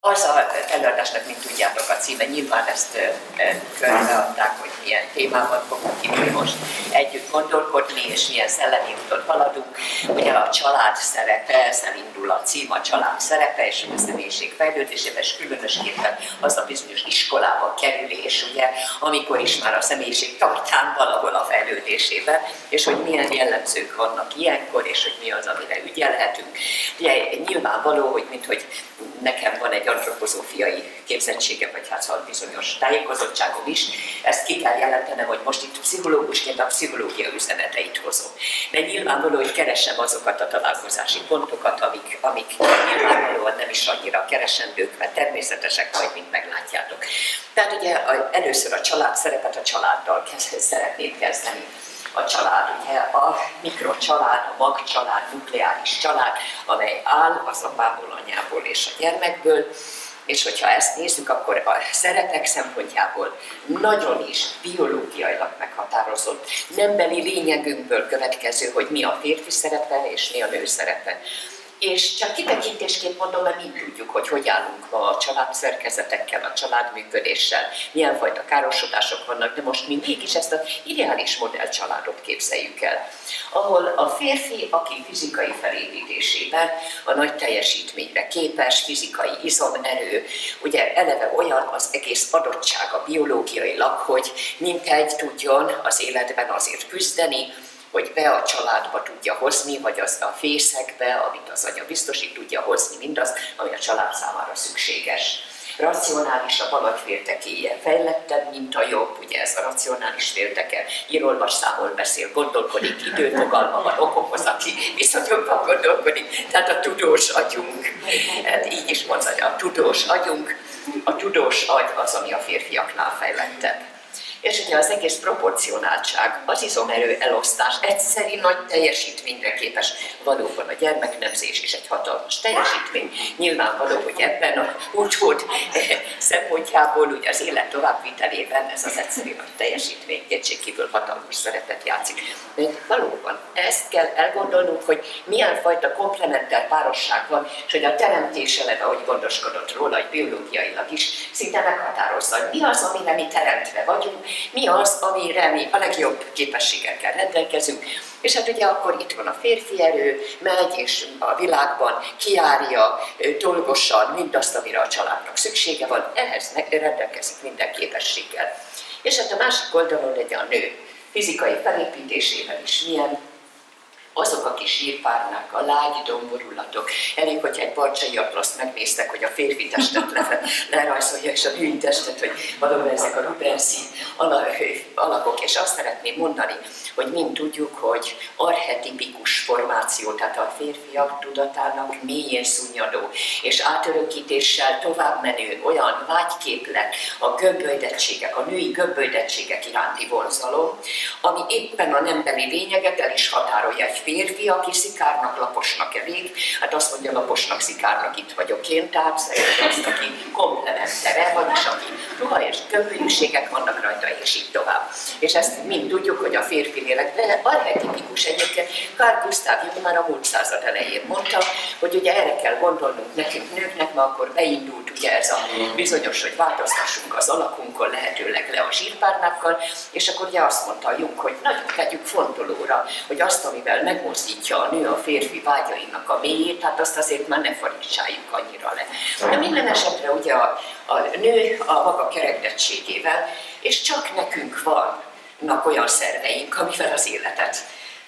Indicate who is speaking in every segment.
Speaker 1: Az a előadásnak, mint tudjátok, a címe, nyilván ezt körbeadták, hogy milyen témával fogunk itt most együtt gondolkodni, és milyen szellemi úton haladunk. Ugye a család szerepe, ezzel indul a cím, a család szerepe, és a személyiség fejlődésében, és különösképpen az a bizonyos iskolába kerülés, ugye, amikor is már a személyiség tartán valahol a fejlődésében, és hogy milyen jellemzők vannak ilyenkor, és hogy mi az, amire ügyelhetünk. Ugye nyilvánvaló, hogy mint hogy nekem van egy antropozófiai képzettsége, vagy hát szóval bizonyos tájékozottságom is, ezt ki kell jelentenem, hogy most itt pszichológusként a pszichológia üzeneteit hozom. De nyilvánvaló, hogy keresem azokat a találkozási pontokat, amik, amik nyilvánvalóan nem is annyira keresendők, mert természetesek, majd mint meglátjátok. Tehát ugye először a család szerepet a családdal szeretném kezdeni a család, ugye a mikrocsalád, a magcsalád, nukleáris család, amely áll az apából, anyából és a gyermekből, és hogyha ezt nézzük, akkor a szeretek szempontjából nagyon is biológiailag meghatározott, nembeli lényegünkből következő, hogy mi a férfi szerepe és mi a nő szerepe. És csak kitekintésként mondom, mert mind tudjuk, hogy hogy állunk ma a családszerkezetekkel, a családműködéssel, milyen fajta károsodások vannak, de most mi mégis ezt az ideális modell családot képzeljük el, ahol a férfi, aki fizikai felépítésében a nagy teljesítményre képes, fizikai izomerő, ugye eleve olyan az egész adottsága biológiailag, hogy mintegy tudjon az életben azért küzdeni, hogy be a családba tudja hozni, vagy az a fészekbe, amit az anya biztosít, tudja hozni mindazt, ami a család számára szükséges. Racionális a bal féltekéje, fejlettebb, mint a jobb, ugye ez a racionális félteke, írolvas számol beszél, gondolkodik, időfogalma van, okokhoz, aki viszont jobban gondolkodik, tehát a tudós agyunk, hát így is mondani, a tudós agyunk, a tudós agy az, ami a férfiaknál fejlettebb és ugye az egész proporcionáltság, az izomerő elosztás egyszeri nagy teljesítményre képes. Valóban a gyermeknemzés is egy hatalmas teljesítmény. Nyilvánvaló, hogy ebben a úgyhogy szempontjából ugye az élet továbbvitelében ez az egyszerű nagy teljesítmény kétségkívül hatalmas szerepet játszik. De valóban ezt kell elgondolnunk, hogy milyen fajta komplementer párosság van, és hogy a teremtés eleve, ahogy gondoskodott róla, hogy biológiailag is, szinte meghatározza, hogy mi az, amire mi teremtve vagyunk, mi az, amire mi a legjobb képességekkel rendelkezünk, és hát ugye akkor itt van a férfi erő, megy és a világban kiárja dolgosan mindazt, amire a családnak szüksége van, ehhez rendelkezik minden képességgel. És hát a másik oldalon legyen a nő fizikai felépítésével is milyen azok kis írpárnák, a lágy domborulatok. Elég, hogyha egy barcsai atlaszt megnéztek, hogy a férfi testet le, lerajzolja, és a női testet, hogy valóban ezek a Rubenszi alakok. És azt szeretném mondani, hogy mind tudjuk, hogy archetipikus formáció, tehát a férfiak tudatának mélyén szunnyadó, és átörökítéssel tovább menő olyan vágyképlet, a göbbölydettségek, a női göbbölydettségek iránti vonzalom, ami éppen a nembeli lényeget el is határolja egy férfi, aki szikárnak, laposnak elég, hát azt mondja laposnak, szikárnak itt vagyok én, tehát szerintem azt, aki komplementere, vagyis aki ruha és kömbölyűségek vannak rajta, és így tovább. És ezt mind tudjuk, hogy a férfi lélek, de archetipikus egyébként. Carl Gustav Jung már a múlt század elején mondta, hogy ugye erre kell gondolnunk nekünk nőknek, mert akkor beindult ugye ez a bizonyos, hogy változtassunk az alakunkon, lehetőleg le a zsírpárnákkal, és akkor ugye azt mondta a Jung, hogy nagyon tegyük fontolóra, hogy azt, amivel megmozdítja a nő a férfi vágyainak a mélyét, hát azt azért már ne fordítsáljuk annyira le. De minden esetre ugye a, a nő a maga kerekdettségével, és csak nekünk vannak olyan szerveink, amivel az életet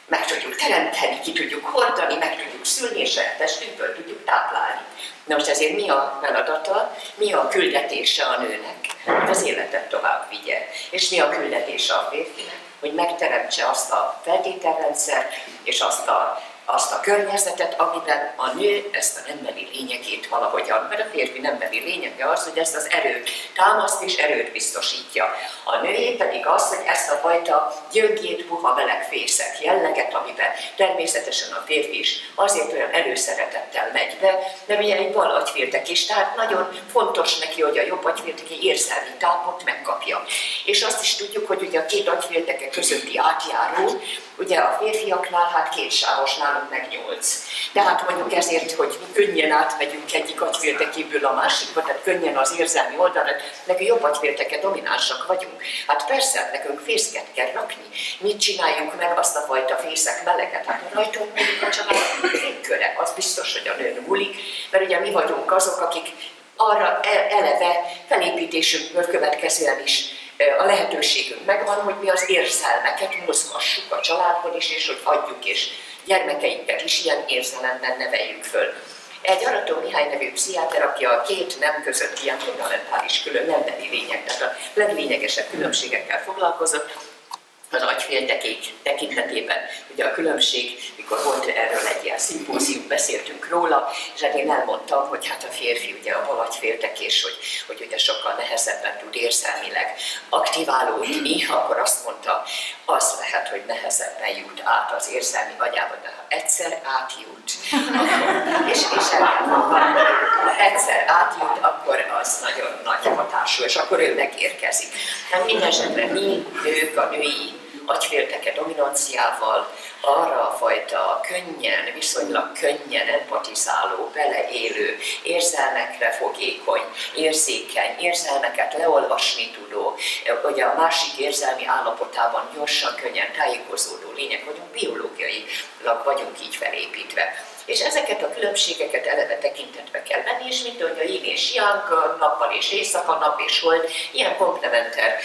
Speaker 1: meg tudjuk teremteni, ki tudjuk hordani, meg tudjuk szülni, és a testünkből tudjuk táplálni. Na most ezért mi a feladata, mi a küldetése a nőnek, hogy az életet tovább vigye, és mi a küldetése a férfinek, hogy megteremtse azt a feltételrendszert és azt a azt a környezetet, amiben a nő ezt a nembeli lényegét valahogyan, mert a férfi nembeli lényege az, hogy ezt az erőt támaszt és erőt biztosítja. A nőé pedig az, hogy ezt a fajta gyöngét, puha meleg fészek jelleget, amiben természetesen a férfi is azért olyan előszeretettel megy be, de ugye egy bal agyféltek is, tehát nagyon fontos neki, hogy a jobb agyfélteki érzelmi tápot megkapja. És azt is tudjuk, hogy ugye a két agyfélteke közötti átjáró, Ugye a férfiaknál hát kétsávos, nálunk meg nyolc. Tehát mondjuk ezért, hogy könnyen átmegyünk egyik agyféltekéből a másikba, tehát könnyen az érzelmi oldalra, nekünk jobb agyfélteke dominánsak vagyunk. Hát persze, nekünk fészket kell rakni. Mit csináljunk meg azt a fajta fészek meleget? Hát rajtunk mondjuk a család köre, az biztos, hogy a nőn múlik, mert ugye mi vagyunk azok, akik arra e- eleve felépítésünkből következően is a lehetőségünk megvan, hogy mi az érzelmeket mozgassuk a családban is, és hogy adjuk, és gyermekeinket is ilyen érzelemben neveljük föl. Egy Arató Mihály nevű pszichiáter, aki a két nem között ilyen fundamentális külön emberi lények, tehát a leglényegesebb különbségekkel foglalkozott, az agyféltekék tekintetében. Ugye a különbség, mikor volt erről egy ilyen szimpózium, beszéltünk róla, és hát én elmondtam, hogy hát a férfi ugye a bal agyféltekés, hogy, hogy ugye sokkal nehezebben tud érzelmileg aktiválódni, akkor azt mondta, az lehet, hogy nehezebben jut át az érzelmi agyába, de ha egyszer átjut, akkor, és, és ha egyszer átjut, akkor az nagyon nagy hatású, és akkor ő megérkezik. Hát minden esetre mi, nők, a női agyfélteke dominanciával arra a fajta könnyen, viszonylag könnyen empatizáló, beleélő, érzelmekre fogékony, érzékeny, érzelmeket leolvasni tudó, hogy a másik érzelmi állapotában gyorsan, könnyen tájékozódó lények vagyunk, biológiailag vagyunk így felépítve. És ezeket a különbségeket eleve tekintetbe kell venni, és mint ahogy a yin és yang, nappal és éjszaka, nap és hold, ilyen komplementer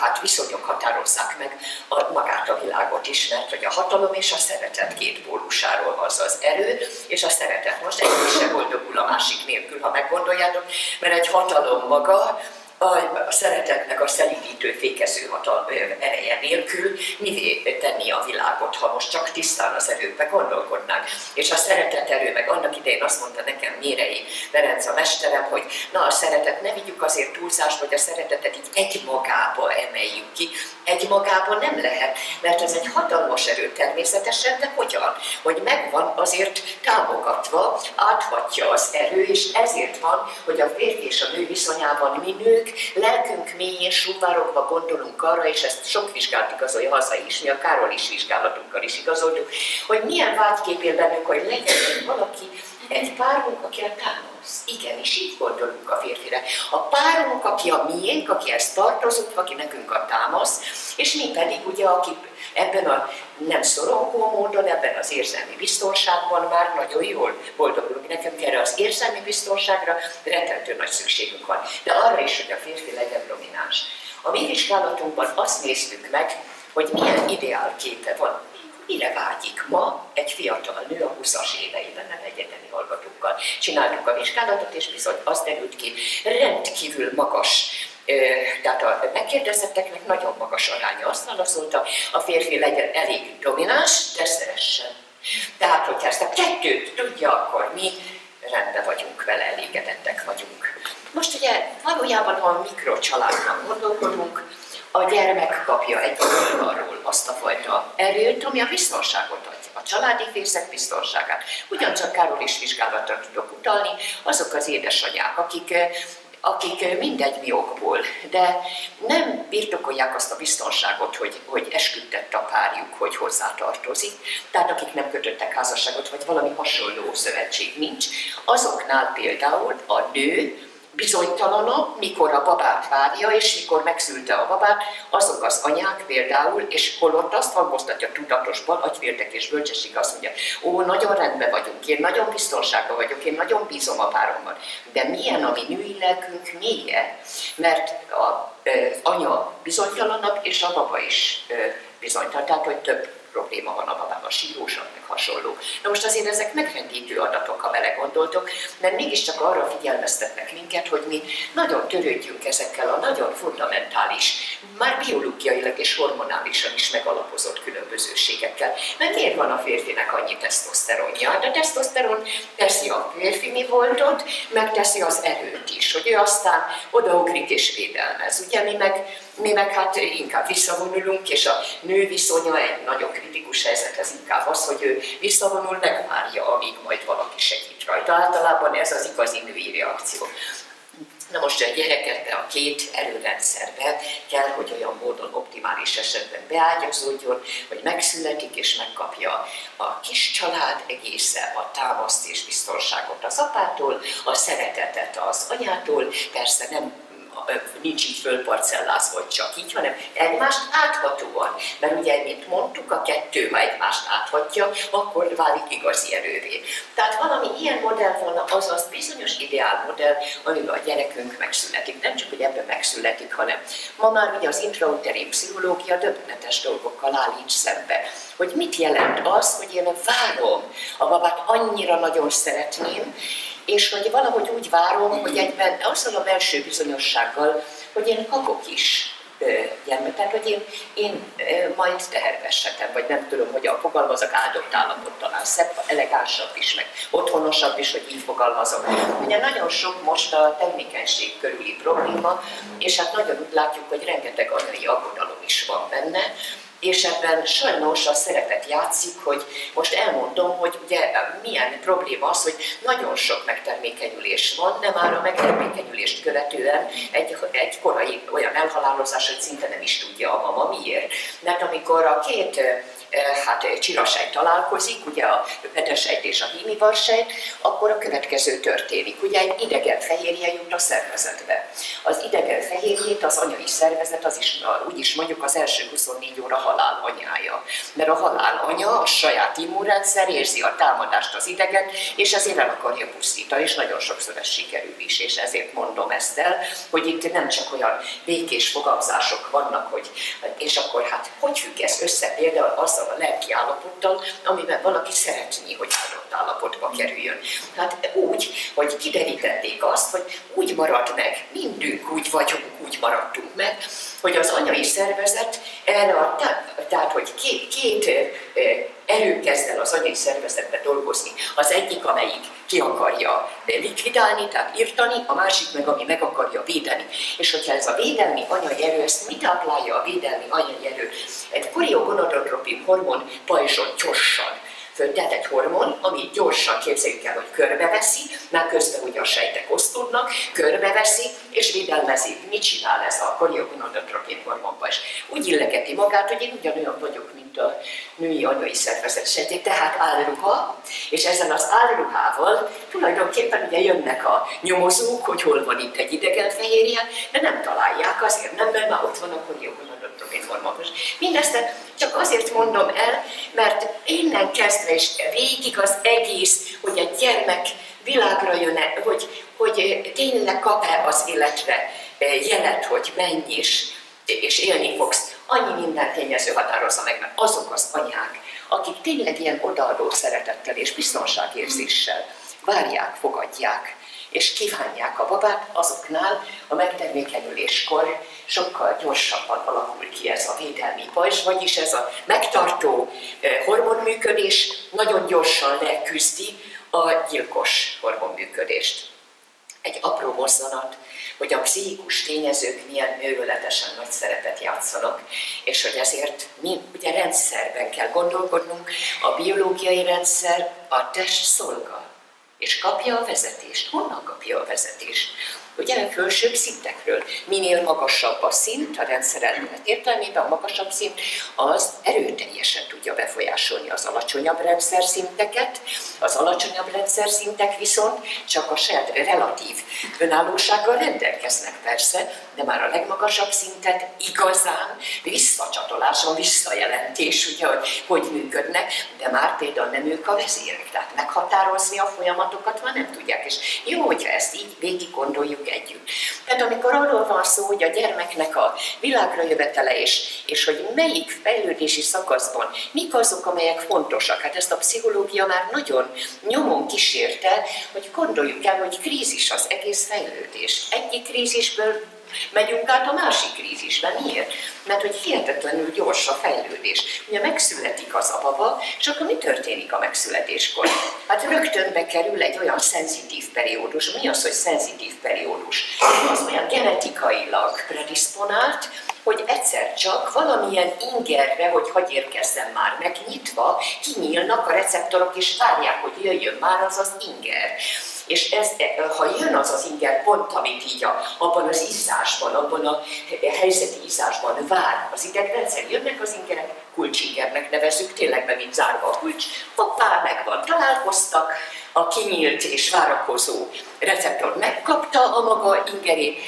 Speaker 1: hát viszonyok határozzák meg a, magát a világot is, mert hogy a hatalom és a szeretet két pólusáról az az erő, és a szeretet. Most egyik sem boldogul a másik nélkül, ha meggondoljátok, mert egy hatalom maga, a szeretetnek a szelítítő, fékező hatal, ereje nélkül mivé tenni a világot, ha most csak tisztán az erőkbe gondolkodnánk. És a szeretet erő, meg annak idején azt mondta nekem Mérei Ferenc a mesterem, hogy na a szeretet ne vigyük azért túlzást, hogy a szeretetet így egy magába emeljük ki. Egy magába nem lehet, mert ez egy hatalmas erő természetesen, de hogyan? Hogy megvan azért támogatva, áthatja az erő, és ezért van, hogy a férfi és a nő viszonyában mi nők lelkünk mélyén suvárogva gondolunk arra, és ezt sok vizsgálat igazolja haza is, mi a Károl is vizsgálatunkkal is igazoljuk, hogy milyen vágykép él bennünk, hogy legyen valaki, egy párunk, aki a támasz. Igen, és így gondolunk a férfire. A párunk, aki a miénk, akihez tartozunk, aki nekünk a támasz, és mi pedig ugye, akik ebben a nem szorongó módon, ebben az érzelmi biztonságban már nagyon jól boldogulunk. Nekünk erre az érzelmi biztonságra rettentő nagy szükségünk van. De arra is, hogy a férfi legyen domináns. A mi vizsgálatunkban azt néztük meg, hogy milyen ideálképe van mire vágyik ma egy fiatal nő a 20-as éveiben, nem egyetemi hallgatókkal csináltuk a vizsgálatot, és bizony az derült ki, rendkívül magas tehát a megkérdezetteknek nagyon magas aránya azt válaszolta, a férfi legyen elég domináns, de szeressen. Tehát, hogyha ezt a kettőt tudja, akkor mi rendben vagyunk vele, elégedettek vagyunk. Most ugye valójában, ha a mikrocsaládban gondolkodunk, a gyermek kapja egy oldalról azt a fajta erőt, ami a biztonságot adja, a családi fészek biztonságát. Ugyancsak Károly is vizsgálatra tudok utalni, azok az édesanyák, akik akik mindegy mi okból, de nem birtokolják azt a biztonságot, hogy, hogy esküdtett a párjuk, hogy hozzátartozik, tehát akik nem kötöttek házasságot, vagy valami hasonló szövetség nincs, azoknál például a nő bizonytalanabb, mikor a babát várja, és mikor megszülte a babát, azok az anyák például, és holott azt hangoztatja tudatosban, agyvértek és bölcsesség azt mondja, ó, nagyon rendben vagyunk, én nagyon biztonságban vagyok, én nagyon bízom a páromban. De milyen a mi női lelkünk mélye? Mert a, az anya bizonytalanabb, és a baba is bizonytalan, tehát hogy több probléma van a babában, sírósan, meg hasonló. Na most azért ezek megrendítő adatok, ha belegondoltok, mert mégiscsak arra figyelmeztetnek minket, hogy mi nagyon törődjünk ezekkel a nagyon fundamentális, már biológiailag és hormonálisan is megalapozott különbözőségekkel. Mert miért van a férfinek annyi tesztoszteronja? De a tesztoszteron teszi a férfi mi voltot, megteszi az erőt is, hogy ő aztán odaugrik és védelmez. Ugye mi meg, mi meg hát inkább visszavonulunk, és a nő viszonya egy nagyon kritikus helyzet, ez inkább az, hogy ő visszavonul, megvárja, amíg majd valaki segít rajta. Általában ez az igazi női reakció. Na most a gyereket a két erőrendszerbe kell, hogy olyan módon optimális esetben beágyazódjon, hogy megszületik és megkapja a kis család egészen a támaszt és biztonságot az apától, a szeretetet az anyától, persze nem nincs így fölparcellázva, csak így, hanem egymást áthatóan. Mert ugye, mint mondtuk, a kettő, ha egymást áthatja, akkor válik igazi erővé. Tehát valami ilyen modell van, azaz bizonyos ideál modell, amiben a gyerekünk megszületik. Nem csak, hogy ebben megszületik, hanem ma már ugye az intrauterin pszichológia döbbenetes dolgokkal állít szembe. Hogy mit jelent az, hogy én várom a babát, annyira nagyon szeretném, és hogy valahogy úgy várom, hogy egyben azzal a belső bizonyossággal, hogy én kapok is gyermek, tehát hogy én, én majd tehervesetem, vagy nem tudom, hogy a fogalmazok áldott állapot talán szebb, elegánsabb is, meg otthonosabb is, hogy így fogalmazok. Ugye nagyon sok most a termékenység körüli probléma, és hát nagyon úgy látjuk, hogy rengeteg anyai aggodalom is van benne, és ebben sajnos a szerepet játszik, hogy most elmondom, hogy ugye milyen probléma az, hogy nagyon sok megtermékenyülés van, de már a megtermékenyülést követően egy, egy korai olyan elhalálozás, hogy szinte nem is tudja a mama miért. Mert amikor a két hát csirasejt találkozik, ugye a petesejt és a hímivarsejt, akkor a következő történik. Ugye egy idegen fehérje jut a szervezetbe. Az idegen fehérjét az anyai szervezet, az is, úgy is mondjuk az első 24 óra halál anyája. Mert a halál anya, a saját immunrendszer érzi a támadást, az ideget, és ezért el akarja pusztítani, és nagyon sokszor ez sikerül is, és ezért mondom ezt el, hogy itt nem csak olyan békés fogalmazások vannak, hogy és akkor hát hogy függ ez össze például az azzal a lelki állapottal, amiben valaki szeretné, hogy adott állapotba kerüljön. Hát úgy, hogy kiderítették azt, hogy úgy marad meg, mindünk úgy vagyunk, úgy maradtunk meg, hogy az anyai szervezet erre a, tehát, hogy két, két erő kezd el az anyai szervezetbe dolgozni. Az egyik, amelyik ki akarja likvidálni, tehát írtani, a másik meg, ami meg akarja védeni. És hogyha ez a védelmi anyai erő, ezt mit táplálja a védelmi anyai erő? Egy koriogonadotropin hormon pajzson gyorsan tehát egy hormon, ami gyorsan képzeljük el, hogy körbeveszi, már közben ugye a sejtek osztódnak, körbeveszi és védelmezi. Mit csinál ez a koriogonadotropin hormonban is? Úgy illegeti magát, hogy én ugyanolyan vagyok, mint a női anyai szervezet sejték, tehát állruha, és ezen az állruhával tulajdonképpen ugye jönnek a nyomozók, hogy hol van itt egy idegen fehérje, de nem találják, azért nem, mert már ott van a koriogonadotropin hormon. Mindezt csak azért mondom el, mert innen kezdve és végig az egész, hogy a gyermek világra jön -e, hogy, hogy tényleg kap-e az életre jelet, hogy menj is, és élni fogsz. Annyi minden tényező határozza meg, mert azok az anyák, akik tényleg ilyen odaadó szeretettel és biztonságérzéssel várják, fogadják, és kívánják a babát, azoknál a megtermékenyüléskor sokkal gyorsabban alakul ki ez a védelmi pajzs, vagyis ez a megtartó hormonműködés nagyon gyorsan leküzdi a gyilkos hormonműködést. Egy apró mozzanat, hogy a pszichikus tényezők milyen őrületesen nagy szerepet játszanak, és hogy ezért mi ugye rendszerben kell gondolkodnunk, a biológiai rendszer a test szolgál és kapja a vezetést. Honnan kapja a vezetést? Ugye fölsőbb szintekről. Minél magasabb a szint, a rendszer értelmében a magasabb szint, az erőteljesen tudja befolyásolni az alacsonyabb rendszer szinteket. Az alacsonyabb rendszer szintek viszont csak a saját relatív önállósággal rendelkeznek persze, de már a legmagasabb szintet igazán visszacsatoláson, visszajelentés, ugye, hogy hogy működnek, de már például nem ők a vezérek, tehát meghatározni a folyamatokat már nem tudják. És jó, hogyha ezt így végig gondoljuk együtt. Tehát amikor arról van szó, hogy a gyermeknek a világra jövetele és, és hogy melyik fejlődési szakaszban mik azok, amelyek fontosak. Hát ezt a pszichológia már nagyon nyomon kísérte, hogy gondoljuk el, hogy krízis az egész fejlődés. Egyik krízisből megyünk át a másik krízisbe. Miért? Mert hogy hihetetlenül gyors a fejlődés. Ugye megszületik az a baba, és akkor mi történik a megszületéskor? Hát rögtön bekerül egy olyan szenzitív periódus. Mi az, hogy szenzitív periódus? Az olyan genetikailag predisponált, hogy egyszer csak valamilyen ingerre, hogy hagy érkezzen már megnyitva, kinyílnak a receptorok, és várják, hogy jöjjön már az az inger. És ez, ha jön az az inger pont, amit így a, abban az izzásban, abban a helyzeti izzásban vár az idegrendszer, jönnek az ingerek, kulcsingernek nevezük, tényleg megint zárva a kulcs, hoppá, megvan, találkoztak, a kinyílt és várakozó receptor megkapta a maga ingerét,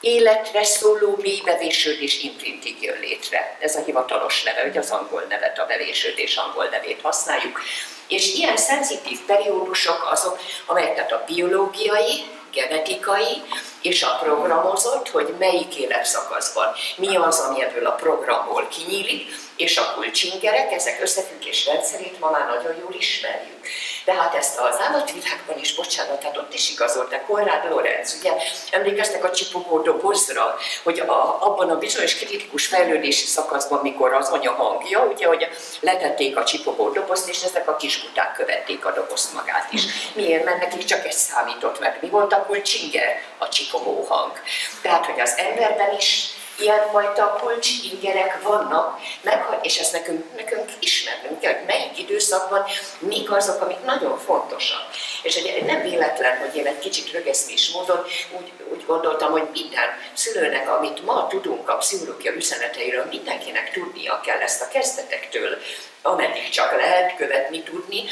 Speaker 1: életre szóló mélybevésődés imprintig jön létre. Ez a hivatalos neve, hogy az angol nevet, a bevésődés angol nevét használjuk. És ilyen szenzitív periódusok azok, amelyek tehát a biológiai, genetikai és a programozott, hogy melyik életszakaszban mi az, ami ebből a programból kinyílik, és a kulcsingerek, ezek összefüggés rendszerét ma már nagyon jól ismerjük. De hát ezt az állatvilágban is, bocsánat, hát ott is igazolták, Konrad Lorenz, ugye emlékeztek a csipogó dobozra, hogy a, abban a bizonyos kritikus fejlődési szakaszban, mikor az anya hangja, ugye, hogy letették a csipogó dobozt, és ezek a kiskuták követték a dobozt magát is. Miért? Mert nekik csak egy számított meg. Mi volt a kulcsinger? A csipogó hang. Tehát, hogy az emberben is ilyenfajta kulcsingerek vannak, meg, és ezt nekünk, nekünk ismernünk kell, hogy melyik időszakban mik azok, amik nagyon fontosak. És egy, nem véletlen, hogy én egy kicsit rögeszmés módon úgy, úgy gondoltam, hogy minden szülőnek, amit ma tudunk a pszichológia üzeneteiről, mindenkinek tudnia kell ezt a kezdetektől, ameddig csak lehet követni, tudni,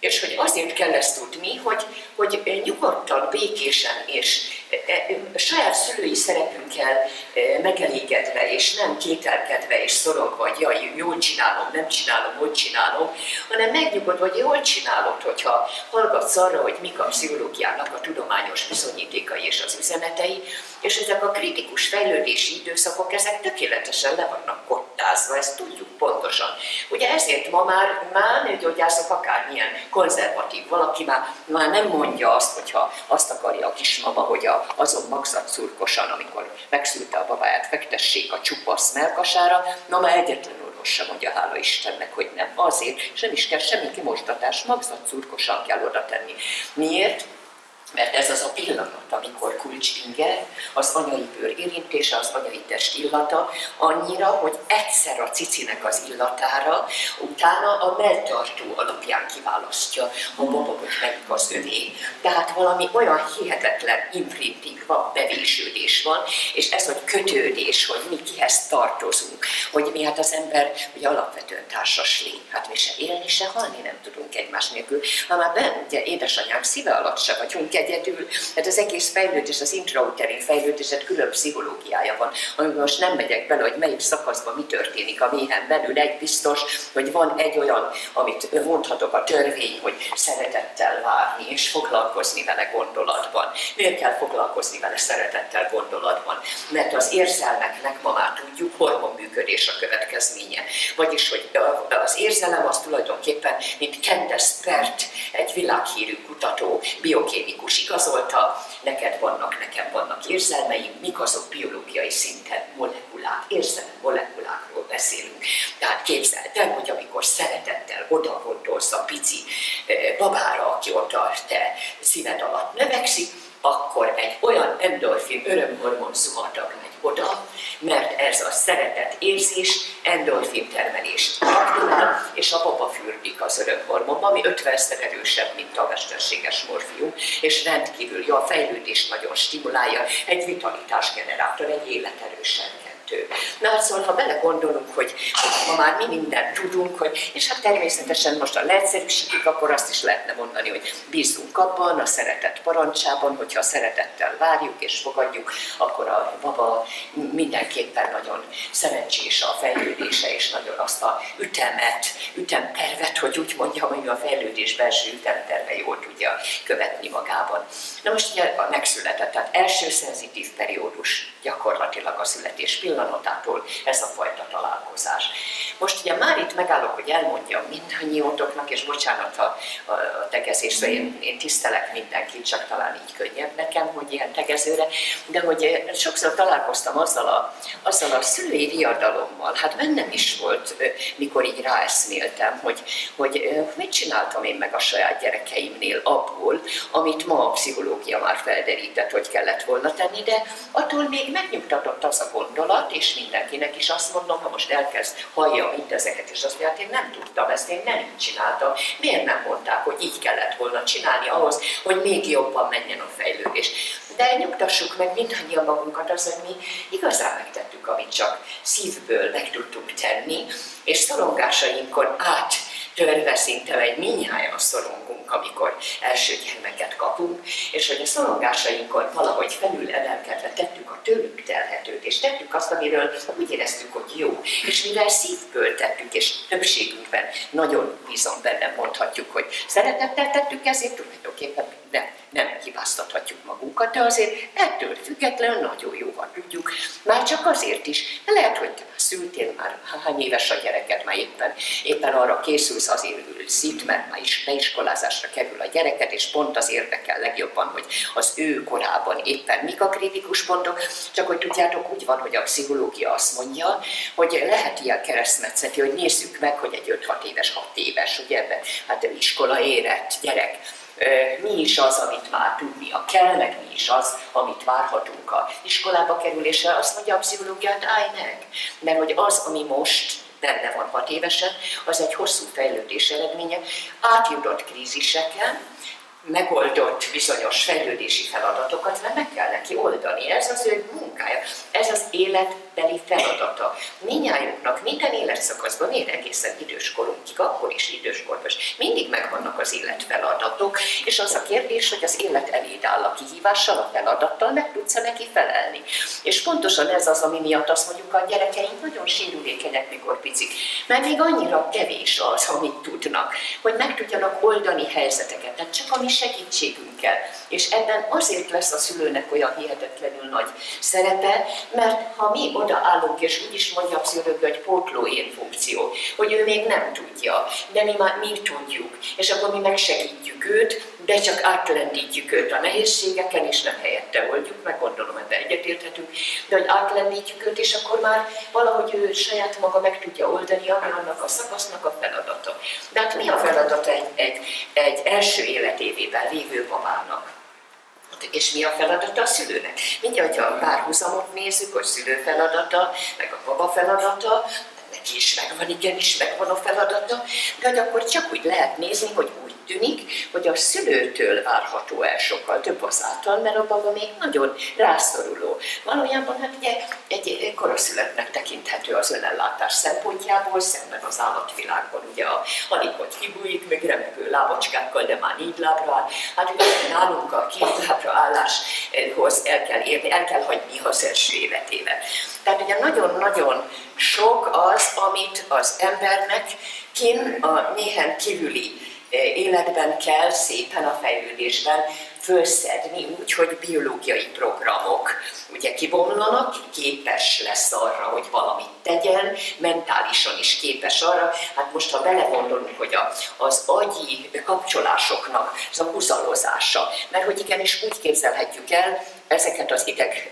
Speaker 1: és hogy azért kell ezt tudni, hogy, hogy nyugodtan, békésen és e, e, saját szülői szerepünkkel e, megelégedve, és nem kételkedve és szorongva, hogy jaj, jól csinálom, nem csinálom, hogy csinálom, hanem megnyugodva, hogy jól csinálod, hogyha hallgatsz arra, hogy mik a pszichológiának a tudományos bizonyítékai és az üzenetei, és ezek a kritikus fejlődési időszakok, ezek tökéletesen le vannak kottázva, ezt tudjuk pontosan. Ugye ezért ma már, már nőgyógyászok akármilyen konzervatív valaki már, már nem mondja azt, hogyha azt akarja a kismama, hogy a, azon magzatszurkosan, amikor megszülte a babáját, fektessék a csupasz melkasára, na már egyetlen orvos sem mondja, hála Istennek, hogy nem. Azért, és is kell semmi kimosdatás, magzatszurkosan kell oda tenni. Miért? Mert ez az a pillanat, amikor kulcsinge, az anyai bőr érintése, az anyai test illata, annyira, hogy egyszer a cicinek az illatára, utána a melltartó alapján kiválasztja a baba, hogy melyik az övé. Tehát valami olyan hihetetlen imprinting van, bevésődés van, és ez, hogy kötődés, hogy mi kihez tartozunk, hogy mi hát az ember ugye alapvetően társas lény, hát mi se élni, se halni nem tudunk egymás nélkül. Ha már benne, ugye édesanyám szíve alatt se vagyunk egyedül, tehát az egész fejlődés, az intrauterin fejlődés, tehát külön pszichológiája van, amiben most nem megyek bele, hogy melyik szakaszban mi történik a méhen belül. Egy biztos, hogy van egy olyan, amit mondhatok a törvény, hogy szeretettel várni és foglalkozni vele gondolatban. Miért kell foglalkozni vele szeretettel gondolatban? Mert az érzelmeknek ma már tudjuk hormonműködés a következménye. Vagyis, hogy az érzelem az tulajdonképpen, mint Candace Pert, egy világhírű kutató, biokémikus igazolta, neked vannak, nekem vannak érzelmeim, mik azok biológiai szinten, molekulák, érzelem molekulákról beszélünk. Tehát képzeld el, hogy amikor szeretettel oda a pici babára, aki ott a te színed alatt növekszik, akkor egy olyan endorfin örömhormon zuhatag megy oda, mert ez a szeretet érzés endorfin termelést aktivál, és a baba fürdik az örömhormonba, ami 50-szer erősebb, mint a mesterséges morfium, és rendkívül jó, a fejlődést nagyon stimulálja, egy vitalitás generátor, egy életerősen kettő. Na hát szóval, ha belegondolunk, hogy, ma már mi mindent tudunk, hogy, és hát természetesen most a leegyszerűsítjük, akkor azt is lehetne mondani, hogy bízunk abban, a szeretet parancsában, hogyha szeretettel várjuk és fogadjuk, akkor a baba mindenképpen nagyon szerencsés a fejlődése, és nagyon azt a ütemet, ütemtervet, hogy úgy mondjam, hogy a fejlődés belső ütemterve jól tudja követni magában. Na most ugye a megszületett, tehát első szenzitív periódus gyakorlatilag a születés pillanatától ez a fajta találkozás. Most ugye már itt megállok, hogy elmondjam mindannyiótoknak, és bocsánat a, a, a tegezésre, én, én tisztelek mindenkit, csak talán így könnyebb nekem, hogy ilyen tegezőre, de hogy sokszor találkoztam azzal a, azzal a szülői riadalommal, hát bennem is volt, mikor így ráeszméltem, hogy, hogy mit csináltam én meg a saját gyerekeimnél abból, amit ma a pszichológia már felderített, hogy kellett volna tenni, de attól még megnyugtatott az a gondolat, és mindenkinek is azt mondom, ha most elkezd hallja mindezeket, és azt mondja, hát én nem tudtam ezt, én nem így csináltam. Miért nem mondták, hogy így kellett volna csinálni ahhoz, hogy még jobban menjen a fejlődés. De nyugtassuk meg mindannyian magunkat az, hogy mi igazán megtettük, amit csak szívből meg tudtunk tenni, és szorongásainkon át törve szinte egy minnyáján szorongunk, amikor első gyermeket kapunk, és hogy a szorongásainkon valahogy felül emelkedve tettük a tőlük telhetőt, és tettük azt, amiről úgy éreztük, hogy jó. És mivel szívből tettük, és többségünkben nagyon bízom benne mondhatjuk, hogy szeretettel tettük, ezért tulajdonképpen nem, nem hibáztathatjuk magunkat, de azért ettől függetlenül nagyon jóval tudjuk. Már csak azért is, lehet, hogy te szültél már hány éves a gyereket, már éppen, éppen arra készülsz, azért ülsz itt, mert már is leiskolázásra kerül a gyereket, és pont az érdekel legjobban, hogy az ő korában éppen mik a kritikus pontok, csak hogy tudjátok, úgy van, hogy a pszichológia azt mondja, hogy lehet ilyen keresztmetszeti, hogy nézzük meg, hogy egy 5-6 éves, 6 éves, ugye, hát iskola érett gyerek, mi is az, amit már tudnia kell, meg mi is az, amit várhatunk a iskolába kerülésre. Azt mondja a pszichológiát, állj meg, mert hogy az, ami most benne van hat évesen, az egy hosszú fejlődés eredménye, átjutott kríziseken, megoldott bizonyos fejlődési feladatokat, mert meg kell neki oldani. Ez az ő munkája, ez az életbeli feladata. Minnyájunknak minden életszakaszban, én egészen időskorunkig, akkor is időskorban, is mindig megvannak az életfeladatok, és az a kérdés, hogy az élet eléd áll a kihívással, a feladattal, meg tudsz -e neki felelni. És pontosan ez az, ami miatt azt mondjuk a gyerekeink nagyon sérülékenyek, mikor picik, mert még annyira kevés az, amit tudnak, hogy meg tudjanak oldani helyzeteket. Tehát csak ami segítségünkkel. És ebben azért lesz a szülőnek olyan hihetetlenül nagy szerepe, mert ha mi odaállunk, és úgy is mondja a pszichológia, hogy pótlóén funkció, hogy ő még nem tudja, de mi már mi tudjuk, és akkor mi megsegítjük őt, de csak átlendítjük őt a nehézségeken, és nem helyette oldjuk, meg gondolom ebben egyetérthetünk, de hogy átlendítjük őt, és akkor már valahogy ő saját maga meg tudja oldani, ami annak a szakasznak a feladata. De hát mi a feladata egy, egy, egy első életévében lévő babának? És mi a feladata a szülőnek? Mindjárt, hogyha a párhuzamot nézzük, hogy szülő feladata, meg a baba feladata, neki is megvan, igenis megvan a feladata, de hogy akkor csak úgy lehet nézni, hogy tűnik, hogy a szülőtől várható el sokkal több azáltal, mert a baba még nagyon rászoruló. Valójában hát ugye egy koraszületnek tekinthető az önellátás szempontjából, szemben az állatvilágban ugye a alig hogy kibújik, meg remegő lábacskákkal, de már négy lábra áll. Hát ugye nálunk a két lábra álláshoz el kell érni, el kell hagyni az első életével. Tehát ugye nagyon-nagyon sok az, amit az embernek kin a méhen kívüli életben kell szépen a fejlődésben fölszedni úgy, hogy biológiai programok ugye kibomlanak, képes lesz arra, hogy valamit tegyen, mentálisan is képes arra. Hát most, ha belegondolunk, hogy a, az agyi kapcsolásoknak az a huzalozása, mert hogy igenis úgy képzelhetjük el, ezeket az ideg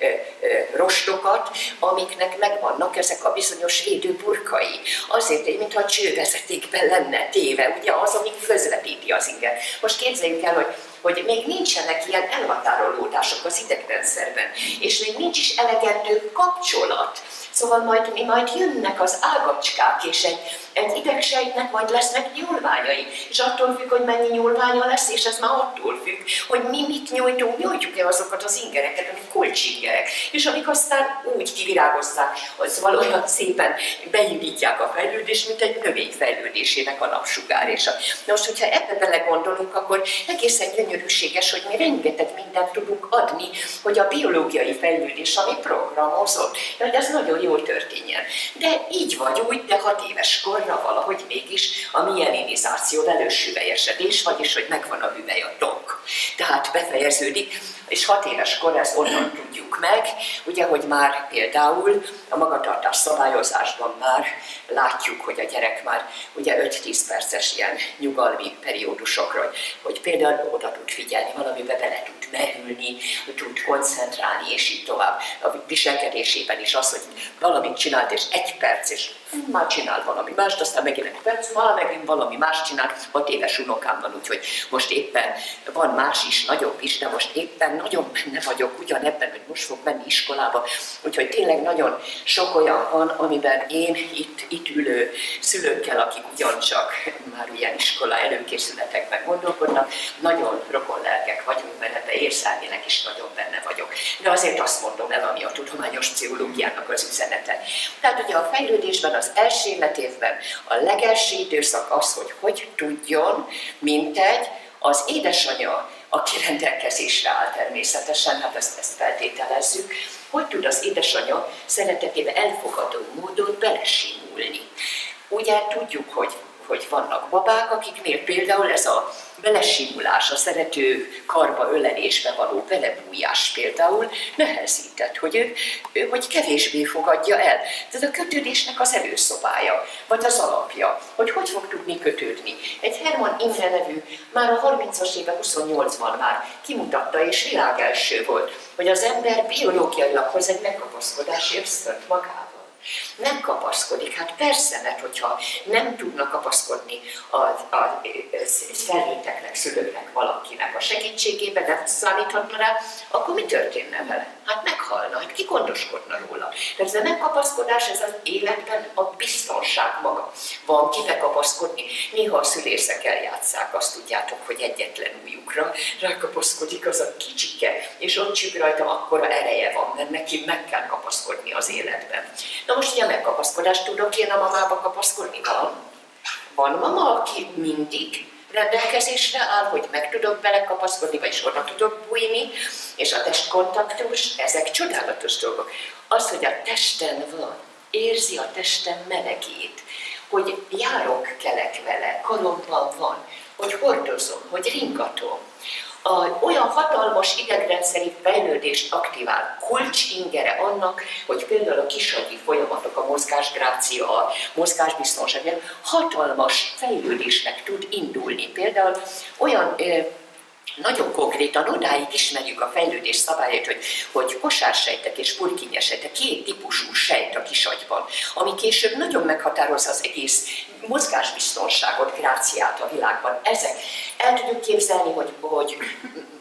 Speaker 1: rostokat, amiknek megvannak ezek a bizonyos védőburkai. Azért, mintha a csővezetékben lenne téve, ugye az, ami közvetíti az inget. Most képzeljük el, hogy hogy még nincsenek ilyen elhatárolódások az idegrendszerben, és még nincs is elegendő kapcsolat Szóval majd, mi majd jönnek az ágacskák, és egy, egy idegsejtnek majd lesznek nyúlványai, és attól függ, hogy mennyi nyúlványa lesz, és ez már attól függ, hogy mi mit nyújtunk, nyújtjuk-e azokat az ingereket, amik kulcsingerek, és amik aztán úgy kivirágozzák, az valójában szépen beindítják a fejlődést, mint egy növény fejlődésének a napsugár. És a, na most, hogyha ebbe belegondolunk, akkor egészen gyönyörűséges, hogy mi rengeteg mindent tudunk adni, hogy a biológiai fejlődés, ami programozott, de ez nagyon jól történjen. De így vagy úgy, de hat éves korra valahogy mégis a mielinizáció elősüvelyesedés, vagyis hogy megvan a hüvely a tok. Tehát befejeződik, és hat éves kor ezt onnan tudjuk meg, ugye, hogy már például a magatartás szabályozásban már látjuk, hogy a gyerek már ugye 5-10 perces ilyen nyugalmi periódusokra, hogy, például oda tud figyelni, valamibe bele tud merülni, tud koncentrálni, és így tovább. A viselkedésében is az, hogy valamit csinált, és egy perc, és már csinál valami mást, aztán megint egy perc, már megint valami más csinál, hat éves unokám van, úgyhogy most éppen van más is, nagyobb is, de most éppen nagyon benne vagyok ugyanebben, hogy most fog menni iskolába, úgyhogy tényleg nagyon sok olyan van, amiben én itt, itt ülő szülőkkel, akik ugyancsak már ilyen iskola előkészületekben gondolkodnak, nagyon rokon lelkek vagyunk, mert ebbe érzelmének is nagyon benne vagyok. De azért azt mondom el, ami a tudományos pszichológiának az üzenete. Tehát ugye a fejlődésben az első életévben a legelső időszak az, hogy hogy tudjon, mintegy, az édesanyja, aki rendelkezésre áll természetesen, hát ezt, ezt feltételezzük, hogy tud az édesanyja szeretetébe elfogadó módon belesimulni. Ugye tudjuk, hogy hogy vannak babák, akiknél például ez a belesimulás, a szerető karba ölelésbe való belebújás például nehezített, hogy ő, ő hogy kevésbé fogadja el. Ez a kötődésnek az előszobája, vagy az alapja, hogy hogy fog tudni kötődni. Egy Herman Imre nevű, már a 30-as éve 28-ban már kimutatta, és világelső volt, hogy az ember biológiailag hoz egy megkapaszkodási ösztönt magával nem kapaszkodik. Hát persze, mert hogyha nem tudnak kapaszkodni a, a felnőtteknek, szülőknek, valakinek a segítségében, nem számíthatna rá, akkor mi történne vele? Hát meghalna, hát ki gondoskodna róla. Tehát ez a nem kapaszkodás, ez az életben a biztonság maga. Van kibe kapaszkodni. Néha a szülészek eljátszák, azt tudjátok, hogy egyetlen újukra rákapaszkodik az a kicsike, és ott csüg rajta akkora ereje van, mert neki meg kell kapaszkodni az életben. Na most ugye megkapaszkodást tudok én a mamába kapaszkodni? Van. Van mama, aki mindig rendelkezésre áll, hogy meg tudok belekapaszkodni, vagy oda tudok bújni, és a testkontaktus, ezek csodálatos dolgok. Az, hogy a testen van, érzi a testem melegét, hogy járok kelek vele, karomban van, hogy hordozom, hogy ringatom, a, olyan hatalmas idegrendszeri fejlődést aktivál, kulcs ingere annak, hogy például a kisagyi folyamatok, a mozgásgrácia, a mozgásbiztonság hatalmas fejlődésnek tud indulni. Például olyan nagyon konkrétan odáig ismerjük a fejlődés szabályait, hogy, hogy kosársejtek és purkinyesejtek, két típusú sejt a kisagyban, ami később nagyon meghatározza az egész mozgásbiztonságot, gráciát a világban. Ezek el tudjuk képzelni, hogy, hogy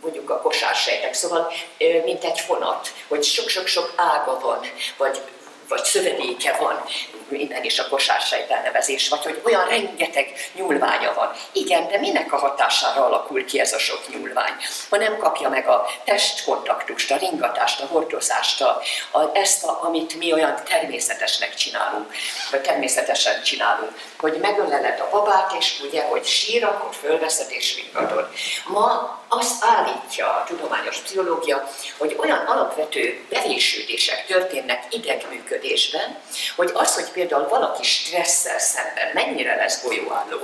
Speaker 1: mondjuk a kosársejtek, szóval mint egy fonat, hogy sok-sok-sok ága van, vagy vagy szövedéke van, innen is a kosársejt elnevezés, vagy hogy olyan rengeteg nyúlványa van. Igen, de minek a hatására alakul ki ez a sok nyúlvány? Ha nem kapja meg a testkontaktust, a ringatást, a hordozást, a, a, ezt, a, amit mi olyan természetesnek csinálunk, vagy természetesen csinálunk, hogy megöleled a babát, és ugye, hogy sír, akkor fölveszed és ringatod. Ma azt állítja a tudományos pszichológia, hogy olyan alapvető bevésődések történnek idegműködésben, hogy az, hogy például valaki stresszel szemben. Mennyire lesz golyóálló.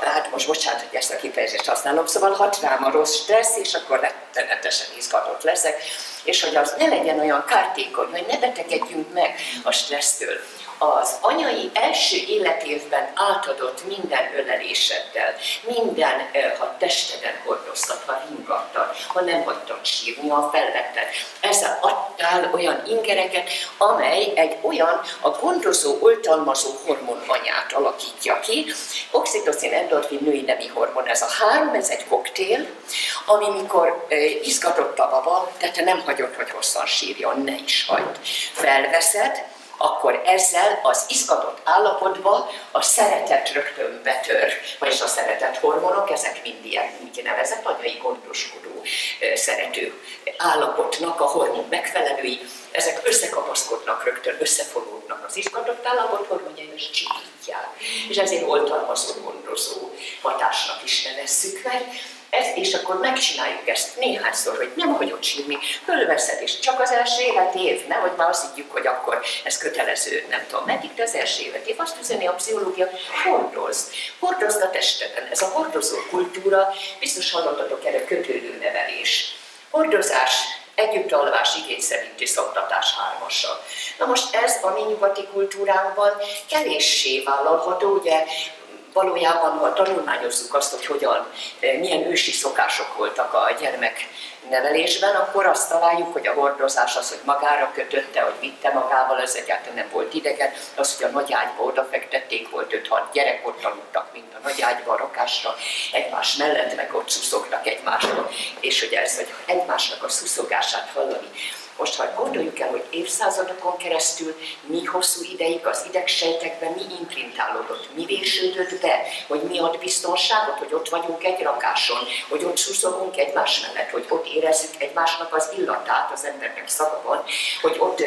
Speaker 1: Hát most bocsánat, hogy ezt a kifejezést használom, szóval hat rám a rossz stressz, és akkor rettenetesen izgatott leszek, és hogy az ne legyen olyan kártékony, hogy ne betegedjünk meg a stressztől az anyai első életévben átadott minden öleléseddel, minden, ha testeden hordoztat, ha ringattad, ha nem hagytad sírni, ha felvetted. Ezzel adtál olyan ingereket, amely egy olyan a gondozó, oltalmazó hormon anyát alakítja ki. Oxitocin, endorfin, női nemi hormon, ez a három, ez egy koktél, ami mikor izgatott a baba, tehát te nem hagyod, hogy hosszan sírjon, ne is hagyd. Felveszed, akkor ezzel az izgatott állapotba a szeretet rögtön betör, vagyis a szeretet hormonok, ezek mind ilyen úgynevezett anyai gondoskodó szerető állapotnak a hormon megfelelői, ezek összekapaszkodnak rögtön, összefonódnak az izgatott állapot hormonjai, és. És ezért oltalmazó, gondozó hatásnak is nevezzük, mert ez, és akkor megcsináljuk ezt néhányszor, hogy nem hagyod sírni, fölveszed, és csak az első élet év, nem, hogy már azt higgyük, hogy akkor ez kötelező, nem tudom meddig, de az első évet év, azt üzeni a pszichológia, hordozd, hordozd a testeden. Ez a hordozó kultúra, biztos hallottatok erre kötődő nevelés. Hordozás, együttalvás igény szerinti szoktatás hármasa. Na most ez a mi nyugati kultúránkban kevéssé vállalható, ugye valójában, ha tanulmányozzuk azt, hogy hogyan, milyen ősi szokások voltak a gyermek nevelésben, akkor azt találjuk, hogy a hordozás az, hogy magára kötötte, hogy vitte magával, ez egyáltalán nem volt idegen, az, hogy a nagy ágyba odafektették, volt 5-6 gyerek, ott aludtak, mint a nagy ágyba, a rakásra, egymás mellett, meg ott szuszogtak egymásra, és hogy ez, hogy egymásnak a szuszogását hallani, most, ha gondoljuk el, hogy évszázadokon keresztül mi hosszú ideig az idegsejtekben mi imprintálódott, mi vésődött be, hogy mi ad biztonságot, hogy ott vagyunk egy rakáson, hogy ott szuszogunk egymás mellett, hogy ott érezzük egymásnak az illatát, az embernek szaga hogy ott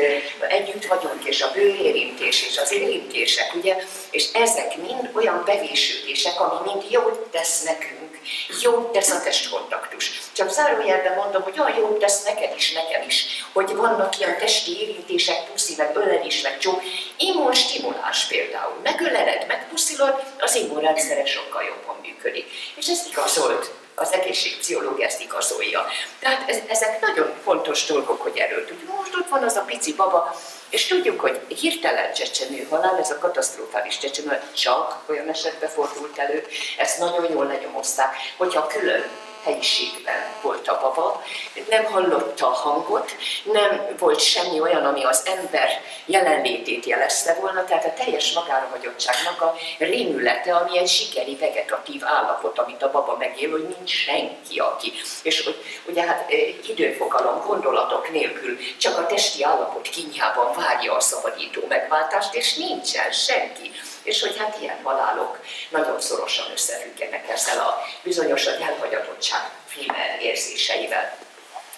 Speaker 1: együtt vagyunk, és a bőrérintés, és az érintések, ugye, és ezek mind olyan bevésődések, ami mind jót tesz nekünk, jót tesz a testkontaktus. Csak zárójelben mondom, hogy olyan jót tesz neked is, nekem is, hogy vannak ilyen testi érintések, puszi, meg ölelés, meg csó. Immunstimulás például. Megöleled, megpuszilod, az immunrendszere sokkal jobban működik. És ez igazolt az egészségpszichológia ezt igazolja. Tehát ez, ezek nagyon fontos dolgok, hogy erről tudjuk. Most ott van az a pici baba, és tudjuk, hogy hirtelen csecsemő halál, ez a katasztrofális csecsemő, csak olyan esetben fordult elő, ezt nagyon jól lenyomozták, hogyha külön helyiségben volt a baba, nem hallotta a hangot, nem volt semmi olyan, ami az ember jelenlétét jelezte volna, tehát a teljes magára hagyottságnak a rémülete, ami egy sikeri vegetatív állapot, amit a baba megél, hogy nincs senki, aki. És hogy ugye hát időfogalom, gondolatok nélkül csak a testi állapot kinyában várja a szabadító megváltást, és nincsen senki és hogy hát ilyen halálok nagyon szorosan összefüggenek ezzel a bizonyos a elhagyatottság fémel érzéseivel.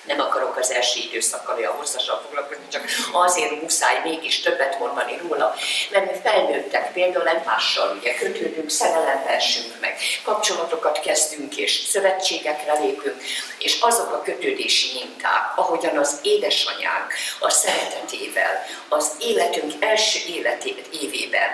Speaker 1: Nem akarok az első időszakkal olyan hosszasan foglalkozni, csak azért muszáj mégis többet mondani róla, mert mi felnőttek például egymással, ugye kötődünk, szerelembe meg, kapcsolatokat kezdünk és szövetségekre lépünk, és azok a kötődési minták, ahogyan az édesanyánk a szeretetével, az életünk első életét évében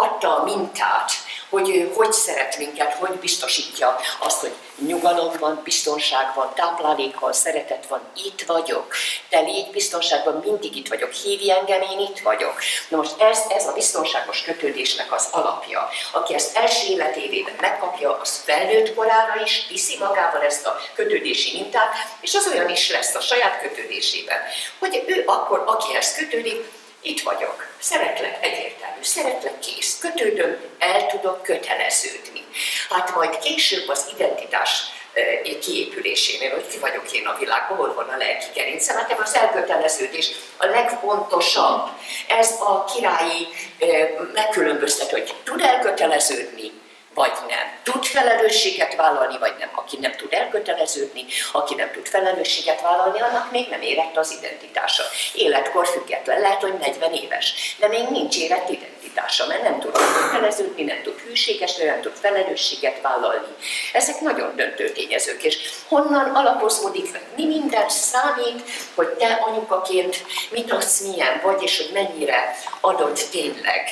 Speaker 1: adta a mintát, hogy ő hogy szeret minket, hogy biztosítja azt, hogy nyugalom van, biztonság van, táplálék van, szeretet van, itt vagyok. Te légy biztonságban, mindig itt vagyok, hívj engem, én itt vagyok. Na most ez, ez a biztonságos kötődésnek az alapja. Aki ezt első életévében megkapja, az felnőtt korára is viszi magával ezt a kötődési mintát, és az olyan is lesz a saját kötődésében, hogy ő akkor, akihez kötődik, itt vagyok, szeretlek egyértelmű, szeretlek kész, kötődöm, el tudok köteleződni. Hát majd később az identitás kiépülésénél, hogy ki vagyok én a világban, hol van a lelki gerincem, hát az elköteleződés a legfontosabb. Ez a királyi megkülönböztet, hogy tud elköteleződni, vagy nem. Tud felelősséget vállalni, vagy nem. Aki nem tud elköteleződni, aki nem tud felelősséget vállalni, annak még nem érett az identitása. Életkor független, lehet, hogy 40 éves, de még nincs érett identitása, mert nem tud elköteleződni, nem tud hűséges, nem tud felelősséget vállalni. Ezek nagyon döntő tényezők, és honnan alapozódik meg? Mi minden számít, hogy te anyukaként mit adsz, milyen vagy, és hogy mennyire adod tényleg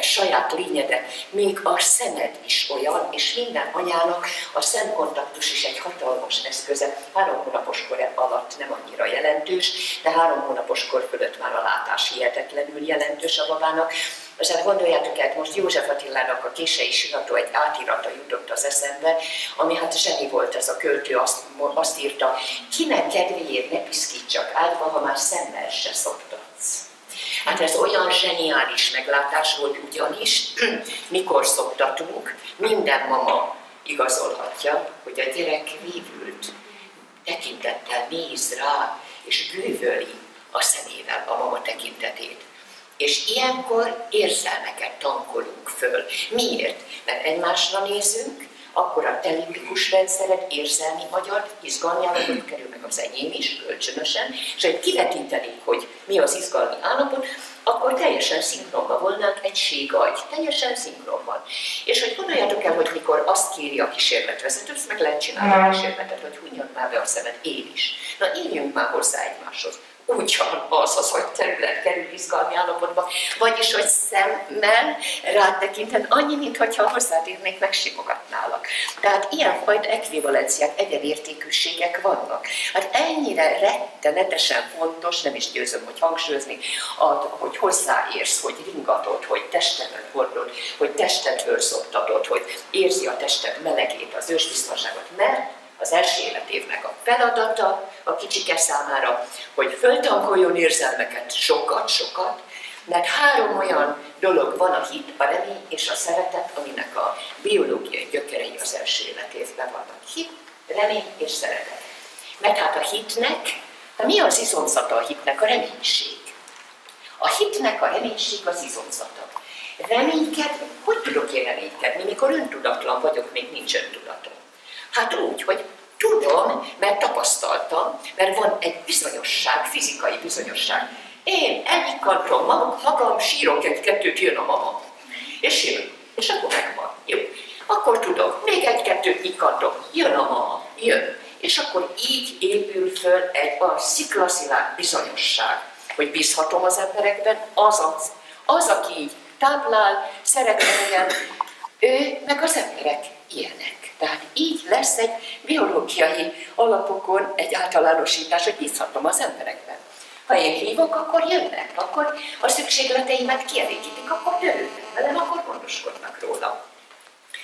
Speaker 1: saját lényedet, még a szemed is olyan, és minden anyának a szemkontaktus is egy hatalmas eszköze. Három hónapos kor alatt nem annyira jelentős, de három hónapos kor fölött már a látás hihetetlenül jelentős a babának. Azért gondoljátok el, most József Attilának a kései sirató egy átirata jutott az eszembe, ami hát zseni volt ez a költő, azt, azt írta, kinek kedvéért ne piszkítsak ágyba, ha már szemmel se szoktatsz. Hát ez olyan zseniális meglátás volt ugyanis, mikor szoktatunk, minden mama igazolhatja, hogy a gyerek vívült, tekintettel néz rá, és bűvöli a szemével a mama tekintetét. És ilyenkor érzelmeket tankolunk föl. Miért? Mert egymásra nézünk, akkor a telimbikus rendszeret, érzelmi magyar, izgalmi állapot kerül meg az enyém is, kölcsönösen, és hogy kivetítenénk, hogy mi az izgalmi állapot, akkor teljesen szinkronban volnánk egy ségagy, teljesen szinkronban. És hogy gondoljátok el, hogy mikor azt kéri a kísérletvezető, meg lehet csinálni a kísérletet, hogy hunjon már be a szemed, én is. Na, éljünk már hozzá egymáshoz ugyan az az, hogy terület kerül izgalmi állapotba, vagyis, hogy szemmel rátekinten annyi, mintha hozzád érnék, megsimogatnálak. Tehát ilyenfajta ekvivalenciák, egyenértékűségek vannak. Hát ennyire rettenetesen fontos, nem is győzöm, hogy hangsúlyozni, hogy hozzáérsz, hogy ringatod, hogy testemet hordod, hogy testet őrzoktatod, hogy érzi a tested melegét, az ősbiztonságot, mert az első életévnek a feladata a kicsike számára, hogy föltankoljon érzelmeket, sokat, sokat, mert három olyan dolog van a hit, a remény és a szeretet, aminek a biológiai gyökerei az első életévben vannak. Hit, remény és szeretet. Mert hát a hitnek, hát mi az izomzata a hitnek? A reménység. A hitnek a reménység az izomzata. Reménykedni, hogy tudok én reménykedni, mikor öntudatlan vagyok, még nincs öntudatom? Hát úgy, hogy tudom, mert tapasztaltam, mert van egy bizonyosság, fizikai bizonyosság. Én elhikantom magam, magam, sírok egy-kettőt, jön a mama. És jön. És akkor megvan. Jó. Akkor tudok, még egy-kettőt nyikantok, jön a mama, jön. És akkor így épül föl egy a sziklaszilárd bizonyosság, hogy bízhatom az emberekben, az, az, az aki így táplál, szeret engem, ő meg az emberek ilyenek. Tehát így lesz egy biológiai alapokon egy általánosítás, hogy bízhatom az emberekben. Ha én hívok, akkor jönnek, akkor a szükségleteimet kielégítik, akkor törődnek velem, akkor gondoskodnak róla.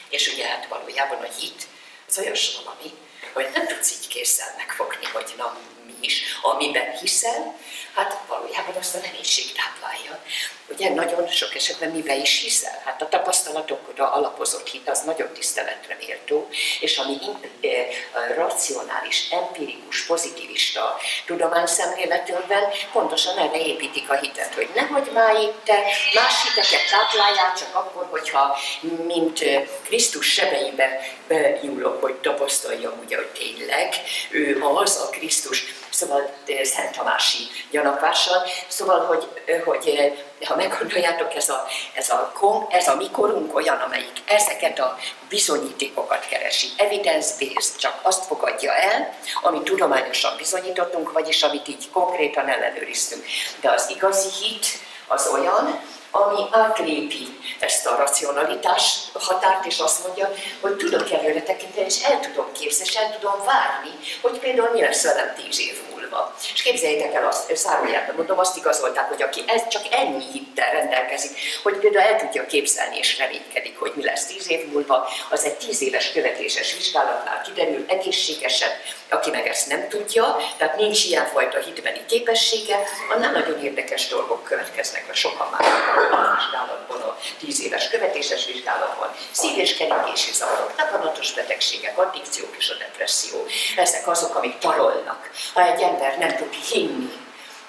Speaker 1: És ugye hát valójában a hit az olyas valami, hogy nem tudsz így kézzel megfogni, hogy na, mi is, amiben hiszel, hát valójában azt a reménység táplálja. Ugye nagyon sok esetben miben is hiszel? Hát a tapasztalatokra alapozott hit az nagyon tiszteletre méltó, és ami eh, racionális, empirikus, pozitivista tudományszemléletőben pontosan erre építik a hitet, hogy nehogy már itt más hiteket tápláljál, csak akkor, hogyha mint eh, Krisztus sebeibe benyúlok, hogy tapasztaljam ugye, hogy tényleg ő az a Krisztus, szóval eh, Szent Tamási gyanakvással, szóval, hogy, hogy ha meggondoljátok, ez a, ez, a, ez a mikorunk olyan, amelyik ezeket a bizonyítékokat keresi. Evidence-based, csak azt fogadja el, amit tudományosan bizonyítottunk, vagyis amit így konkrétan ellenőriztünk. De az igazi hit az olyan, ami átlépi ezt a racionalitás határt, és azt mondja, hogy tudok előre tekinteni, és el tudom képzelni, és el tudom várni, hogy például mi lesz velem tíz év múlva. És képzeljétek el azt, zárójelben mondom, azt igazolták, hogy aki ez csak ennyi hittel rendelkezik, hogy például el tudja képzelni és reménykedik, hogy mi lesz tíz év múlva, az egy tíz éves követéses vizsgálatnál kiderül egészségesen, aki meg ezt nem tudja, tehát nincs ilyenfajta hitbeni képessége, annál nagyon érdekes dolgok következnek, mert sokan már a vizsgálatban, a tíz éves követéses vizsgálatban, szív- és keringési zavarok, daganatos betegségek, addikciók és a depresszió. Ezek azok, amik tarolnak. Ha egy ember nem tud hinni,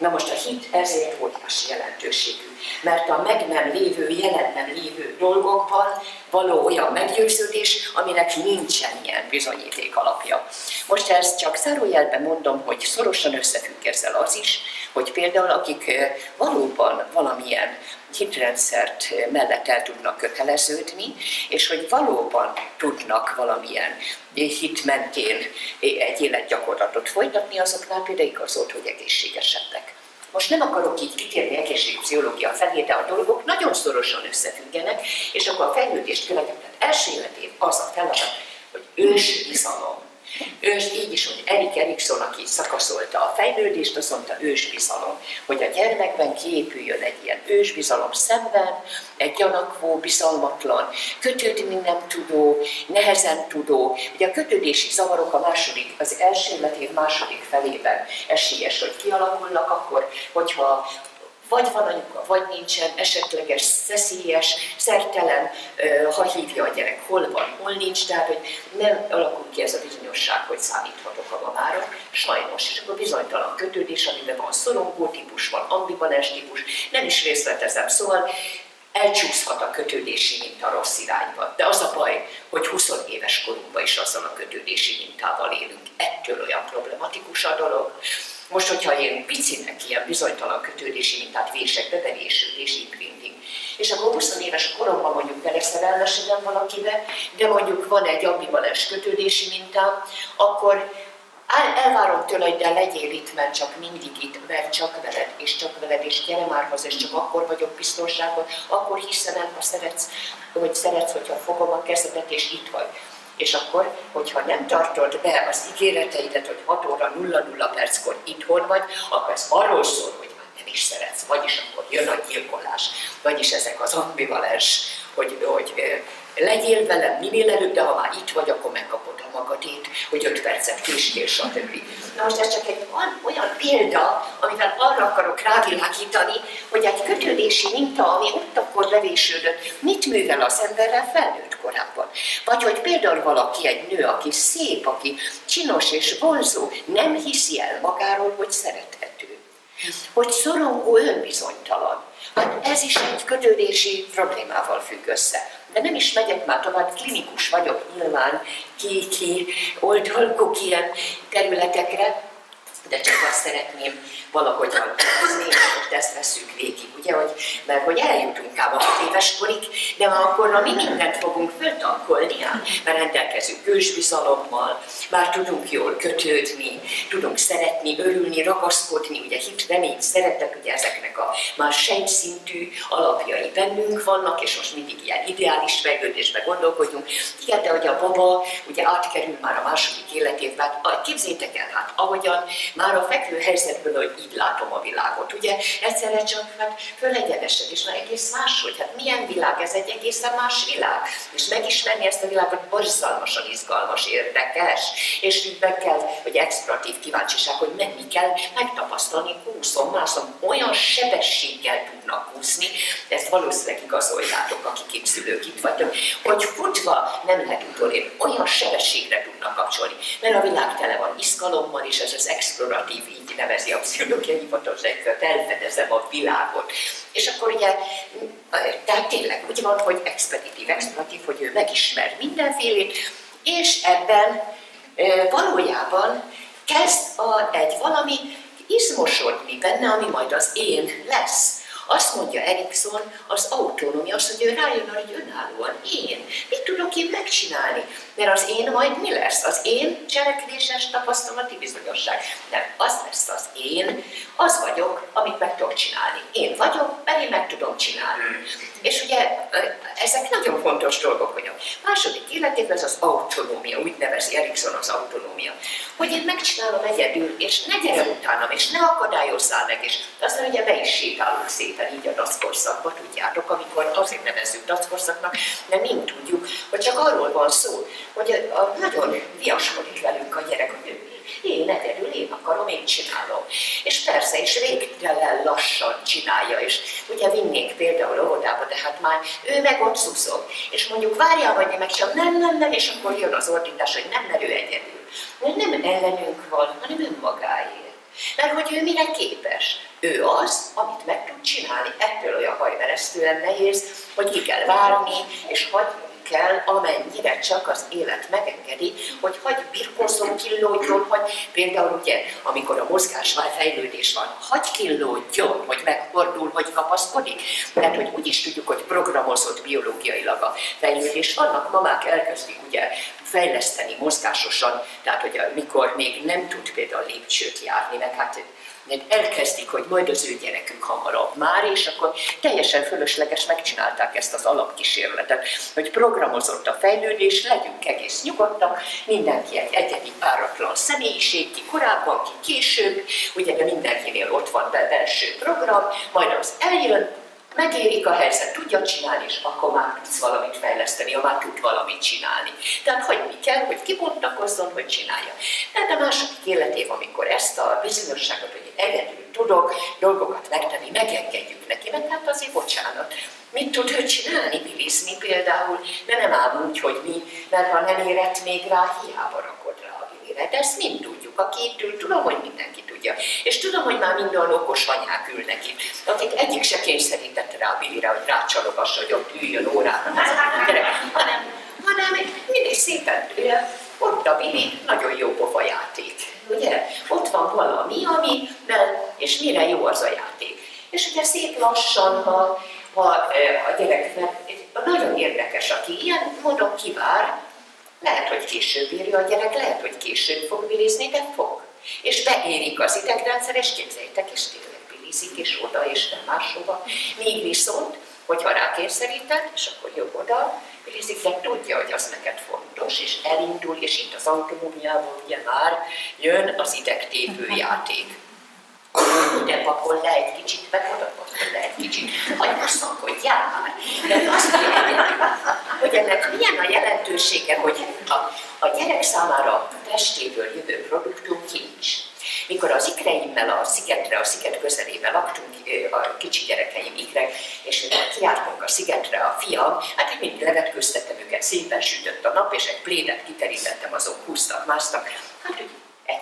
Speaker 1: Na most a hit ezért óriási jelentőségű, mert a meg nem lévő, jelen nem lévő dolgokban való olyan meggyőződés, aminek nincsen ilyen bizonyíték alapja. Most ezt csak zárójelben mondom, hogy szorosan összefügg ezzel az is, hogy például akik valóban valamilyen hitrendszert mellett el tudnak köteleződni, és hogy valóban tudnak valamilyen hit mentén egy életgyakorlatot folytatni, azoknál például igazolt, hogy egészségesebbek. Most nem akarok így kitérni egészségpszichológia felé, de a dolgok nagyon szorosan összefüggenek, és akkor a fejlődést követően, első életén az a feladat, hogy ős bizalom Ős, így is, hogy Erik Erikson, aki szakaszolta a fejlődést, azt mondta ősbizalom, hogy a gyermekben kiépüljön egy ilyen ősbizalom szemben, egy gyanakvó, bizalmatlan, kötődni nem tudó, nehezen tudó. Ugye a kötődési zavarok a második, az első életév második felében esélyes, hogy kialakulnak akkor, hogyha vagy van anyuka, vagy nincsen, esetleges, szeszélyes, szertelen, ha hívja a gyerek, hol van, hol nincs, tehát hogy nem alakul ki ez a bizonyosság, hogy számíthatok a mamára, sajnos. És akkor bizonytalan kötődés, amiben van szorongó típus, van ambivalens típus, nem is részletezem, szóval elcsúszhat a kötődési minta rossz irányba. De az a baj, hogy 20 éves korunkban is azzal a kötődési mintával élünk. Ettől olyan problematikus a dolog, most, hogyha én picinek ilyen bizonytalan kötődési mintát vések be, bevésődés, imprinting, és akkor 20 éves koromban mondjuk beleszerelmesedem valakibe, de mondjuk van egy ambivalens kötődési mintám, akkor elvárom tőle, hogy de legyél itt, mert csak mindig itt, mert csak veled, és csak veled, és gyere már haza, és csak akkor vagyok biztonságban, akkor hiszem el, ha szeretsz, hogy szeretsz, hogyha fogom a kezedet, és itt vagy. És akkor, hogyha nem tartod be az ígéreteidet, hogy 6 óra 00 perckor itthon vagy, akkor ez arról szól, hogy nem is szeretsz, vagyis akkor jön a gyilkolás, vagyis ezek az ambivalens, hogy, hogy legyél velem minél előbb, de ha már itt vagy, akkor megkapod a magadét, hogy öt percet késtél, stb. Na most ez csak egy olyan példa, amivel arra akarok rávilágítani, hogy egy kötődési minta, ami ott akkor bevésődött, mit művel az emberrel felnőtt korában. Vagy hogy például valaki, egy nő, aki szép, aki csinos és vonzó, nem hiszi el magáról, hogy szerethető. Hogy szorongó önbizonytalan. Hát ez is egy kötődési problémával függ össze de nem is megyek már tovább, klinikus vagyok nyilván, ki, ki oldalkok ilyen területekre, de csak azt szeretném valahogy hozni, és most ezt veszünk végig, ugye, hogy, mert hogy eljutunk ám a éves korig, de akkor na, mi mindent fogunk föltankolni, mert rendelkezünk ősbizalommal, már tudunk jól kötődni, tudunk szeretni, örülni, ragaszkodni, ugye hit, remény, szeretet, ugye ezeknek a már sejtszintű alapjai bennünk vannak, és most mindig ilyen ideális fejlődésbe gondolkodjunk. Igen, de hogy a baba ugye átkerül már a második életébe, hát képzétek el, hát ahogyan már a fekvő helyzetből, hogy így látom a világot. Ugye egyszerre csak hát fölegyenesed, és már egész máshogy. Hát milyen világ? Ez egy egészen más világ. És megismerni ezt a világot borzalmasan izgalmas, érdekes. És így meg kell, hogy exploratív kíváncsiság, hogy menni kell, megtapasztalni, kúszom, mászom, olyan sebességgel tudnak úszni, de ezt valószínűleg igazoljátok, akik itt szülők itt vagytok, hogy futva nem lehet utolérni, olyan sebességre tudnak kapcsolni, mert a világ tele van izgalommal, és ez az exploratív, így nevezi a pszichológiai hivatalos egyfőt, felfedezem a világot. És akkor ugye, tehát tényleg úgy van, hogy expeditív, exploratív, hogy ő megismer mindenfélét, és ebben valójában kezd a, egy valami izmosodni benne, ami majd az én lesz. Azt mondja Erikson, az autonómia, az, hogy ő rájön arra, hogy önállóan én. Mit tudok én megcsinálni? Mert az én majd mi lesz? Az én cselekvéses tapasztalati bizonyosság. Nem, az lesz az én, az vagyok, amit meg tudok csinálni. Én vagyok, mert én meg tudom csinálni. És ugye ezek nagyon fontos dolgok vagyok. Második életében ez az autonómia, úgy nevezi Erikson az autonómia. Hogy én megcsinálom egyedül, és ne gyere utánam, és ne akadályozzál meg, és aztán ugye be is sétálunk szépen így a dackorszakba, tudjátok, amikor azért nevezzük dackorszaknak, de mind tudjuk, hogy csak arról van szó, hogy nagyon viaskodik velünk a gyerek, hogy én egyedül, én akarom, én csinálom. És persze, és végtelen lassan csinálja, és ugye vinnék például óvodába, de hát már ő meg ott szuszog. És mondjuk várjál, vagy meg csak nem, nem, nem, és akkor jön az ordítás, hogy nem, mert ő egyedül. Mert nem ellenünk van, hanem önmagáért. Mert hogy ő mire képes? Ő az, amit meg tud csinálni. Ettől olyan hajmeresztően nehéz, hogy ki kell várni, és hagyni kell, amennyire csak az élet megengedi, hogy hagy birkózzon, killódjon, hogy például ugye, amikor a mozgás már fejlődés van, hagy killódjon, hogy megfordul, hogy kapaszkodik. Mert hogy úgy is tudjuk, hogy programozott biológiailag a fejlődés. Vannak mamák elkezdik ugye fejleszteni mozgásosan, tehát hogy mikor még nem tud például lépcsőt járni, meg hát elkezdik, hogy majd az ő gyerekük hamarabb már, és akkor teljesen fölösleges megcsinálták ezt az alapkísérletet, hogy programozott a fejlődés, legyünk egész nyugodtak, mindenki egy egyedi páratlan személyiség, ki korábban, ki később, ugye de mindenkinél ott van be belső program, majd az eljön, megérik a helyzet, tudja csinálni, és akkor már tudsz valamit fejleszteni, ha már tud valamit csinálni. Tehát hagyni kell, hogy kibontakozzon, hogy csinálja. Tehát a második életév, amikor ezt a bizonyosságot, hogy egyedül tudok dolgokat megtenni, megengedjük neki, mert hát azért bocsánat. Mit tud ő csinálni, bilizni például, de nem áll úgy, hogy mi, mert ha nem érett még rá, hiába rakod rá a bilire. De ezt mind tudjuk. Aki itt ül, tudom, hogy mindenki tudja. És tudom, hogy már minden okos anyák ülnek itt, akik egyik se kényszerítette rá a bilire, hogy rácsalogassa, hogy ott üljön órára, hanem, hanem mindig szépen ott a bili, nagyon jó pofa játék. Ugye? Ott van valami, ami, és mire jó az a játék. És ugye szép lassan, ha, ha a gyereknek, nagyon érdekes, aki ilyen módon kivár, Lehet, hogy később írja a gyerek, lehet, hogy később fog bilizni, de fog. És beérik az idegrendszer, és képzeljétek, és tényleg bilizik, és oda, és nem máshova. Még viszont, hogyha rákényszerített, és akkor jobb oda, bilizik, de tudja, hogy az neked fontos, és elindul, és itt az autonómiával ugye már jön az idegtépő játék ide pakol le egy kicsit, meg oda pakol le egy kicsit, hogy szankodjál már. De azt hogy ennek milyen a jelentősége, hogy a, a gyerek számára a testéből jövő produktum kincs. Mikor az ikreimmel a szigetre, a sziget közelébe laktunk, a kicsi gyerekeim ikrek, és kiártunk a szigetre, a fiam, hát én mind levetköztettem őket, szépen sütött a nap, és egy plédet kiterítettem, azok húztak, másztak. Hát,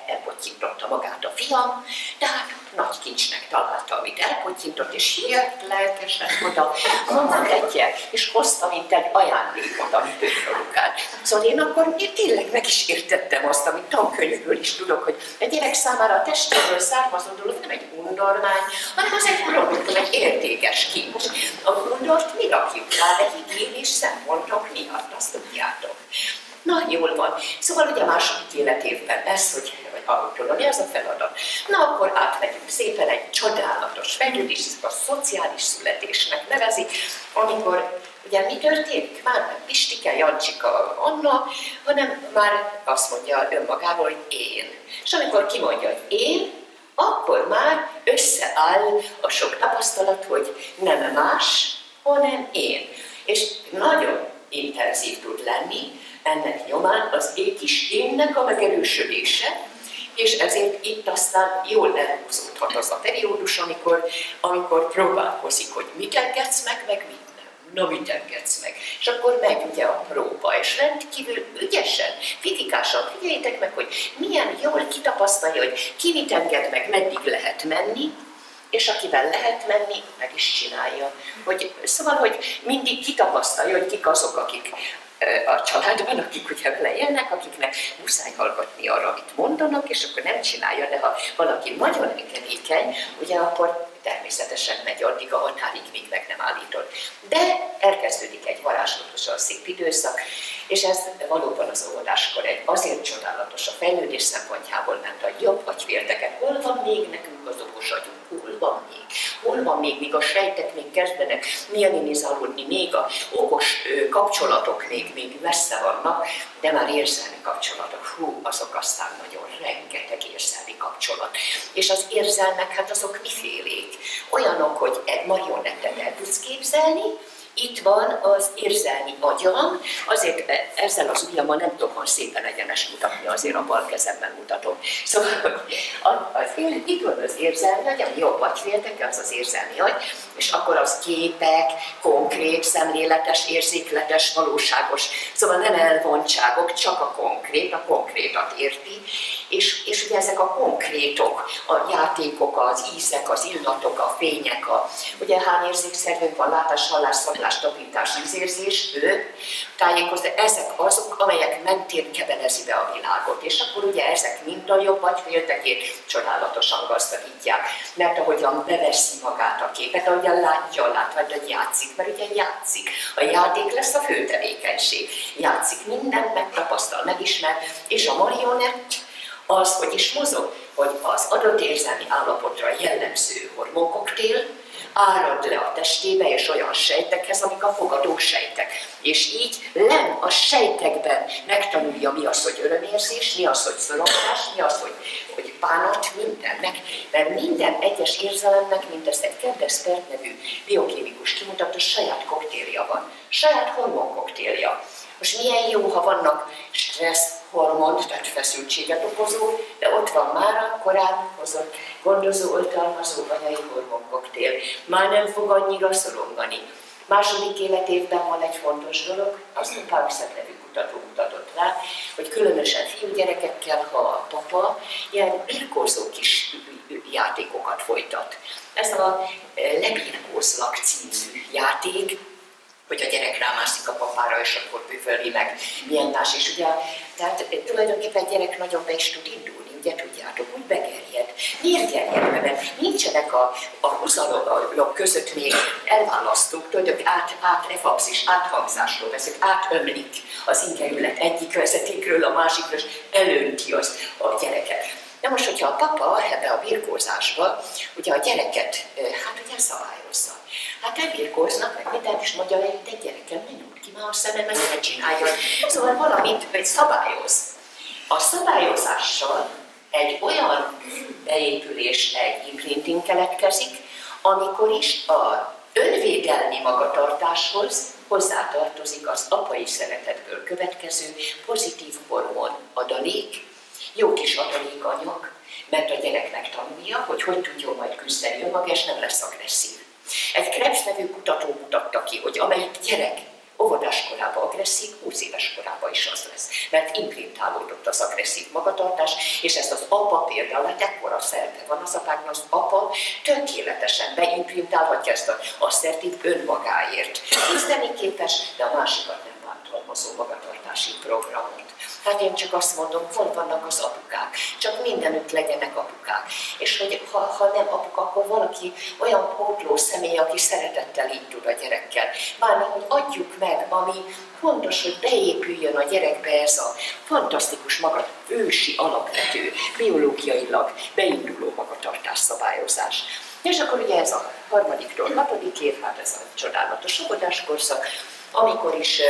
Speaker 1: elpotyintotta magát a fiam, de hát nagy kincsnek találta, amit elpotyintott, és jött lelkesen oda mamuketje, és hozta, mint egy ajándékot, amit ő produkált. Szóval én akkor én tényleg meg is értettem azt, amit tankönyvből is tudok, hogy a gyerek számára a testéből származó dolog nem egy undormány, hanem az egy produktum, egy értékes kincs. A undort mi rakjuk rá, de higiénés szempontok miatt, azt tudjátok. Na, jól van. Szóval ugye a második életévben lesz, hogy, hallottul, mi az a feladat. Na, akkor átmegyünk szépen egy csodálatos fejlődés, a szociális születésnek nevezik, amikor ugye mi történik? Már nem Pistike, Jancsika, Anna, hanem már azt mondja önmagából, hogy én. És amikor kimondja, hogy én, akkor már összeáll a sok tapasztalat, hogy nem más, hanem én. És nagyon intenzív tud lenni, ennek nyomán az ég is énnek a megerősödése, és ezért itt aztán jól elhúzódhat az a periódus, amikor, amikor próbálkozik, hogy mit engedsz meg, meg mit. Na, mit engedsz meg? És akkor megy ugye a próba, és rendkívül ügyesen, kritikásan figyeljétek meg, hogy milyen jól kitapasztalja, hogy ki mit enged meg, meddig lehet menni, és akivel lehet menni, meg is csinálja. Hogy, szóval, hogy mindig kitapasztalja, hogy kik azok, akik a családban, akik ugye vele élnek, akiknek muszáj hallgatni arra, amit mondanak, és akkor nem csinálja, de ha valaki nagyon engedékeny, ugye akkor természetesen megy addig a határig, míg meg nem állítod. De elkezdődik egy varázslatosan szép időszak, és ez valóban az óvodáskor egy azért csodálatos a fejlődés szempontjából, mert a jobb agyvérdeket, hol van még nekünk az okos agyunk, hol van még, hol van még, míg a sejtek még kezdenek mielinizálódni, még a okos kapcsolatok még, még messze vannak, de már érzelmi kapcsolatok, hú, azok aztán nagyon rengeteg érzelmi kapcsolat. És az érzelmek, hát azok mifélék? Olyanok, hogy egy marionettet el tudsz képzelni, itt van az érzelmi agyam, azért ezzel az ujjammal nem tudok olyan szépen egyenes mutatni, azért a bal kezemben mutatom. Szóval az, itt van az érzelmi agy, ami jobb agyfélteke, az az érzelmi agy, és akkor az képek, konkrét, szemléletes, érzékletes, valóságos. Szóval nem elvontságok, csak a konkrét, a konkrétat érti, és, és ugye ezek a konkrétok, a játékok, az ízek, az illatok, a fények, a, ugye hány érzékszervünk van, látás, hallás, szaglás, stabilitás, ízérzés, ő tájékozza, ezek azok, amelyek mentén kebelezi be a világot. És akkor ugye ezek mind a jobb agyféltekét csodálatosan gazdagítják. Mert ahogyan beveszi magát a képet, ahogyan látja látványt, hogy játszik, mert ugye játszik. A játék lesz a fő tevékenység. Játszik mindent, megtapasztal, megismer, és a marionett az, hogy is mozog, hogy az adott érzelmi állapotra jellemző hormonkoktél árad le a testébe és olyan sejtekhez, amik a fogadó sejtek. És így len a sejtekben megtanulja, mi az, hogy örömérzés, mi az, hogy szorongás, mi az, hogy, hogy bánat, mindennek. Mert minden egyes érzelemnek, mint ezt egy Kendes Pert nevű biokémikus kimutató, saját koktélja van. Saját hormonkoktélja. Most milyen jó, ha vannak stressz hormont, tehát feszültséget okozó, de ott van már a korán hozott gondozó, oltalmazó anyai hormonkoktél. Már nem fog annyira szorongani. Második életévben van egy fontos dolog, azt a Parksett nevű kutató mutatott rá, hogy különösen fiúgyerekekkel, ha a papa ilyen birkózó kis játékokat folytat. Ez a Lebirkózlak című játék, hogy a gyerek rámászik a papára, és akkor bűvöli meg, milyen más. És ugye, tehát tulajdonképpen a gyerek nagyon be is tud indulni, ugye tudjátok, úgy begerjed. Miért gerjedve? Mert nincsenek a, a húzalok között még elválasztók, tudod, át, átrefapszis, áthangzásról veszek, átömlik az ingerület egyik vezetékről a másikra, és elönti az a gyereket. Na most, hogyha a papa ebbe a birkózásba, ugye a gyereket, hát ugye szabályozza. Hát elbirkóznak, meg mindent is mondja, hogy egy gyerekem, ne nyújt ki már a szemem, meg ne csinálja. Szóval valamit egy szabályoz. A szabályozással egy olyan beépülés, egy imprinting keletkezik, amikor is a önvédelmi magatartáshoz hozzátartozik az apai szeretetből következő pozitív hormon adalék, jó kis adalékanyag, mert a gyereknek tanulja, hogy hogy tudjon majd küzdeni önmaga, és nem lesz agresszív. Egy Krebs nevű kutató mutatta ki, hogy amelyik gyerek óvodás korában agresszív, 20 éves korában is az lesz. Mert imprintálódott az agresszív magatartás, és ezt az apa például, hát ekkora szerve van az apáknak, az apa tökéletesen beimprintálhatja ezt az asszertív önmagáért. Küzdeni képes, de a másikat nem bántalmazó magatartási programot. Hát én csak azt mondom, hol vannak az apukák. Csak mindenütt legyenek apukák. És hogy ha, ha nem apuka, akkor valaki olyan pótló személy, aki szeretettel így tud a gyerekkel. Már hogy adjuk meg, ami fontos, hogy beépüljön a gyerekbe ez a fantasztikus maga, ősi, alapvető, biológiailag beinduló magatartás szabályozás. És akkor ugye ez a harmadikról hatodik év, hát ez a csodálatos óvodáskorszak, amikor is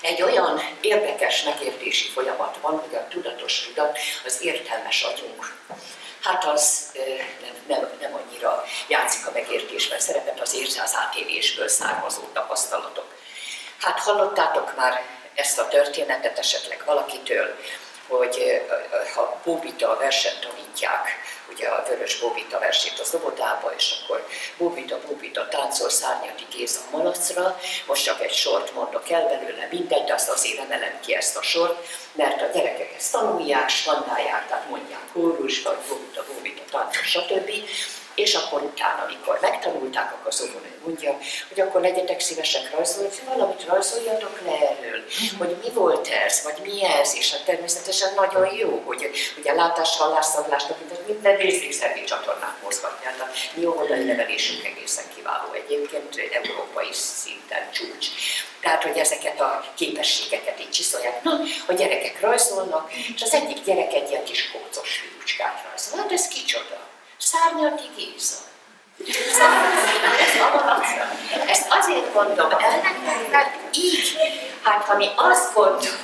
Speaker 1: egy olyan érdekes megértési folyamat van, hogy a tudatos tudat az értelmes agyunk. Hát az nem, nem, nem annyira játszik a megértésben szerepet, az érzelz átélésből származó tapasztalatok. Hát hallottátok már ezt a történetet esetleg valakitől, hogy ha Bóbita verset tanítják, ugye a Vörös Bóbita versét az óvodába, és akkor Bóbita, Bóbita táncol szárnyati kéz a malacra, most csak egy sort mondok el belőle, mindegy, de azt azért emelem ki ezt a sort, mert a gyerekek ezt tanulják, skandálják, tehát mondják kórus, vagy Bóbita, Bóbita táncol, stb. És akkor utána, amikor megtanulták, akkor az óvónő mondja, hogy akkor legyetek szívesek rajzolni, hogy valamit rajzoljatok le erről, hogy mi volt ez, vagy mi ez, és hát természetesen nagyon jó, hogy ugye látás, hallás, szaglás, minden részvégszervi csatornát mozgatni. Hát a mi óvodai nevelésünk egészen kiváló egyébként, európai szinten csúcs. Tehát, hogy ezeket a képességeket így csiszolják. Na, a gyerekek rajzolnak, és az egyik gyerek egy ilyen kis kócos fiúcskát rajzol. Hát ez kicsoda? Szárnyati Géza. Ezt azért mondom el, mert így, hát ha mi azt gondoljuk,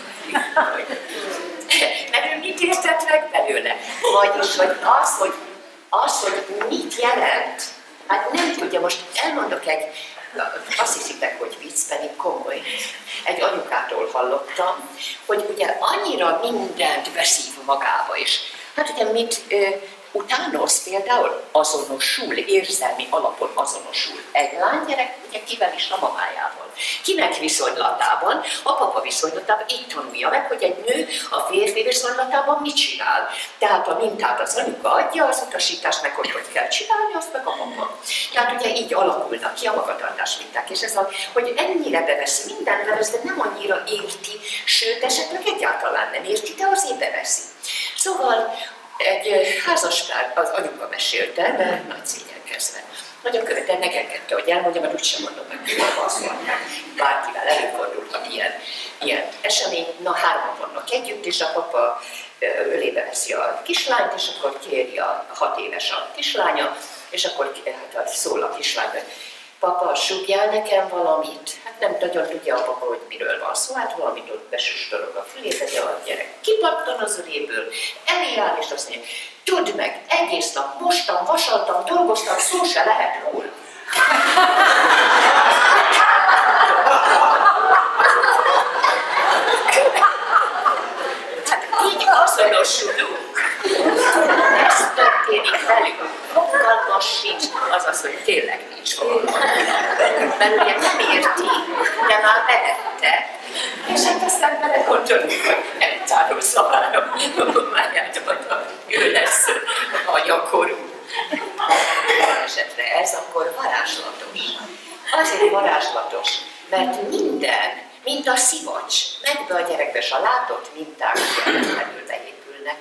Speaker 1: mert ő mit értett meg belőle? Vagyis, hogy az, hogy, az, hogy mit jelent, hát nem tudja, most elmondok egy, azt hiszitek, hogy vicc, pedig komoly. Egy anyukától hallottam, hogy ugye annyira mindent beszív magába, és hát ugye mit Utánoz például azonosul, érzelmi alapon azonosul egy lánygyerek, ugye kivel is a mamájával. Kinek viszonylatában? A papa viszonylatában így tanulja meg, hogy egy nő a férfi viszonylatában mit csinál. Tehát a mintát az anyuka adja, az utasítást meg, hogy hogy kell csinálni, azt meg a papa. Tehát ugye így alakulnak ki a magatartás minták. És ez a, hogy ennyire beveszi minden bevesz, de nem annyira érti, sőt, esetleg egyáltalán nem érti, de azért beveszi. Szóval egy házaspár, az anyuka mesélte, de nagy szégyenkezve. Nagyon követően megengedte, hogy elmondja, mert úgysem mondom meg, hogy van. Bárkivel előfordulhat ilyen, ilyen esemény. Na, hárman vannak együtt, és a papa ölébe veszi a kislányt, és akkor kéri a hat éves a kislánya, és akkor hát, szól a kislány, hogy papa, sugjál nekem valamit. Hát nem nagyon tudja a papa, hogy miről van szó, hát valamit ott besüstölög a fülébe, de a gyerek kipattan az öléből, elé áll, és azt mondja, tudd meg, egész nap mostam, vasaltam, dolgoztam, szó se lehet róla. Hát így azonosulunk. Történik velünk. Fogalmas sincs, azaz, hogy tényleg nincs fogalmas. Mert ugye nem érti, de már bevette, és hát aztán belegondolunk, hogy nem tárul szavára, máját ő lesz a gyakorú. Esetre ez akkor varázslatos. Azért varázslatos, mert minden, mint a szivacs, megy be a gyerekbe, és a látott minták, beépülnek,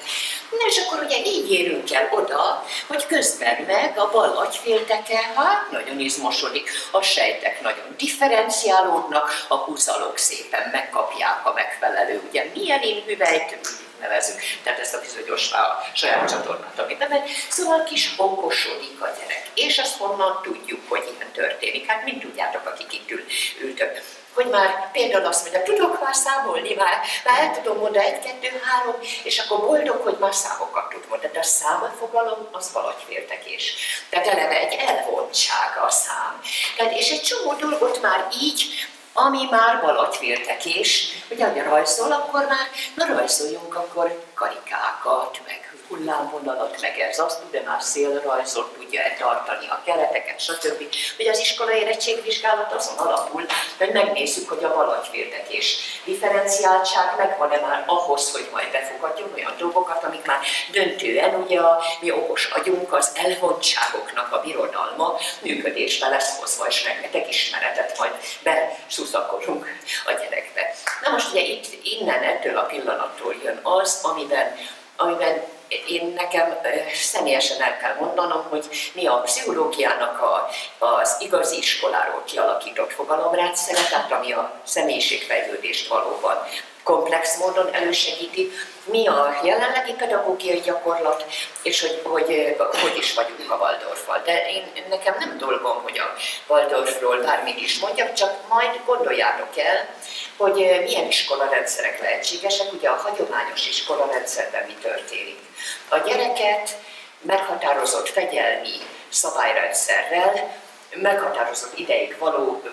Speaker 1: Na és akkor ugye így érünk el oda, hogy közben meg a bal agyfélteke, hát nagyon izmosodik, a sejtek nagyon differenciálódnak, a húzalok szépen megkapják a megfelelő, ugye milyen inhüvelyt, nevezünk, tehát ezt a bizonyos a saját csatornát, amit nem Szóval kis okosodik a gyerek. És azt honnan tudjuk, hogy ilyen történik? Hát mind tudjátok, akik itt ül, ültök hogy már például azt mondja, tudok már számolni, már, már el tudom mondani egy, kettő, három, és akkor boldog, hogy már számokat tud mondani. De a számfogalom az valagyféltekés. Tehát eleve egy elvontsága a szám. Tehát, és egy csomó dolgot már így ami már valagyféltekés, hogy ahogy rajzol, akkor már, na rajzoljunk akkor karikákat, meg hullámvonalat, meg ez azt, de már szélrajzot tudja -e tartani a kereteket, stb. Hogy az iskola érettségvizsgálat azon alapul, hogy megnézzük, hogy a valagyféltekés differenciáltság megvan-e már ahhoz, hogy majd befogadjon olyan dolgokat, amik már döntően ugye a mi okos agyunk, az elvontságoknak a birodalma működésbe lesz hozva, és rengeteg ismeretet majd beszuszakolunk a gyerekbe. Na most ugye itt innen ettől a pillanattól jön az, amiben, amiben én nekem személyesen el kell mondanom, hogy mi a pszichológiának a, az igazi iskoláról kialakított fogalomrendszere, tehát ami a személyiségfejlődést valóban komplex módon elősegíti, mi a jelenlegi pedagógiai gyakorlat, és hogy hogy, hogy is vagyunk a Waldorfval. De én, nekem nem dolgom, hogy a Waldorfról bármit is mondjak, csak majd gondoljátok el, hogy milyen iskolarendszerek lehetségesek, ugye a hagyományos iskolarendszerben mi történik. A gyereket meghatározott fegyelmi szabályrendszerrel, meghatározott ideig való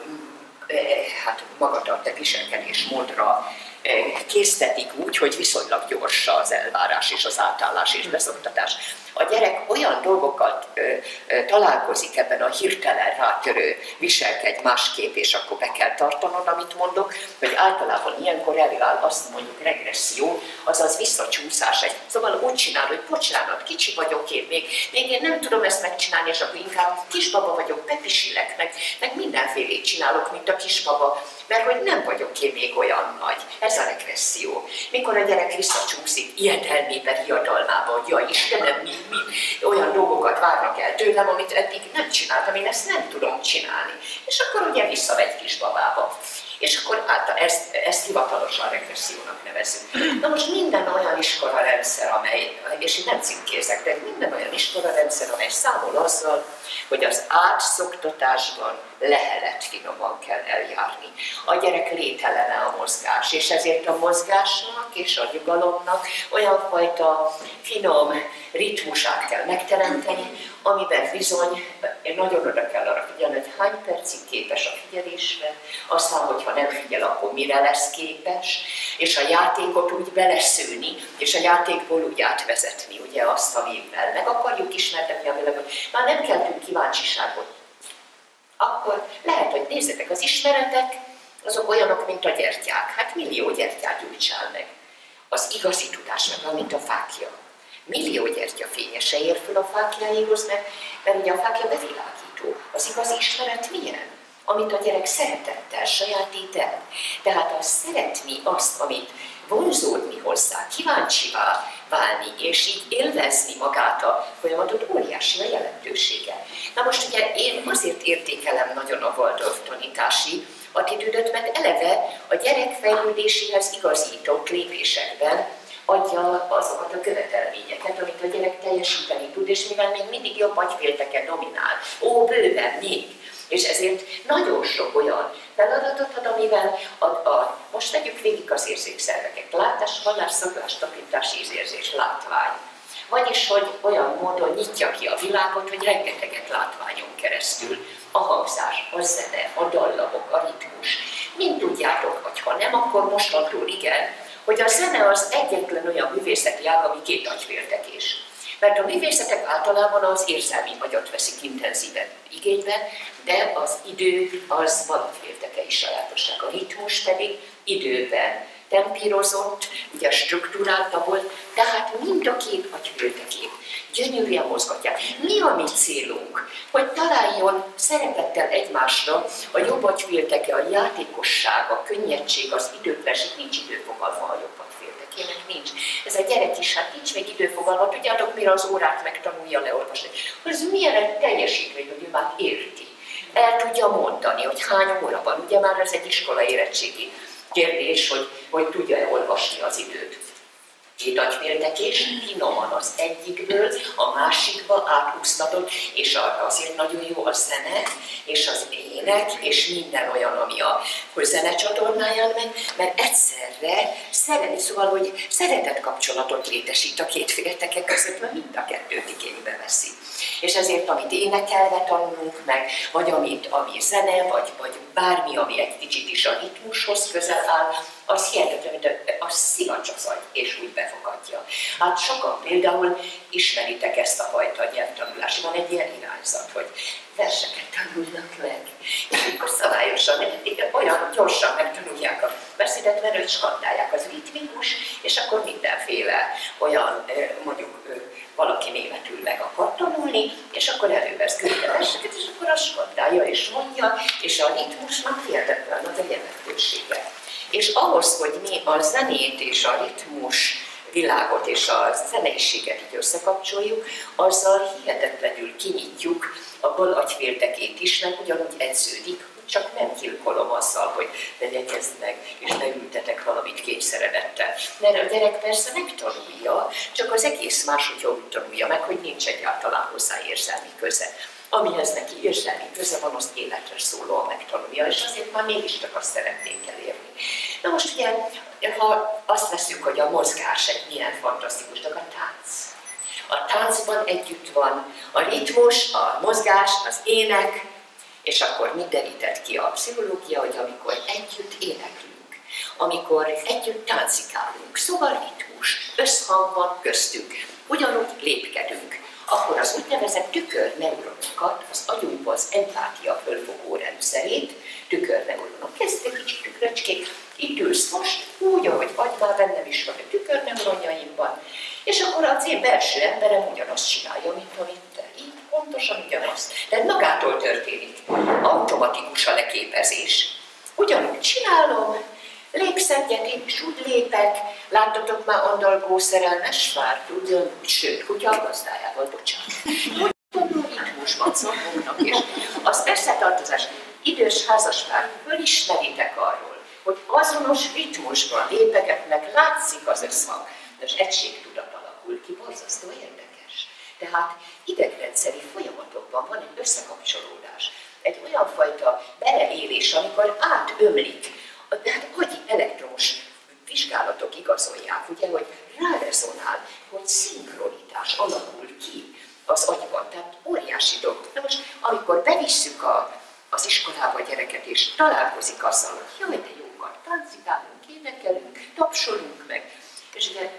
Speaker 1: hát magatartó viselkedés módra késztetik úgy, hogy viszonylag gyors az elvárás és az átállás és beszoktatás. A gyerek olyan dolgokat ö, ö, találkozik ebben a hirtelen rátörő viselkedj másképp, és akkor be kell tartanod, amit mondok, hogy általában ilyenkor előáll azt mondjuk regresszió, azaz visszacsúszás. Szóval úgy csinál, hogy bocsánat, kicsi vagyok én, még, még én nem tudom ezt megcsinálni, és akkor inkább kisbaba vagyok, bepisilek, meg, meg mindenfélét csinálok, mint a kisbaba, mert hogy nem vagyok én még olyan nagy. Ez a regresszió. Mikor a gyerek visszacsúszik ilyetelmében, hiadalmában, hogy ja Istenem, mi, olyan dolgokat várnak el tőlem, amit eddig nem csináltam, én ezt nem tudom csinálni. És akkor ugye visszavegy kisbabába. És akkor által ezt, ezt hivatalosan regressziónak nevezünk. Na most minden olyan iskola rendszer, amely, és én nem címkézek, de minden olyan iskola rendszer, amely számol azzal, hogy az átszoktatásban lehelet finoman kell eljárni. A gyerek lételene a mozgás, és ezért a mozgásnak és a nyugalomnak olyan fajta finom ritmusát kell megteremteni, amiben bizony nagyon oda kell arra figyelni, hogy hány percig képes a figyelésre, aztán, hogyha nem figyel, akkor mire lesz képes, és a játékot úgy beleszőni, és a játékból úgy átvezetni, ugye azt, amivel meg akarjuk ismertetni a világot. Már nem keltünk kíváncsiságot. Akkor lehet, hogy nézzetek, az ismeretek, azok olyanok, mint a gyertyák. Hát millió gyertyát gyújtsál meg. Az igazi tudás meg, mint a fákja millió gyertya fényese ér föl a fákjáihoz, mert, mert ugye a fákja bevilágító. Az igazi ismeret milyen? Amit a gyerek szeretettel sajátít el. Tehát az szeretni azt, amit vonzódni hozzá, kíváncsivá válni, és így élvezni magát a folyamatot, óriási a jelentősége. Na most ugye én azért értékelem nagyon a Waldorf tanítási attitűdöt, mert eleve a gyerek fejlődéséhez igazított lépésekben adja azokat a követelményeket, amit a gyerek teljesíteni tud, és mivel még mindig jobb agyfélteken dominál, ó, bőven még, és ezért nagyon sok olyan feladatot ad, amivel a, a, most vegyük végig az érzékszerveket, látás, hallás, szaglás, tapintás, ízérzés, látvány. Vagyis, hogy olyan módon nyitja ki a világot, hogy rengeteget látványon keresztül a hangzás, a zene, a dallamok, a ritmus. Mind tudjátok, hogy ha nem, akkor mostantól igen, hogy a zene az egyetlen olyan művészeti ág, ami két agyféltekés. Mert a művészetek általában az érzelmi agyat veszik intenzíven igénybe, de az idő az valamiféltekei sajátosság. A ritmus pedig időben tempírozott, ugye struktúrálta volt, tehát mind a két agyféltekét gyönyörűen mozgatják. Mi a mi célunk? Hogy találjon szerepettel egymásra a jobb agyfélteke, a játékosság, a könnyedség, az időtlenség, nincs időfogalma a jobb gyerekének nincs. Ez a gyerek is, hát nincs még időfogalma, tudjátok, mire az órát megtanulja leolvasni. Ez milyen egy teljesítmény, hogy ő már érti. El tudja mondani, hogy hány óra van. Ugye már ez egy iskola érettségi kérdés, hogy, hogy tudja-e olvasni az időt két agyféltekés, finoman az egyikből a másikba átúsztatott, és azért nagyon jó a zene, és az ének, és minden olyan, ami a hogy zenecsatornáján megy, mert egyszerre szeretni, szóval, hogy szeretett kapcsolatot létesít a két féltekek között, mert mind a kettőt igénybe veszi. És ezért, amit énekelve tanulunk meg, vagy amit, ami zene, vagy, vagy bármi, ami egy kicsit is a ritmushoz közel áll, az hihetetlen, mint a szivacs az agy, és úgy befogadja. Hát sokan például ismeritek ezt a fajta nyelvtanulást. Van egy ilyen irányzat, hogy verseket tanulnak meg, és akkor szabályosan, olyan gyorsan megtanulják a beszédet, mert őt skandálják az ritmikus, és akkor mindenféle olyan, mondjuk valaki németül meg akar tanulni, és akkor elővesz a verseket, és akkor azt skandálja és mondja, és a ritmusnak hihetetlen az a jelentősége. És ahhoz, hogy mi a zenét és a ritmus világot és a zeneiséget így összekapcsoljuk, azzal hihetetlenül kinyitjuk a bal agyféltekét is, mert ugyanúgy edződik, csak nem kilkolom azzal, hogy ne meg, és ne ültetek valamit kényszeredettel. Mert a gyerek persze megtanulja, csak az egész máshogy úgy tanulja meg, hogy nincs egyáltalán hozzá érzelmi köze amihez neki érzelmi köze van, azt életre szólóan megtanulja, és azért már mégiscsak azt szeretnénk elérni. Na most ugye, ha azt veszük, hogy a mozgás egy milyen fantasztikus dolog, a tánc. A táncban együtt van a ritmus, a mozgás, az ének, és akkor mit derített ki a pszichológia, hogy amikor együtt éneklünk, amikor együtt táncikálunk, szóval ritmus, összhang van köztünk, ugyanúgy lépkedünk, akkor az úgynevezett tükörneuronokat, az agyunkban az empátia fölfogó rendszerét, tükörneuronok, kezdtek kicsit tükröcskék, itt ülsz most, úgy, ahogy vagy, már bennem is van a tükörneuronjaimban, és akkor az én belső emberem ugyanazt csinálja, mint amit te. Így pontosan ugyanazt. De magától történik. Automatikus a leképezés. Ugyanúgy csinálom, Lépsz egyet, én is úgy lépek, láttatok már andalgó szerelmes fárt, ugyanúgy, sőt, kutya a gazdájával, bocsánat. Ritmusban szokognak, és az összetartozás idős házaspár fölismeritek arról, hogy azonos ritmusban lépegetnek, látszik az összhang, de az egységtudat alakul ki, borzasztó érdekes. Tehát idegrendszeri folyamatokban van egy összekapcsolódás, egy olyan fajta beleélés, amikor átömlik hát agyi elektromos vizsgálatok igazolják, ugye, hogy rárezonál, hogy szinkronitás alakul ki az agyban. Tehát óriási dolog. Na most, amikor bevisszük a, az iskolába a gyereket, és találkozik azzal, hogy jaj, de jó van, táncikálunk, énekelünk, tapsolunk meg, és ugye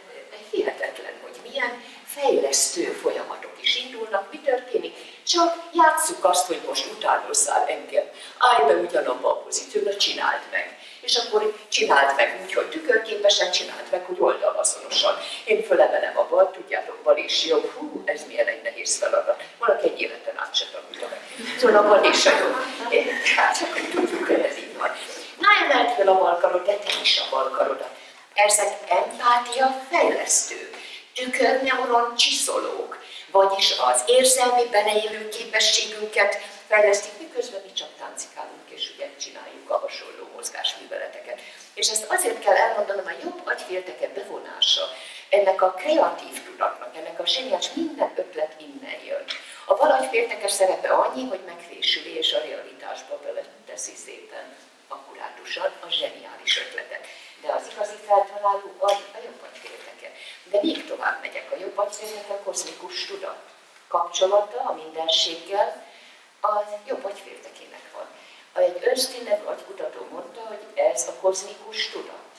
Speaker 1: hihetetlen, hogy milyen fejlesztő folyamatok is indulnak, mi történik, csak játsszuk azt, hogy most utánozzál engem, állj be ugyanabba a pozícióra, csináld meg és akkor csinált meg úgy, hogy tükörképesen, csinált meg, hogy oldalazonosan. Én fölemelem a bal, tudjátok, bal és jobb, hú, ez milyen egy nehéz feladat. Valaki egy életen át se tanulja meg. Szóval a bal és a jobb. Hát csak tudjuk, hogy ez így van. Na, emelt fel a bal karod, de te is a bal karodat. Ezek empátia fejlesztő, tükörneuron csiszolók, vagyis az érzelmi beleélő képességünket fejlesztik, miközben mi csak táncikálunk csináljuk a hasonló mozgásműveleteket. És ezt azért kell elmondanom, a jobb agyfélteke bevonása, ennek a kreatív tudatnak, ennek a zseniás minden ötlet innen jön. A valagyféltekes szerepe annyi, hogy megfésüli és a realitásba bele teszi szépen akkurátusan a zseniális ötletet. De az igazi feltaláló agy a jobb agyfélteke. De még tovább megyek, a jobb agyfélteke a kozmikus tudat kapcsolata a mindenséggel, az jobb agyféltekének van. Egy Önstin nevű agykutató mondta, hogy ez a kozmikus tudat.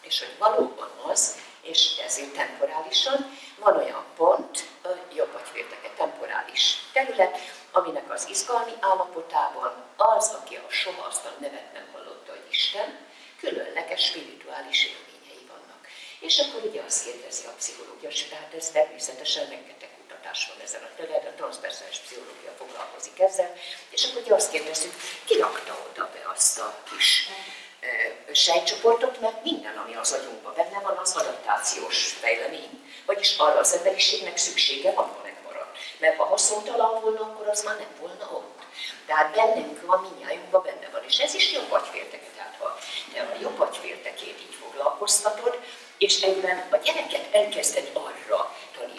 Speaker 1: És hogy valóban az, és ezért temporálisan, van olyan pont, a jobb agyfélteke temporális terület, aminek az izgalmi állapotában az, aki a soha azt a nevet nem hallotta, hogy Isten, különleges spirituális élményei vannak. És akkor ugye azt kérdezi a pszichológia, tehát ez természetesen rengeteg kutatás van ezen a területen, a transzperszális pszichológia foglalkozik ezzel, és akkor ugye azt kérdezzük, ki rakta oda be azt a kis sejtcsoportot, mert minden, ami az agyunkban benne van, az adaptációs fejlemény. Vagyis arra az emberiségnek szüksége van, ha megmarad. Mert ha haszontalan volna, akkor az már nem volna ott. Tehát bennünk van, minnyájunkban benne van. És ez is jobb agyfélteke. Tehát ha te a jobb agyféltekét így foglalkoztatod, és egyben a gyereket elkezded arra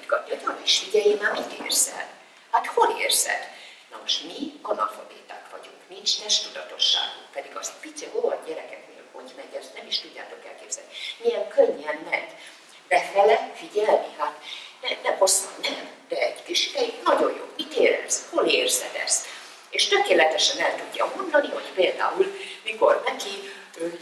Speaker 1: hogy arra is figyelj már, mit érzel. Hát hol érzed? Na most mi analfabéták vagyunk, nincs testudatosságunk, pedig azt pici hol gyerekeknél, hogy megy, ezt nem is tudjátok elképzelni. Milyen könnyen megy befele figyelni, hát ne, nem hosszan, nem, de egy kis ideig nagyon jó. Mit érez? Hol érzed ezt? És tökéletesen el tudja mondani, hogy például mikor neki,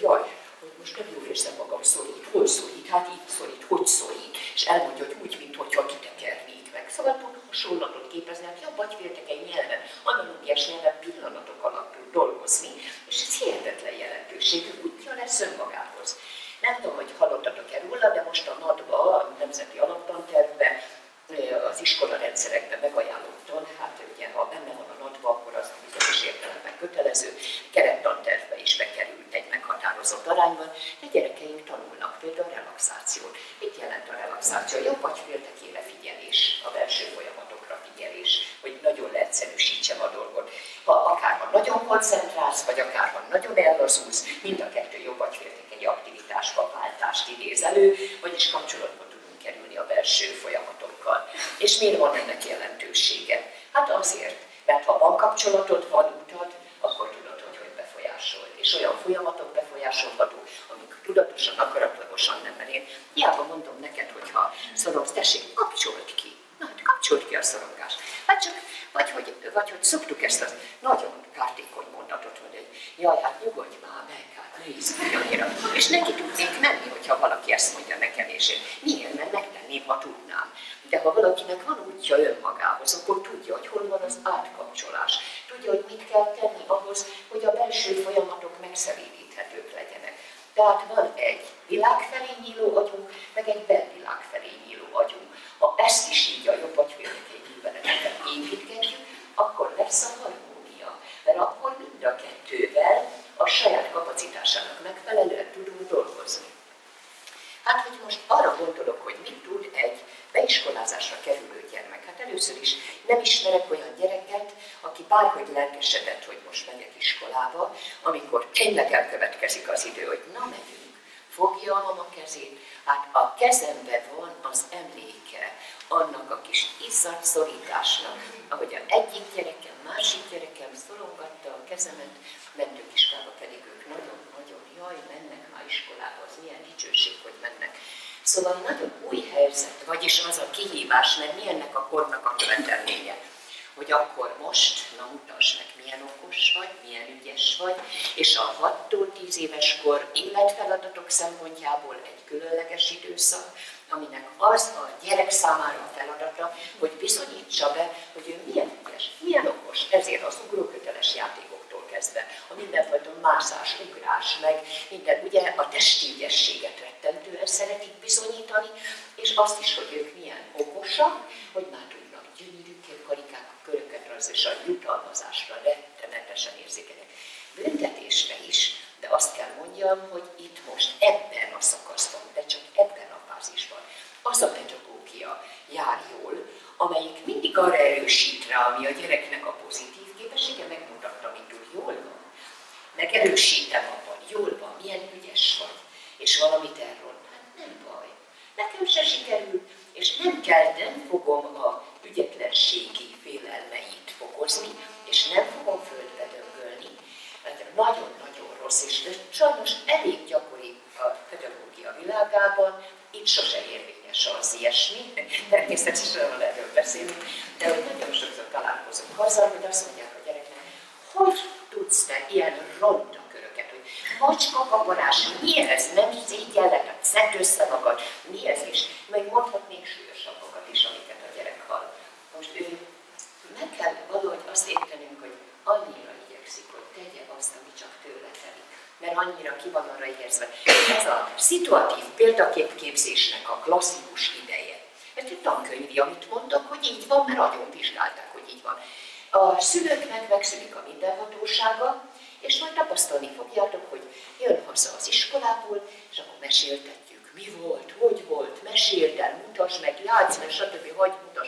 Speaker 1: jaj, hogy most nem jól érzem magam, szorít, hol szorít, hát itt szorít, hogy szorít, és elmondja, hogy úgy, mintha kitekernék meg. Szóval tud hasonlatot képezni, hát jobb egy nyelven, analógiás nyelven pillanatok alatt dolgozni, és ez hihetetlen jelentőségű útja lesz önmagához. Nem tudom, hogy hallottatok-e róla, de most a NAD-ba, a Nemzeti Alaptantervben, az iskola rendszerekben megajánlottan, hát ugye ha benne van a NAD-ba, akkor az bizonyos értelemben kötelező, kerettantervbe is bekerült egy meghatározott arányban, de gyerekeink tanulnak például a relaxációt. Mit jelent a relaxáció? A jobb agyféltekére figyelés, a belső folyamatokra figyelés, hogy nagyon leegyszerűsítsem a dolgot. Ha akár van nagyon koncentrálsz, vagy akár van nagyon ellazulsz, mind a kettő jobb agyféltekei aktivitásba váltást idéz elő, vagyis kapcsolatba tudunk kerülni a belső folyamatokkal. És miért van ennek jelentősége? Hát azért, mert ha van kapcsolatod, van utad, akkor tudod, hogy hogy befolyásol. És olyan folyamatok befolyásolhatók, amik tudatosan, akaratlagosan nem menén. Hiába mondom neked, hogyha szorongsz, tessék, kapcsolt ki. Na, hát kapcsolt ki a szorongást. Hát csak, vagy hogy, vagy hogy szoktuk ezt a nagyon kártékony mondatot, hogy egy, jaj, hát nyugodj már meg, hát ne annyira. És neki tudnék menni, hogyha valaki ezt mondja nekem, és én miért, mert megtenném, ha tudnám. De ha valakinek van útja önmagához, akkor tudja, hogy hol van az átkapcsolás. Tudja, hogy mit kell tenni ahhoz, hogy a belső folyamatok megszeríthetők legyenek. Tehát van egy világ felé nyíló agyunk, meg egy belvilág felé nyíló agyunk. Ha ezt is így a jobb műveleteket építgetjük, akkor lesz a harmónia. Mert akkor mind a kettővel a saját kapacitásának megfelelően tudunk dolgozni. Hát, hogy most arra gondolok, hogy mit tud egy beiskolázásra kerülő gyermek. Hát először is nem ismerek olyan gyereket, aki bárhogy lelkesedett, hogy most megyek iskolába, amikor tényleg elkövetkezik az idő, hogy na megyünk, fogja a mama kezét, hát a kezembe van az emléke annak a kis izzat szorításnak, ahogy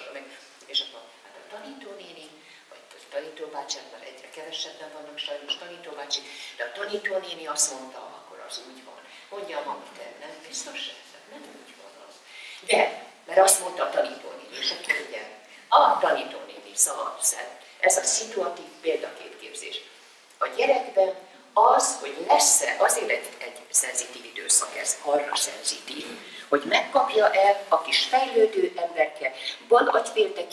Speaker 1: Hogy mutassa meg. És akkor hát a tanítónéni, vagy a tanítóbácsi, hát már egyre kevesebben vannak sajnos tanítóbácsi, de a tanítónéni azt mondta, akkor az úgy van. Mondja a mama, te nem biztos ez? Nem úgy van az. De, mert azt mondta a tanítónéni, és akkor ugye, a tanítónéni, szóval ez a szituatív példaképképzés. A gyerekben az, hogy lesz-e, azért egy, egy szenzitív időszak ez, arra szenzitív, hogy megkapja-e a kis fejlődő emberke, van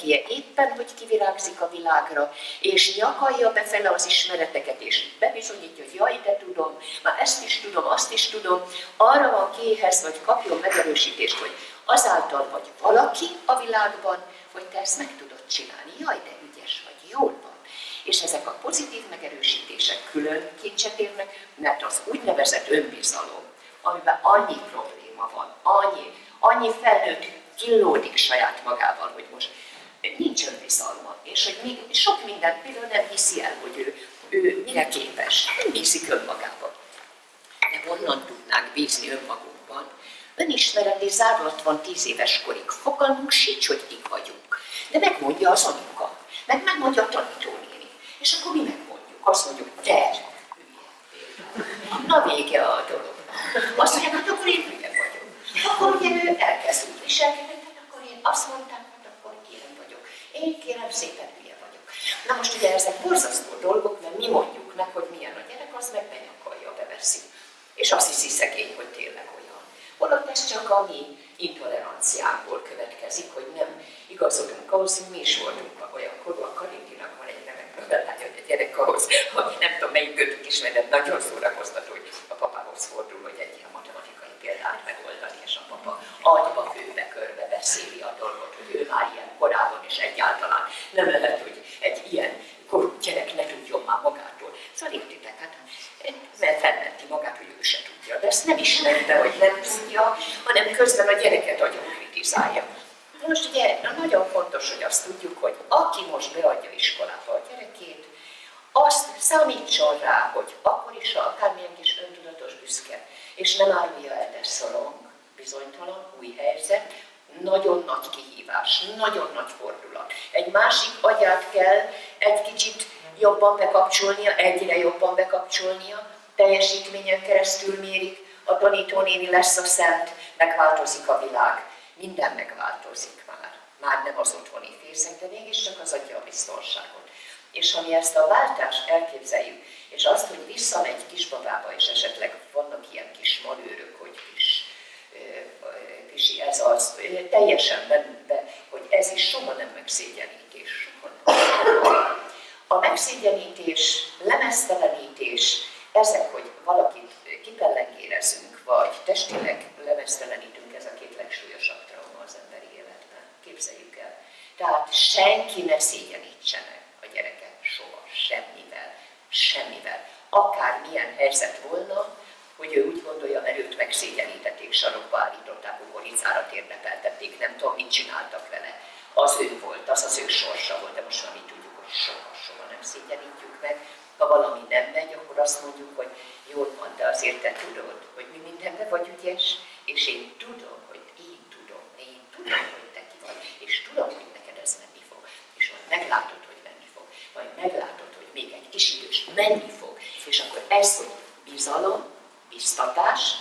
Speaker 1: agyféltekéje éppen, hogy kivirágzik a világra, és nyakalja befele az ismereteket, és bebizonyítja, hogy jaj, de tudom, már ezt is tudom, azt is tudom, arra van kéhez, vagy kapjon megerősítést, hogy azáltal vagy valaki a világban, hogy te ezt meg tudod csinálni. Jaj, de ügyes vagy, jól van. És ezek a pozitív megerősítések külön kincset érnek, mert az úgynevezett önbizalom, amiben annyi probléma van, annyi, annyi felnőtt killódik saját magával, hogy most nincs önbizalma, és hogy még sok mindent például nem hiszi el, hogy ő, ő mire képes, nem bízik önmagában. De honnan tudnánk bízni önmagunkban? Önismereti zárlat van tíz éves korig. Fogalmunk sincs, hogy kik vagyunk. De megmondja az anyuka, meg megmondja a tanítónéni. És akkor mi megmondjuk? Azt mondjuk, te, Na vége a dolog. Azt mondják, hát akkor én hülye vagyok. Akkor ugye ő elkezd úgy viselkedni, akkor én azt mondtam, hogy hát akkor ilyen vagyok. Én kérem szépen hülye vagyok. Na most ugye ezek borzasztó dolgok, mert mi mondjuk meg, hogy milyen a gyerek, az meg benyakalja, beveszi. És azt hiszi szegény, hogy tényleg olyan. Holott ez csak a mi intoleranciából következik, hogy nem igazodunk ahhoz, hogy mi is voltunk olyan korú, a Karintinak van egy nemek hogy a gyerek ahhoz, hogy nem tudom melyik kötük ismered, nagyon szórakoztató, hogy a papához fordul, hogy egy ilyen matematikai példát megoldani, és a papa agyba főbe körbe beszéli a dolgot, ő már ilyen korában, és egyáltalán nem lehet, hogy egy ilyen korú gyerek ne tudjon már magától. Szóval értitek, hát mert felmenti magát, hogy ő se tudja. De ezt nem ismerte, hogy nem tudja, hanem közben a gyereket agyon kritizálja. Most ugye nagyon fontos, hogy azt tudjuk, hogy aki most beadja iskolába a gyerekét, azt számítson rá, hogy akkor is, ha akármilyen kis öntudatos büszke, és nem árulja el, de szorong, bizonytalan, új helyzet, nagyon nagy kihívás, nagyon nagy fordulat. Egy másik agyát kell egy kicsit jobban bekapcsolnia, egyre jobban bekapcsolnia, teljesítményen keresztül mérik, a tanítónéni lesz a szent, megváltozik a világ. Minden megváltozik már. Már nem az otthoni fészek, de mégiscsak az adja a biztonságot. És ha mi ezt a váltást elképzeljük, és azt, hogy visszamegy kisbabába, és esetleg vannak ilyen kis manőrök, kis ez az, teljesen benne, hogy ez is soha nem megszégyenítés. A megszégyenítés, lemeztelenítés, ezek, hogy valakit kipellengérezünk, vagy testileg lemeztelenítünk, ez a két legsúlyosabb trauma az emberi életben. Képzeljük el. Tehát senki ne szégyenítse meg a gyereket soha, semmivel, semmivel. Akár milyen helyzet volna, hogy ő úgy gondolja, mert őt megszégyenítették, sarokba állították, uboricára térdepeltették, nem tudom, mit csináltak vele. Az ő volt, az az ő sorsa volt, de most már mi tudjuk, hogy soha, soha nem szégyenítjük meg. Ha valami nem megy, akkor azt mondjuk, hogy jól van, de azért te tudod, hogy mi mindenben vagy ügyes, és én tudom, hogy én tudom, én tudom, hogy te ki vagy, és tudom, hogy neked ez menni fog, és majd meglátod, hogy menni fog, majd meglátod, hogy még egy kis idős menni fog, és akkor ez, hogy bizalom, biztatás,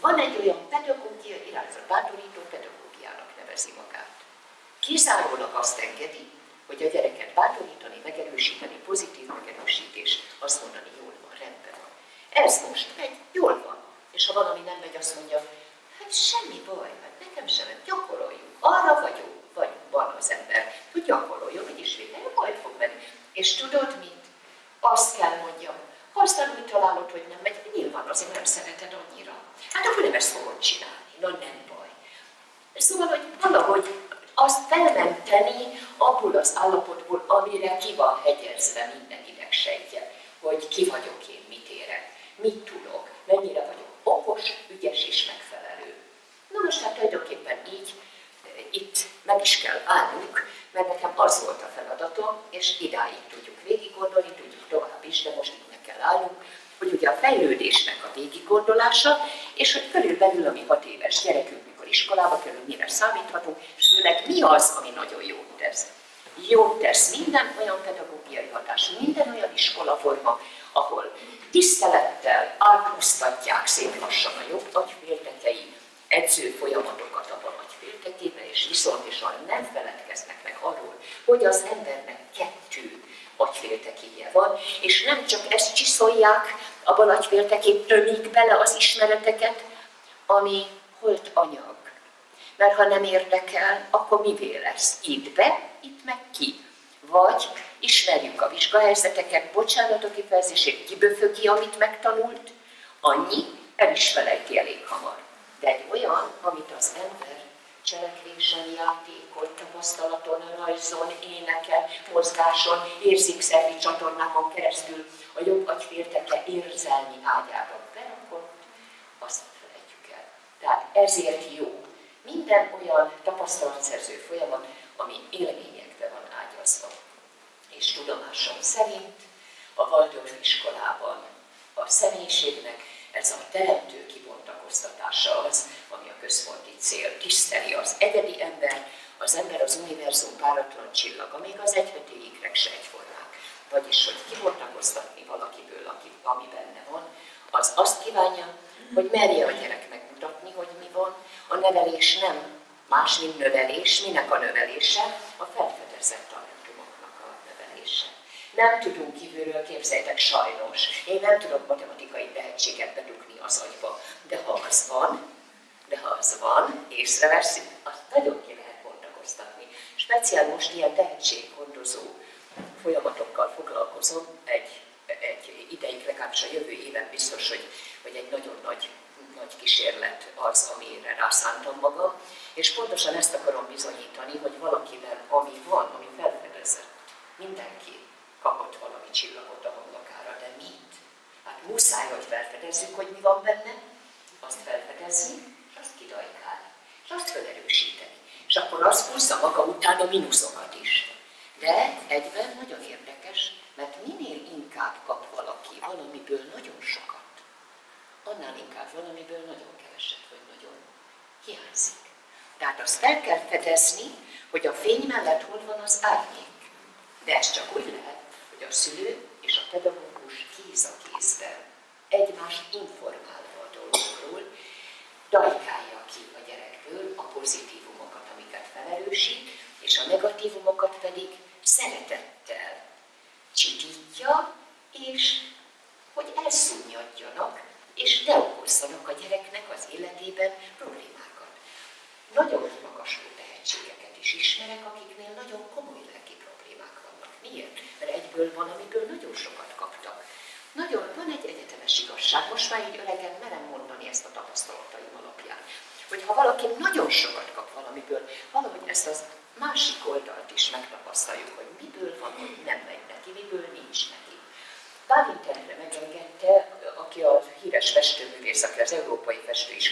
Speaker 1: van egy olyan pedagógia irányzat, bátorító pedagógiának nevezi magát. Kizárólag azt engedi, hogy a gyereket bátorítani, megerősíteni, pozitív megerősítés, azt mondani, jól van, rendben van. Ez most megy, jól van. És ha valami nem megy, azt mondja, hát semmi baj, hát nekem sem, gyakoroljuk. Arra vagyunk, vagy van az ember, hogy gyakoroljon, hogy is végre, majd fog menni. És tudod mit? Azt kell mondjam, aztán úgy találod, hogy nem megy, nyilván azért nem szereted annyira. Hát akkor nem ezt fogod csinálni, na nem baj. Szóval, hogy valahogy azt felmenteni abból az állapotból, amire ki van hegyezve minden idegsejtje, hogy ki vagyok én, mit érek, mit tudok, mennyire vagyok okos, ügyes és megfelelő. Na most hát tulajdonképpen így itt meg is kell állnunk, mert nekem az volt a feladatom, és idáig tudjuk végig gondolni, tudjuk tovább is, de most itt meg kell állnunk, fejlődésnek a gondolása, és hogy körülbelül a mi hat éves gyerekünk, mikor iskolába kerül, mire számíthatunk, és főleg mi az, ami nagyon jót tesz. Jót tesz minden olyan pedagógiai hatás, minden olyan iskolaforma, ahol tisztelettel átmusztatják szép lassan a jobb agyféltekei edző folyamatokat a bal agyféltekébe, és viszontosan nem feledkeznek meg arról, hogy az embernek kettő agyféltekéje van, és nem csak ezt csiszolják, a bal agyféltekét tömik bele az ismereteket, ami holt anyag. Mert ha nem érdekel, akkor mivé lesz? Itt be, itt meg ki. Vagy ismerjük a vizsgahelyzeteket, bocsánat a kifejezését, kiböfögi, amit megtanult, annyi, el is felejti elég hamar. De egy olyan, amit az ember cselekvésen, játékon, tapasztalaton, rajzon, éneken, mozgáson, érzékszervi csatornákon keresztül a jobb agyférteke érzelmi ágyába berakott, azt felejtjük el. Tehát ezért jó minden olyan tapasztalatszerző folyamat, ami élményekbe van ágyazva. És tudomásom szerint a Waldorf iskolában a személyiségnek ez a teremtő kibontakoztatása az, ami a központi cél. Tiszteli az egyedi ember, az ember az univerzum páratlan csillag, amíg az egyvető égrek se egyformák. Vagyis, hogy kibontakoztatni valakiből, aki, ami benne van, az azt kívánja, hogy merje a gyerek megmutatni, hogy mi van. A nevelés nem más, mint növelés. Minek a növelése? A felfedezett. Nem tudunk kívülről, képzeljétek sajnos. Én nem tudok matematikai tehetséget bedugni az agyba. De ha az van, de ha az van, észreveszünk, azt nagyon ki lehet bontakoztatni. Speciál most ilyen tehetséggondozó folyamatokkal foglalkozom, egy, egy ideig, legalábbis a jövő éven biztos, hogy, hogy egy nagyon nagy, nagy kísérlet az, amire rászántam magam, és pontosan ezt akarom bizonyítani, hogy valakiben, ami van, ami felfedezett, mindenki kapott valami csillagot a homlokára, de mit? Hát muszáj, hogy felfedezzük, hogy mi van benne, azt felfedezni, és azt kidajkálni, és azt felerősíteni. És akkor az húzza maga után a mínuszokat is. De egyben nagyon érdekes, mert minél inkább kap valaki valamiből nagyon sokat, annál inkább valamiből nagyon keveset, vagy nagyon hiányzik. Tehát azt fel kell fedezni, hogy a fény mellett hol van az árnyék. De ez csak úgy lehet, hogy a szülő és a pedagógus kéz a kézben egymást informálva a dolgokról, dajkálja ki a gyerekből a pozitívumokat, amiket felerősít, és a negatívumokat pedig szeretettel csitítja, és hogy elszúnyadjanak, és ne okozzanak a gyereknek az életében problémákat. Nagyon magasló tehetségeket is ismerek, akiknél nagyon komoly. Miért? Mert egyből van, amiből nagyon sokat kaptak. Nagyon, van egy egyetemes igazság, most már így öregen merem mondani ezt a tapasztalataim alapján, hogy ha valaki nagyon sokat kap valamiből, valahogy ezt az másik oldalt is megtapasztaljuk, hogy miből van, hogy nem megy neki, miből nincs neki. Bálintenre megengedte, aki a híres festőművész, aki az Európai Festőiskolának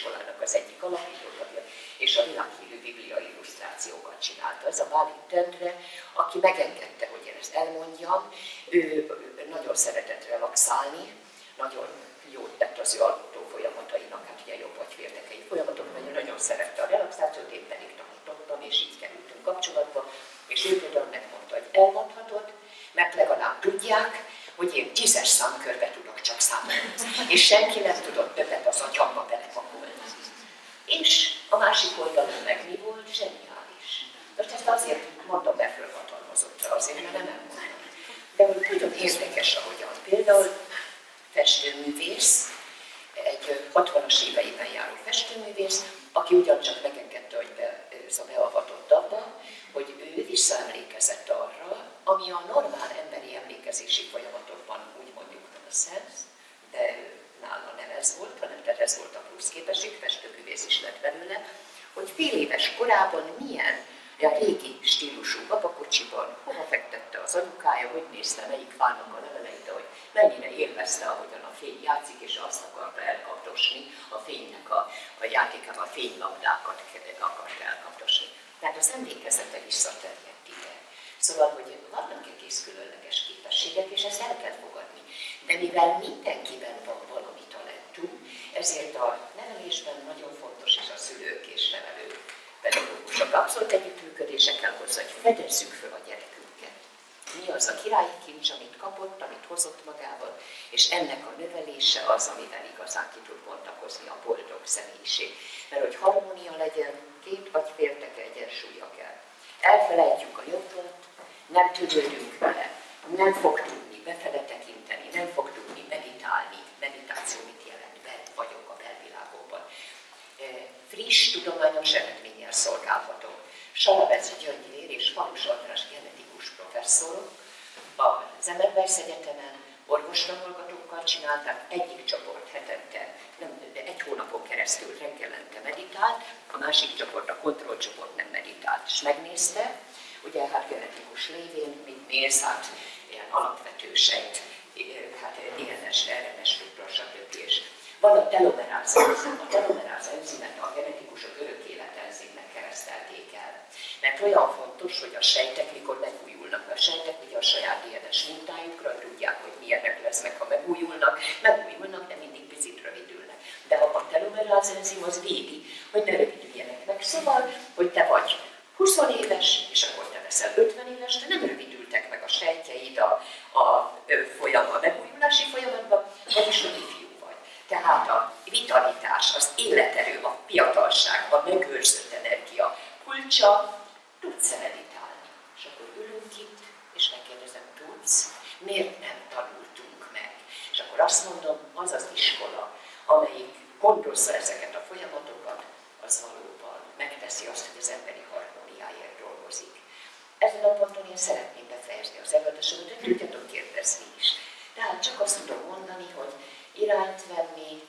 Speaker 1: Ezen a ponton én szeretném befejezni az előadásomat, hogy tudjatok kérdezni is. Tehát csak azt tudom mondani, hogy irányt venni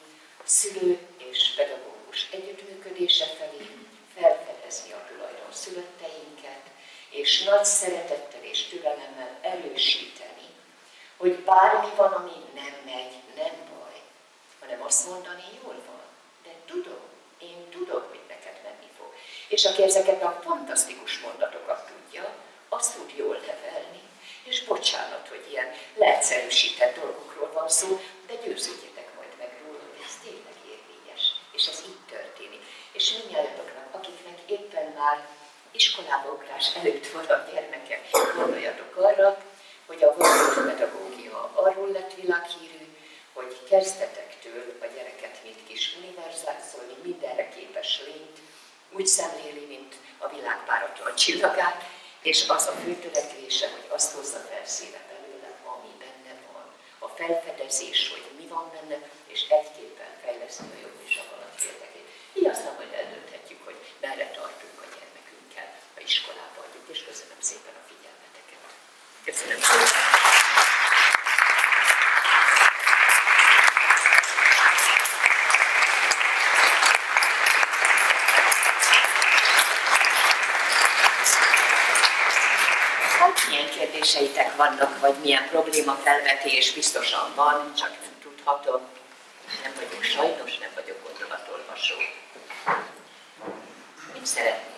Speaker 1: szülő és pedagógus együttműködése felé, felfedezni a tulajdon szülötteinket, és nagy szeretettel és türelemmel erősíteni, hogy bármi van, ami nem megy, nem baj, hanem azt mondani, jól van, de tudom, én tudom, hogy. És aki ezeket a fantasztikus mondatokat tudja, azt tud jól nevelni, és bocsánat, hogy ilyen leegyszerűsített dolgokról van szó, de győződjetek majd meg róla, hogy ez tényleg érvényes, és ez így történik. És mindjárt akiknek éppen már iskolába ugrás előtt van a gyermeke, gondoljatok arra, hogy a pedagógia arról lett világhírű, hogy kezdetektől a gyereket, mint kis univerzált, mindenre képes lényt, úgy szemléli, mint a világ páratlan csillagát, és az a fő törekvése, hogy azt hozza felszíne belőle, ami benne van. A felfedezés, hogy mi van benne, és egyképpen fejleszti a jobb és a galant érdekét. Így aztán majd eldönthetjük, hogy merre tartunk a gyermekünkkel, a iskolába adjuk, és köszönöm szépen a figyelmeteket. Köszönöm szépen. Kérdéseitek vannak, vagy milyen probléma felvetés biztosan van, csak nem tudhatom. Nem vagyok sajnos, nem vagyok gondolatolvasó. Mit szeretnétek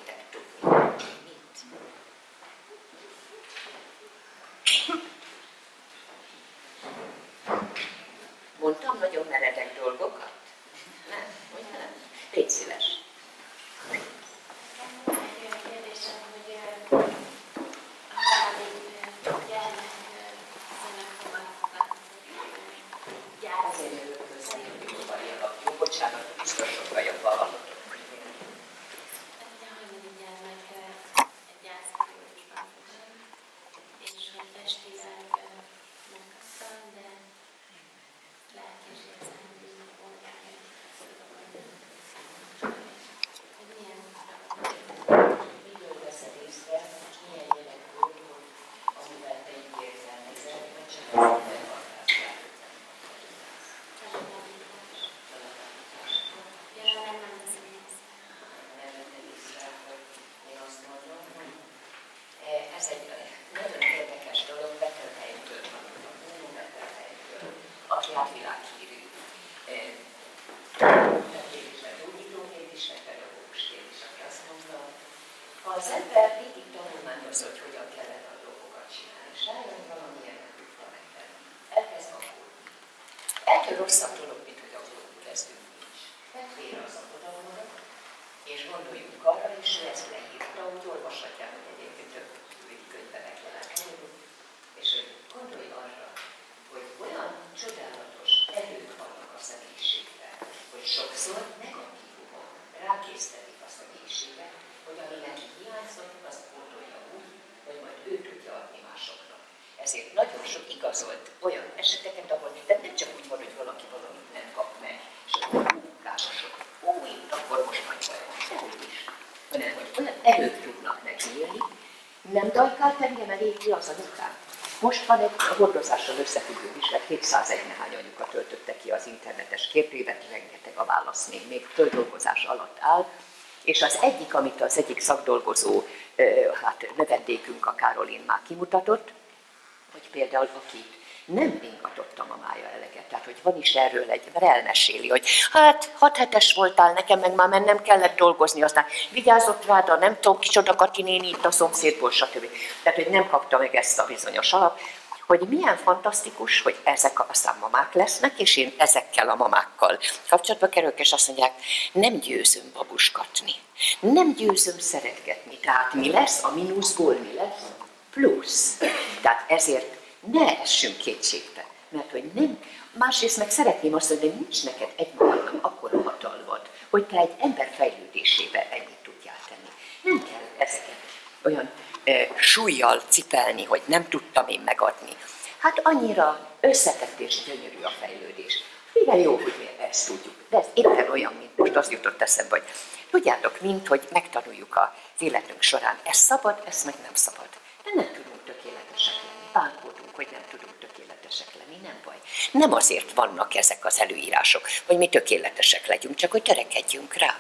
Speaker 1: Ezért nagyon sok igazolt olyan eseteket, ahol, de nem csak úgy van, hogy valaki valamit nem kap meg, és akkor munkásosok, új, akkor most majd baj is. Hanem, hogy olyan erők tudnak megnyílni, nem dajkált engem eléggé az anyukám. Most van egy hordozással összefüggő vizsgálat, 201 nehány anyuka töltötte ki az internetes képévet, rengeteg a válasz még, még földolgozás alatt áll, és az egyik, amit az egyik szakdolgozó, hát növendékünk, a Károlin már kimutatott, például aki nem ringatott a mamája eleget. Tehát, hogy van is erről egy, mert elmeséli, hogy hát hat hetes voltál, nekem meg már mennem kellett dolgozni, aztán vigyázott rád a nem tudom, kicsoda Kati néni itt a szomszédból, stb. Tehát, hogy nem kapta meg ezt a bizonyos alap, hogy milyen fantasztikus, hogy ezek aztán mamák lesznek, és én ezekkel a mamákkal kapcsolatba kerülök, és azt mondják, nem győzöm babuskatni, nem győzöm szeretgetni. Tehát mi lesz? A mínuszból mi lesz? Plusz. Tehát ezért ne essünk kétségbe, mert hogy nem, másrészt meg szeretném azt, hogy nincs neked egymagadnak akkora hatalmad, hogy te egy ember fejlődésébe ennyit tudjál tenni. Nem kell ezeket olyan e, súlyjal cipelni, hogy nem tudtam én megadni. Hát annyira összetett és gyönyörű a fejlődés. Igen jó, hogy mi ezt tudjuk. De ez éppen olyan, mint most az jutott eszembe, hogy tudjátok, mint hogy megtanuljuk az életünk során, ez szabad, ez meg nem szabad. De nem tudunk tökéletesek lenni. Bánkódunk, hogy nem tudunk tökéletesek lenni, nem baj. Nem azért vannak ezek az előírások, hogy mi tökéletesek legyünk, csak hogy törekedjünk rá.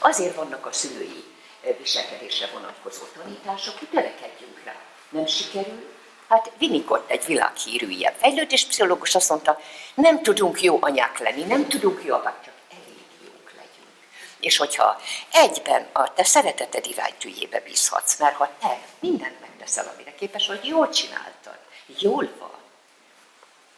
Speaker 1: Azért vannak a szülői viselkedésre vonatkozó tanítások, hogy törekedjünk rá. Nem sikerül, Hát Winnicott egy világhírű ilyen fejlődéspszichológus azt mondta, nem tudunk jó anyák lenni, nem tudunk jó apák, csak elég jók legyünk. És hogyha egyben a te szereteted iránytűjébe bízhatsz, mert ha te mindent megteszel, amire képes vagy, jól csináltad, jól van.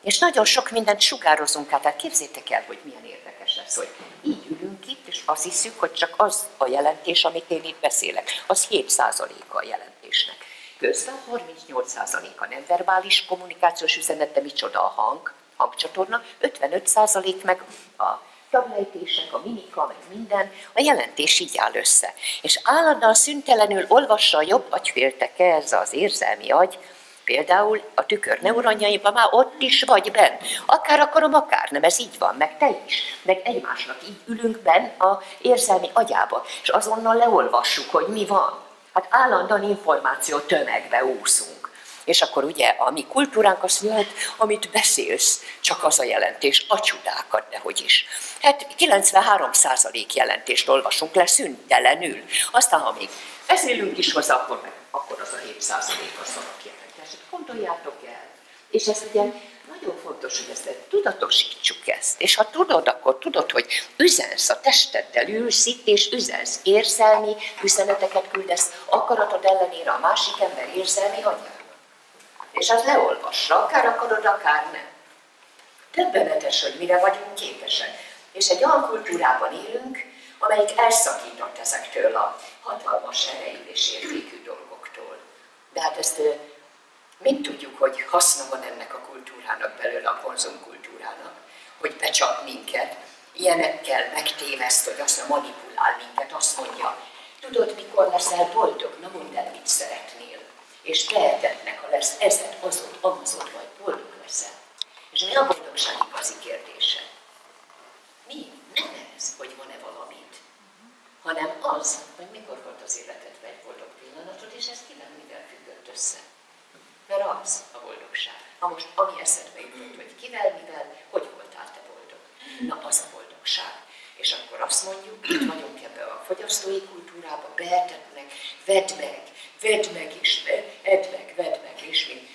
Speaker 1: És nagyon sok mindent sugározunk át, tehát képzétek el, hogy milyen érdekes ez, hogy így ülünk itt, és azt hiszük, hogy csak az a jelentés, amit én itt beszélek, az 7%-a a jelentésnek. Közben 38%-a nem verbális kommunikációs üzenet, de micsoda a hang, hangcsatorna, 55% meg a tablejtések, a mimika, meg minden, a jelentés így áll össze. És állandóan szüntelenül olvassa a jobb agyfélteke, ez az érzelmi agy, például a tükör neuronjaiban már ott is vagy benn. Akár akarom, akár nem, ez így van, meg te is, meg egymásnak így ülünk benn a érzelmi agyába, és azonnal leolvassuk, hogy mi van. Hát állandóan információ tömegbe úszunk. És akkor ugye a mi kultúránk azt mondja, amit beszélsz, csak az a jelentés, a csudákat, dehogy is. Hát 93% jelentést olvasunk le szüntelenül. Aztán, ha még beszélünk is hozzá, akkor, meg, akkor az a 7% a szavak jelentés. Gondoljátok el. És ez ugye nagyon fontos, hogy ezt tudatosítsuk ezt. És ha tudod, akkor tudod, hogy üzensz a testeddel, ülsz itt és üzensz. Érzelmi üzeneteket küldesz, akaratod ellenére a másik ember érzelmi agyába. És az leolvassa, akár akarod, akár nem. Többenetes, hogy mire vagyunk képesek. És egy olyan kultúrában élünk, amelyik elszakított ezektől a hatalmas erejű és értékű dolgoktól. De hát ezt Mit tudjuk, hogy haszna van ennek a kultúrának belőle, a konzumkultúrának, hogy becsap minket, ilyenekkel megtéveszt, hogy azt manipulál minket, azt mondja, tudod, mikor leszel boldog? Na mondd el, mit szeretnél. És tehetetnek, ha lesz ezed, azod, amazod, vagy boldog leszel. És mi a boldogság igazi kérdése? Mi? Nem ez, hogy van-e valamit, hanem az, hogy mikor volt az életedben egy boldog pillanatod, és ez kivel mivel függött össze mert az a boldogság. Ha most ami eszedbe jutott, hogy kivel, mivel, hogy voltál te boldog. Na, az a boldogság. És akkor azt mondjuk, hogy vagyunk ebbe a fogyasztói kultúrába, behetetnek, vedd meg, vedd meg, és edd meg, vedd meg, és mi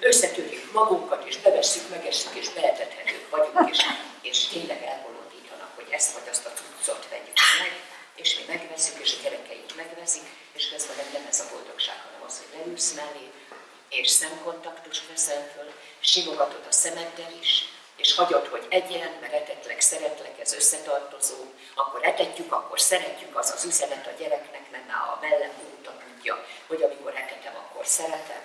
Speaker 1: összetörjük magunkat, és bevesszük, megesszük, és behetethetők vagyunk, és, és tényleg elbolondítanak, hogy ezt vagy azt a cuccot vegyük meg, és mi megveszünk, és a gyerekeink megveszik, és közben nem ez a boldogság, hanem az, hogy leülsz mellé, és szemkontaktust veszel föl, simogatod a szemeddel is, és hagyod, hogy egyen, mert etetleg, szeretlek, ez összetartozó, akkor etetjük, akkor szeretjük, az az üzenet a gyereknek lenne a mellem óta tudja, hogy amikor etetem, akkor szeretem.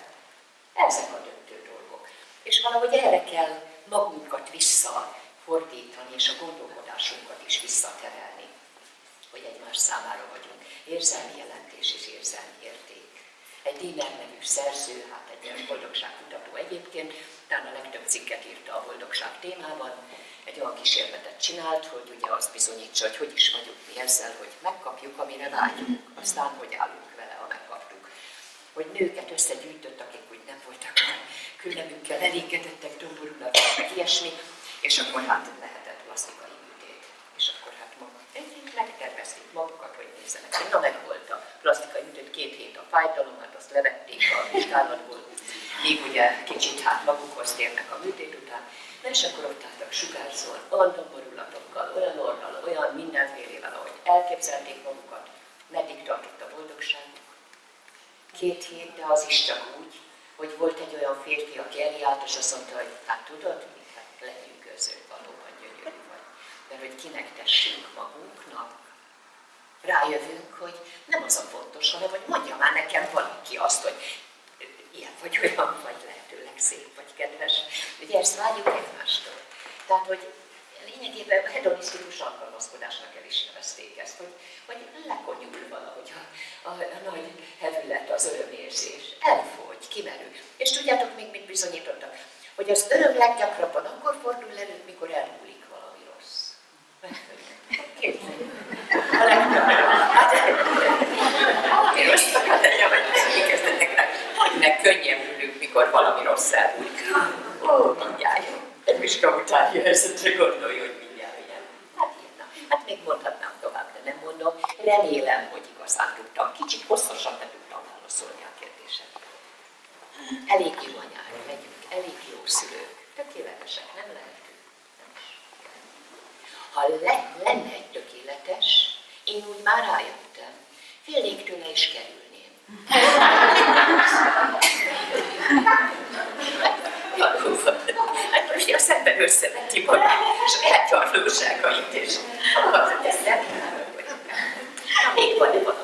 Speaker 1: Ezek a döntő dolgok. És valahogy erre kell magunkat visszafordítani, és a gondolkodásunkat is visszaterelni, hogy egymás számára vagyunk. Érzelmi jelentés és érzelmi érték. Egy Diner nevű szerző, hát egy boldogságkutató egyébként, talán a legtöbb cikket írta a boldogság témában, egy olyan kísérletet csinált, hogy ugye azt bizonyítsa, hogy hogy is vagyunk mi ezzel, hogy megkapjuk, amire vágyunk, aztán hogy állunk vele, ha megkaptuk. Hogy nőket összegyűjtött, akik úgy nem voltak a küllemükkel elégedettek, domborulnak, ilyesmi, és akkor hát lehetett plastikai műtét. És akkor hát maga egyik megtervezték magukat, hogy nézzenek. Na meg volt a plastikai műtét, két hét a fájdalom, hát azt levették a vizsgálatból, még ugye kicsit hát magukhoz térnek a műtét után, és akkor ott álltak sugárzóan, olyan domborulatokkal, olyan orral, olyan mindenfélével, ahogy elképzelték magukat, meddig tartott a boldogságuk. Két hét, de az is csak úgy, hogy volt egy olyan férfi, aki eljárt, és azt mondta, hogy hát tudod, hát lenyűgöző, valóban gyönyörű vagy. De hogy kinek tessünk magunknak, rájövünk, hogy nem az a fontos, hanem hogy mondja már nekem valaki azt, hogy ilyen vagy olyan vagy lehetőleg szép vagy kedves. Ugye ezt várjuk egymástól. Tehát, hogy lényegében hedonisztikus alkalmazkodásnak el is nevezték ezt, hogy, hogy lekonyul valahogy a, a, a nagy hevület, az örömérzés. Elfogy, kimerül. És tudjátok még, mit bizonyítottak? Hogy az öröm leggyakrabban akkor fordul elő, mikor elmúlik valami rossz. Képzeljük. Hát, valami rosszakat legyen, vagy emlékeztetek rá. Hogy meg könnyebbülünk, mikor valami rossz elmúlik. Ó, mindjárt jó egy vizsga utáni helyzetre gondolj, hogy mindjárt ilyen. Hát ilyen, hát még mondhatnám tovább, de nem mondom. Remélem, hogy igazán tudtam. Kicsit hosszasan nem tudtam válaszolni a kérdésekre. Elég jó anyára megyünk, elég jó szülők. Tökéletesek nem lehetünk. Ha le, lenne egy tökéletes, én úgy már rájöttem, félnék tőle is kerülném. Hát most a szemben összeveti magát, saját gyarlóságait, és az, hogy ezt nem Még van-e valamilyen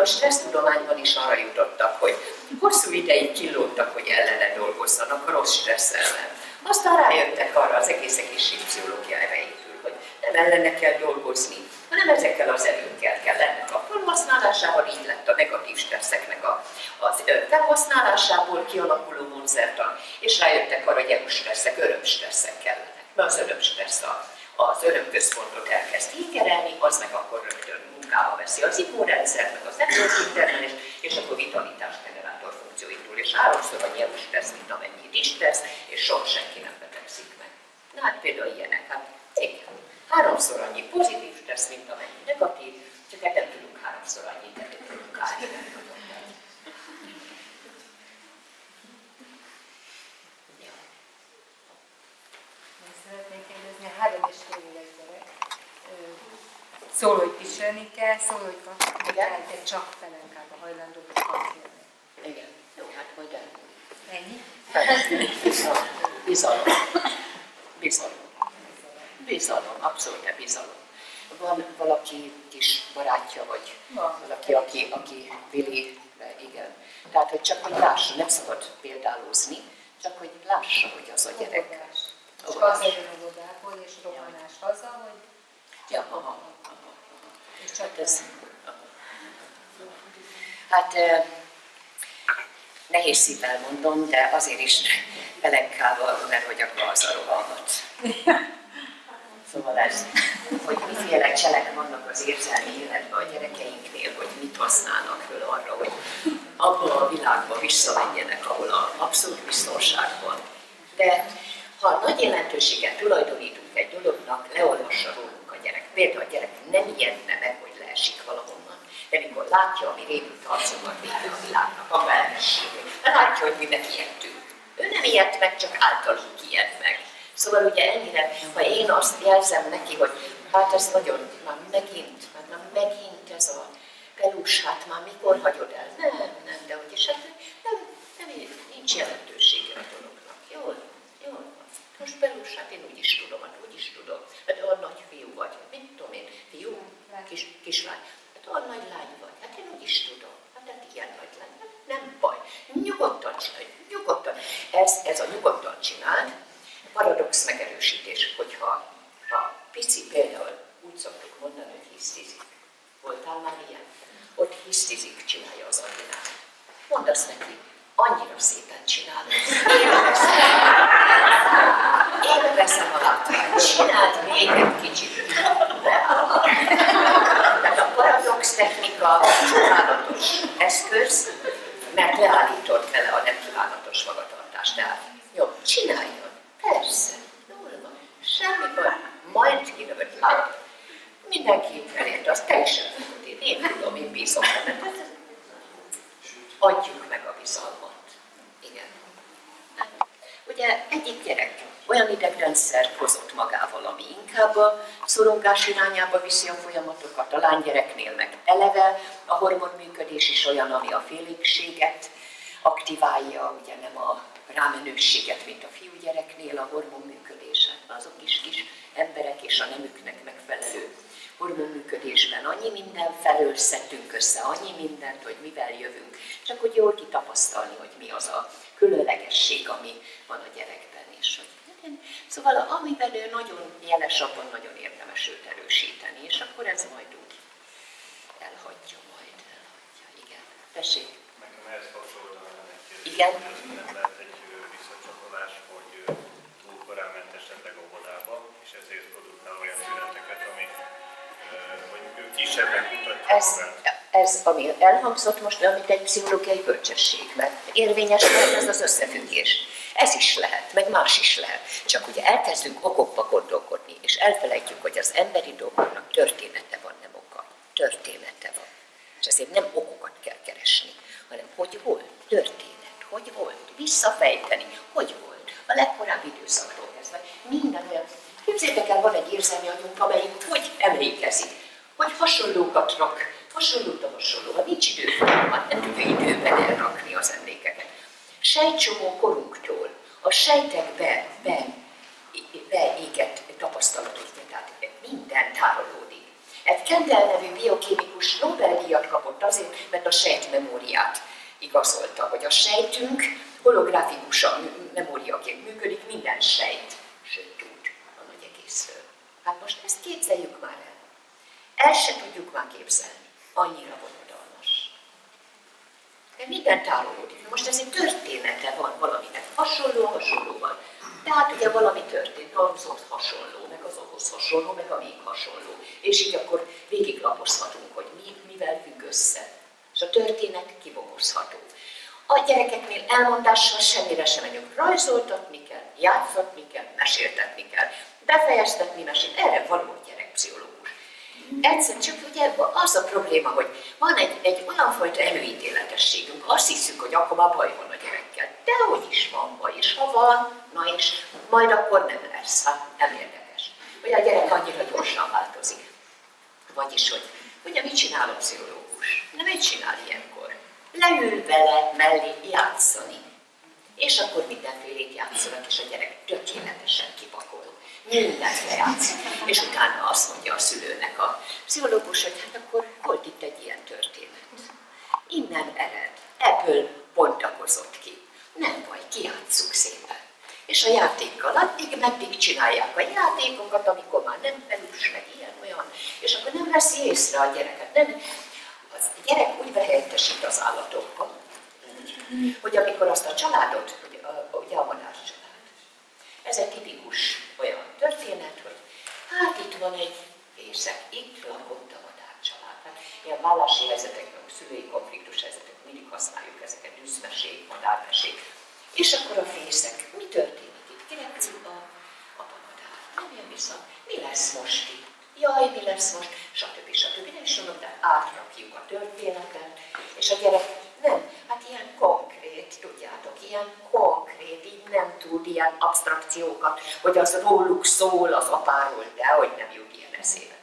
Speaker 2: a
Speaker 1: stressztudományban is arra jutottak, hogy hosszú ideig kilódtak, hogy ellene dolgozzanak a rossz stressz ellen. Aztán rájöttek arra az egész egészségpszichológia épül, hogy nem ellene kell dolgozni, hanem ezekkel az erőkkel kell ennek a felhasználásával, így lett a negatív stresszeknek a, az felhasználásából kialakuló módszertan, és rájöttek arra, hogy stresszek, örömstresszek kellenek. Mert az örömstressz a, az örömközpontot elkezd ingerelni, az meg akkor rögtön munkába veszi az immunrendszer, meg az erőszinttermelés, és akkor vitalitás generátor funkcióitól, és háromszor annyi EU stressz, mint amennyi is stressz, és soha senki nem betegszik meg. Na hát például ilyenek, hát igen. Háromszor annyi pozitív stressz, mint amennyi negatív, csak hát nem tudunk háromszor annyit produkálni.
Speaker 3: Szeretnék kérdezni, a három és fél éves gyerek szól, hogy pisilni kell, szól, hogy kapni kell, de csak pelenkába hajlandó, hogy kapni.
Speaker 1: Igen. Jó, hát majd el.
Speaker 3: Ennyi?
Speaker 1: Bizalom. Bizalom. Bizalom. Bizalom, abszolút bizalom. Van valaki kis barátja, vagy
Speaker 3: Van.
Speaker 1: valaki, aki, aki Vili, igen. Tehát, hogy csak hogy lássa, nem szabad példálózni, csak hogy lássa, hogy az a gyerek.
Speaker 3: Óvodás. És hazajön óvodából, és rohanás haza, hogy
Speaker 1: Ja, aha, aha, aha.
Speaker 3: és csak
Speaker 1: Hát ez... Hát eh, nehéz szívvel mondom, de azért is pelenkával, mert hogy akkor az a rohamat. Szóval ez, hogy miféle cselek vannak az érzelmi életben a gyerekeinknél, hogy mit használnak föl arra, hogy abba a világba visszamenjenek, ahol a abszolút biztonságban. De ha nagy jelentőséget tulajdonítunk egy dolognak, leolvassa rólunk a gyerek. Például a gyerek nem ijedne meg, hogy leesik valahonnan. De mikor látja, ami rémült arcokat védő a világnak, a elmességét, látja, hogy mi megijedtünk. Ő nem ijedt meg, csak általunk ijed meg. Szóval ugye ennyire, ha én azt jelzem neki, hogy hát ez nagyon, már megint, már, már megint ez a pelus, hát már mikor hagyod el? Nem, nem, de hogy is, hát nem, nem, nincs jelentősége a dolognak. Jól, jól. Most pelus, hát én úgy is tudom, hát úgy is tudom. Hát olyan nagy fiú vagy, mit tudom én, fiú, kis, kislány. Hát olyan nagy lány vagy, hát én úgy is tudom. Hát, hát ilyen nagy lány, hát nem baj. Nyugodtan csinálj, nyugodtan. Ez, ez a nyugodtan csináld, paradox megerősítés, hogyha a pici például úgy szoktuk mondani, hogy hisztizik. Voltál már ilyen? Ott hisztizik, csinálja az agyinát. Mondd azt neki, annyira szépen csinálod. Én veszem a látványt, csináld még egy kicsit. Paradox technika csodálatos eszköz, mert leállított vele a nem kívánatos magatartást. Tehát jó, csináljon. Persze, jól van. Semmi baj. Majd kinövött lát. Mindenki elért, azt te is elfogod. Én, én tudom, én bízom benne. Adjuk meg a bizalmat. Igen. Ugye egyik gyerek olyan idegrendszer hozott magával, ami inkább a szorongás irányába viszi a folyamatokat, a lánygyereknél meg eleve a hormonműködés is olyan, ami a félénkséget aktiválja, ugye nem a rámenőséget, mint a fiúgyereknél a hormonműködésen. Azok is kis emberek és a nemüknek megfelelő hormonműködésben annyi minden felől szedtünk össze, annyi mindent, hogy mivel jövünk, csak hogy jól kitapasztalni, hogy mi az a különlegesség, ami van a gyerekben, és hogy Szóval amiben ő nagyon jeles, abban nagyon érdemes őt erősíteni, és akkor ez majd úgy elhagyja majd, elhagyja. Igen. Tessék.
Speaker 4: Nekem ehhez kapcsolódóan egy
Speaker 1: kérdés. Igen.
Speaker 4: Nem lehet egy visszacsatolás, hogy túl korán ment esetleg óvodába, és ezért produkál olyan szüneteket, amik hogy kisebben mutatja
Speaker 1: ez, ez, ami elhangzott most, amit egy pszichológiai bölcsesség, mert érvényes lehet ez az összefüggés. Ez is lehet, meg más is lehet. Csak ugye elkezdünk okokba gondolkodni, és elfelejtjük, hogy az emberi dolgoknak története van, nem oka. Története van. És ezért nem okokat kell keresni, hanem hogy volt, történet, hogy volt, visszafejteni, hogy volt, a legkorábbi időszaktól kezdve. Minden olyan. Képzétek el, van egy érzelmi agyunk, amelyik hogy emlékezik, hogy hasonlókat rak, hasonlót a hasonló. Ha nincs idő folyamat, nem tudja időben elrakni az emlékeket. Sejtcsomó korunktól a sejtekbe be, beégett tapasztalatok, tehát minden tárolódik. Egy Kendall nevű biokémikus Nobel-díjat kapott azért, mert a sejtmemóriát igazolta, hogy a sejtünk holográfikusan memóriaként működik, minden sejt, sőt tud a nagy egészről. Hát most ezt képzeljük már el. El se tudjuk már képzelni. Annyira bonyolulmas. De minden tárolódik. Most ez egy története van valaminek. Hasonló hasonlóval. Tehát ugye valami történt, az hasonló, meg az ahhoz hasonló, meg a még hasonló. És így akkor végiglapozhatunk, hogy mi, mivel függ össze. És a történet kibogozható. A gyerekeknél elmondással semmire sem megyünk. Rajzoltatni kell, játszatni kell, meséltetni kell. Befejeztetni mesét, erre való gyerekpszichológus. Egyszer csak ugye az a probléma, hogy van egy, egy olyan fajta előítéletességünk, azt hiszük, hogy akkor már baj van a gyerekkel. De hogy is van baj, és ha van, na és majd akkor nem lesz. Hát nem érdekes. Hogy a gyerek annyira gyorsan változik. Vagyis, hogy ugye mit csinál a pszichológus? Nem mit csinál ilyenkor? Leül vele mellé játszani. És akkor mindenfélét játszanak, és a gyerek tökéletesen kipakol mindent lejátsz. És utána azt mondja a szülőnek a pszichológus, hogy hát akkor volt itt egy ilyen történet. Innen ered, ebből bontakozott ki. Nem baj, kiátszuk szépen. És a játékkal addig, meddig csinálják a játékokat, amikor már nem felus, meg ilyen olyan, és akkor nem veszi észre a gyereket. Nem, az gyerek úgy behelyettesít az állatokba, hogy amikor azt a családot, ugye a madár család, ez egy tipikus olyan történet, hogy hát itt van egy fészek, itt lakott a madárcsalád. Hát ilyen vállási helyzetekben, szülői konfliktus helyzetek, mindig használjuk ezeket, düszmesék, madármesék. És akkor a fészek, mi történik itt? Kinek a apa madár? Nem jön vissza. Mi lesz most itt? Jaj, mi lesz most? Stb. stb. Nem is mondom, de átrakjuk a történetet, és a gyerek nem, hát ilyen konkrét, tudjátok, ilyen konkrét, így nem tud ilyen abstrakciókat, hogy az róluk szól az apáról, de hogy nem jut ilyen eszébe.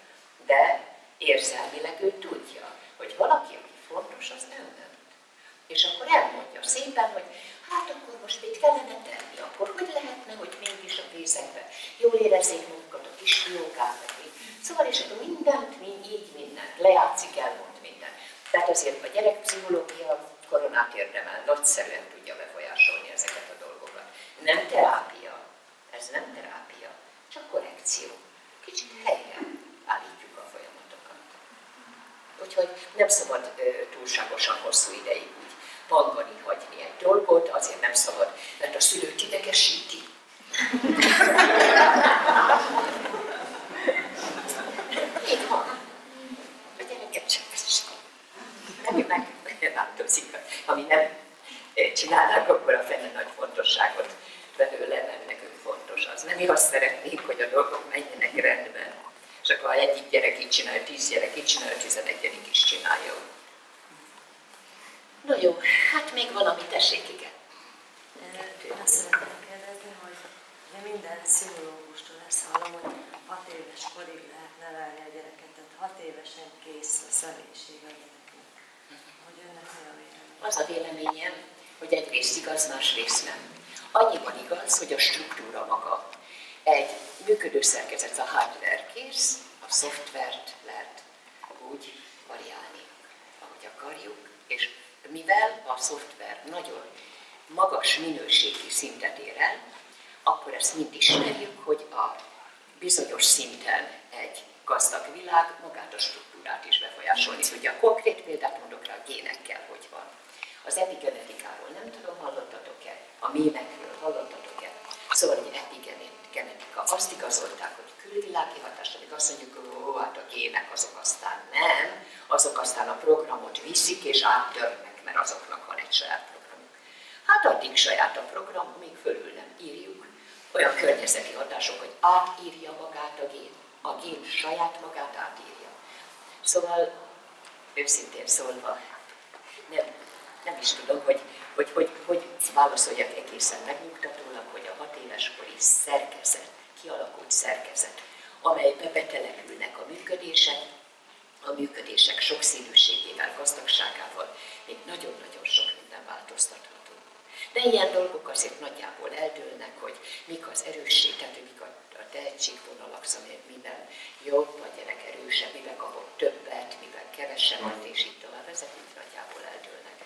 Speaker 1: Szólva, nem, nem is tudom, hogy hogy, hogy, hogy válaszoljak egészen megnyugtatólag, hogy a hat éves kori szerkezet, kialakult szerkezet, amelybe betelepülnek a működések, a működések sokszínűségével, gazdagságával, még nagyon-nagyon sok minden változtatható. De ilyen dolgok azért nagyjából eldőlnek, hogy mik az erősség, tehát mik a, a tehetségvonalak, szóval miben jobb, a gyerek erősebb, miben kapott többet, miben kevesebbet, és így tovább. Ezek úgy nagyjából eldőlnek.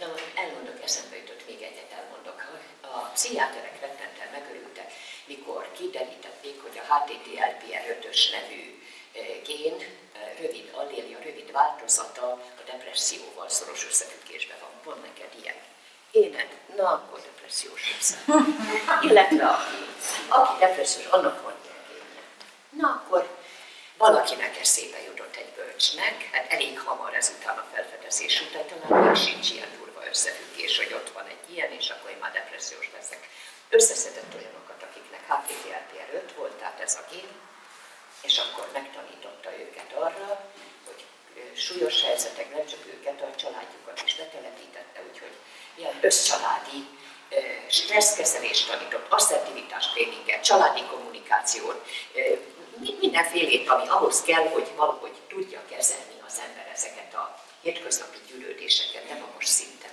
Speaker 1: Na, elmondok, eszembe jutott még egyet elmondok. A pszichiáterek rettenten megörültek, mikor kiderítették, hogy a HTTLPR5-ös nevű gén rövid allélia, rövid változata a depresszióval szoros összefüggésben van. Van neked ilyen? Nem. Na, akkor depressziós leszel. Illetve aki, aki depressziós, annak van génje. Na, akkor valakinek eszébe jutott egy bölcsnek, hát elég hamar ezután a felfedezés után, talán már sincs ilyen durva összefüggés, hogy ott van egy ilyen, és akkor én már depressziós leszek. Összeszedett olyanokat, akiknek HTTLPR5 volt, tehát ez a gén, és akkor megtanította őket arra, hogy súlyos helyzetek, nem csak őket, a családjukat is betelepítette, úgyhogy ilyen összcsaládi stresszkezelést tanított, asszertivitás tréninget, családi kommunikációt, mindenfélét, ami ahhoz kell, hogy valahogy tudja kezelni az ember ezeket a hétköznapi gyűlődéseket, a most szinten.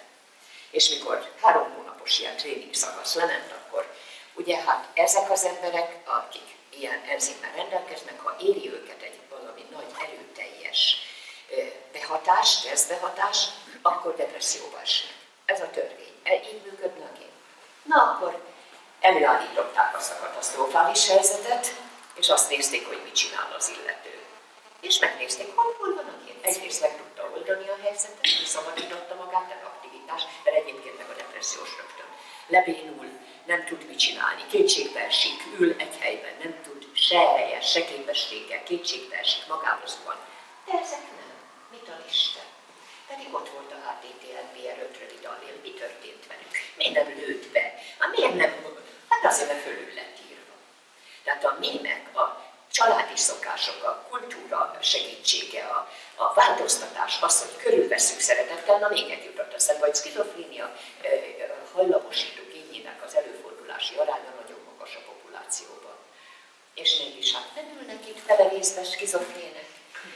Speaker 1: És mikor három hónapos ilyen tréning szakasz lement, akkor ugye hát ezek az emberek, akik ilyen enzimmel rendelkeznek, ha éri őket egy valami nagy erőteljes behatás, stresszbehatás, akkor depresszióba esnek. Ez a törvény. E, így működne a gép. Na akkor előállították azt a katasztrofális helyzetet, és azt nézték, hogy mit csinál az illető. És megnézték, hol, hol van a gép. Egyrészt meg tudta oldani a helyzetet, kiszabadította magát, nem aktivitás, mert egyébként meg a depressziós rögtön. Lebénul, nem tud mit csinálni, kétségbe esik, ül egy helyben, nem tud se ereje, se képessége, kétségbe esik, magához van. De ezek nem. Mit ad Isten? Pedig ott volt a HTTLPR 5 rövid allél, mi történt velük? Miért nem lőtt be? Hát miért nem? Hát azért, mert fölül lett írva. Tehát a mémek, a családi szokások, a kultúra segítsége, a, a változtatás, az, hogy körülveszünk szeretettel, na még egy jutott eszembe, hogy szkizofrénia hajlamosító kényének az előfordulási aránya nagyon magas a populációban. És mégis hát nem ülnek itt felerészve skizofrének.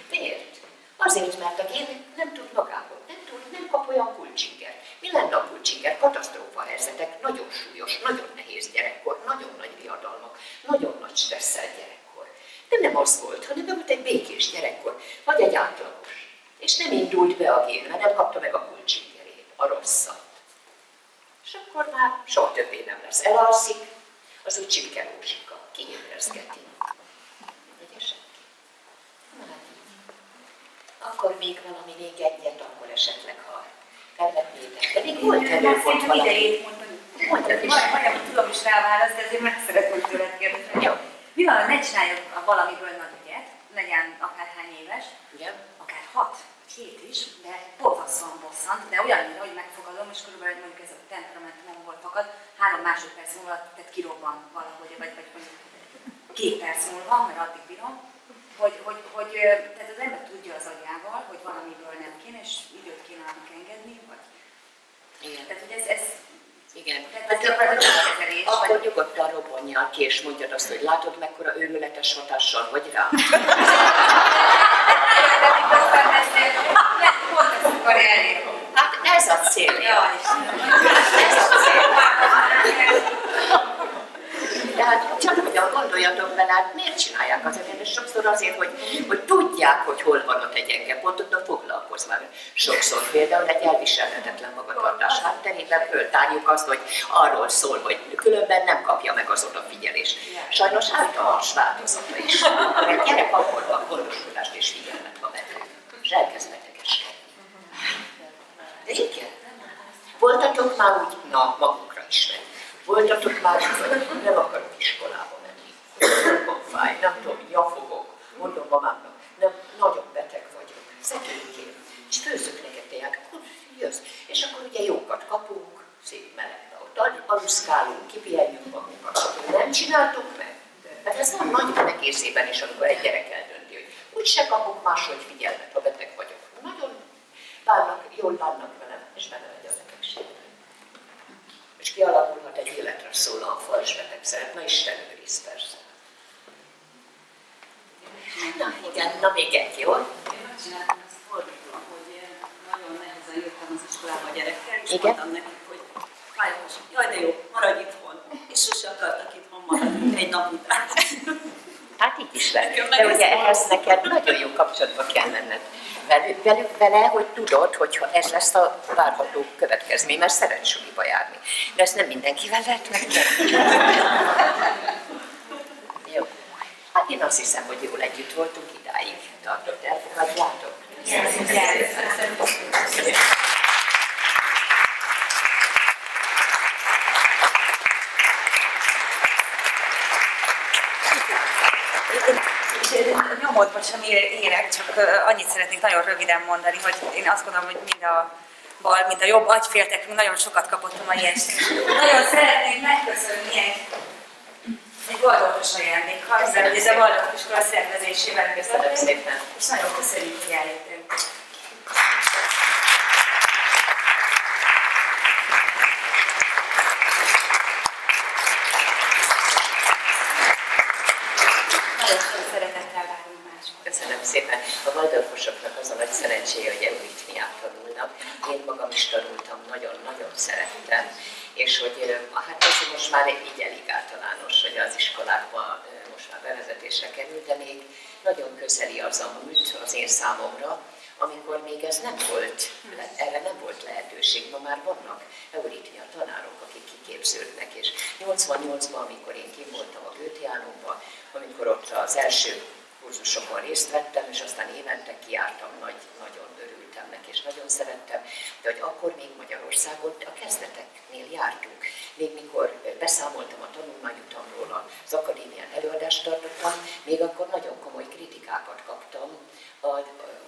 Speaker 1: Miért? Azért, mert a gén nem tud magából, nem, tud, nem kap olyan kulcsinger. Mi lenne a kulcsinger? Katasztrófa helyzetek, nagyon súlyos, nagyon nehéz gyerekkor, nagyon nagy riadalmak, nagyon nagy stresszel gyerekkor. De nem az volt, hanem volt egy békés gyerekkor, vagy egy átlagos. És nem indult be a gén, mert nem kapta meg a kulcsingerét, a rosszat. És akkor már soha többé nem lesz. Elalszik, az úgy csipke rózsika. Kiébrezgeti. Akkor még valami még egyet, akkor esetleg, ha felvetnétek. De még volt előfont valami. idejét mondani. Mondjad is.
Speaker 3: Majdnem tudom is rá választ, de azért meg szeretném tőled kérdezni. Jó. Mi van, ne csináljunk a valamiből nagy ügyet, legyen akárhány éves,
Speaker 1: Igen.
Speaker 3: akár hat, vagy hét is, de borzasztóan bosszant, de olyannyira, hogy megfogadom, és körülbelül mondjuk ez a temperamentumomból fakad, három másodperc múlva, tehát kirobban valahogy, vagy, vagy mondjuk két perc múlva, mert addig bírom, hogy, hogy, hogy tehát az ember tudja az agyával, hogy valamiből nem kéne, és időt kéne annak engedni, vagy...
Speaker 1: Igen.
Speaker 3: Tehát, hogy ez, ez
Speaker 1: igen.
Speaker 3: Tehát hát akkor,
Speaker 1: akkor nyugodtan robbanjál ki, és mondjad azt, hogy látod, mekkora őrületes hatással vagy rá. Hát ez a cél. Ez a cél. Tehát csak ugyan gondoljatok bele, hát miért csinálják az és sokszor azért, hogy, hogy tudják, hogy hol van ott egy gyenge pont, oda foglalkozva. Sokszor például egy elviselhetetlen magatartás hátterében föltárjuk azt, hogy arról szól, hogy különben nem kapja meg az odafigyelést. Sajnos általános változata is. Mert gyerek akkor van gondoskodást és figyelmet, ha beteg. És elkezd betegeskedni. Igen. Voltatok már úgy, na, magunkra is. Voltatok már úgy, hogy nem akarok iskolába Nem fáj, nem tudom, jafogok. Mondom mamámnak, nem, nagyon beteg vagyok. Szegénykém. És főzök neked teát, akkor jössz. És akkor ugye jókat kapunk, szép melegbe ott aluszkálunk, kipihenjük magunkat. Nem csináltuk meg. Mert ez van nagy egészében is, amikor egy gyerek eldönti, hogy úgyse kapok máshogy figyelmet, ha beteg vagyok. Nagyon bánnak, jól bánnak velem, és benne megy a betegségben. És kialakulhat egy életre szólóan fals beteg Na Isten őriz persze. Na igen, na még egy, jó?
Speaker 3: Csináltam ezt fordítva, hogy nagyon nehezen jöttem az iskolába a gyerekkel, és
Speaker 1: igen?
Speaker 3: mondtam nekik, hogy fájós, jaj de jó, maradj itthon. És sose akartak itthon maradni egy nap után.
Speaker 1: Hát így is lehet. De ugye ehhez neked nagyon jó kapcsolatba kell menned velük, velük vele, hogy tudod, hogy ez lesz a várható következmény, mert szeret suliba járni. De ezt nem mindenkivel lehet megtenni. Hát én azt hiszem, hogy jól együtt voltunk idáig. Tartott? Yes. Yes. yes.
Speaker 3: nyomodba sem érek, csak annyit szeretnék nagyon röviden mondani, hogy én azt gondolom, hogy mind a bal, mind a jobb agyféltekünk nagyon sokat kapott a mai. Nagyon szeretnék megköszönni egy, egy Waldorfos ajándékkal, hogy ez a Waldorf iskola szervezésében
Speaker 1: Köszönöm szépen.
Speaker 3: És nagyon köszönjük, hogy eljöttünk.
Speaker 1: Köszönöm szépen. A Waldorfosoknak az a nagy szerencséje, hogy euritmiát tanulnak. Én magam is tanultam, nagyon-nagyon szerettem. És hogy hát ez most már így elég általános, hogy az iskolákban most már bevezetésre kerül, de még nagyon közeli az a múlt az én számomra, amikor még ez nem volt, erre nem volt lehetőség. Ma már vannak euritmia tanárok, akik kiképződnek, és 88-ban, amikor én kim voltam a Gőtiánumban, amikor ott az első kurzusokon részt vettem, és aztán évente kiártam, nagy, nagyon neki, és nagyon szerettem, de hogy akkor még Magyarországon a kezdeteknél jártunk. Még mikor beszámoltam a tanulmányutamról, az akadémián előadást tartottam, még akkor nagyon komoly kritikákat kaptam, a,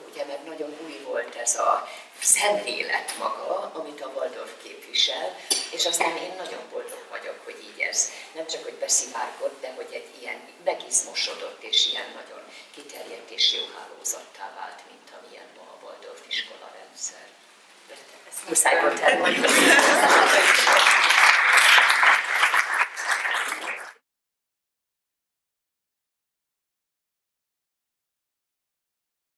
Speaker 1: ugye mert nagyon új volt ez a szemlélet maga, amit a Waldorf képvisel, és aztán én nagyon boldog vagyok, hogy így ez nem csak, hogy beszivárgott, de hogy egy ilyen megizmosodott és ilyen nagyon kiterjedt és jó hálózattá vált, mint amilyen ma a Waldorf iskola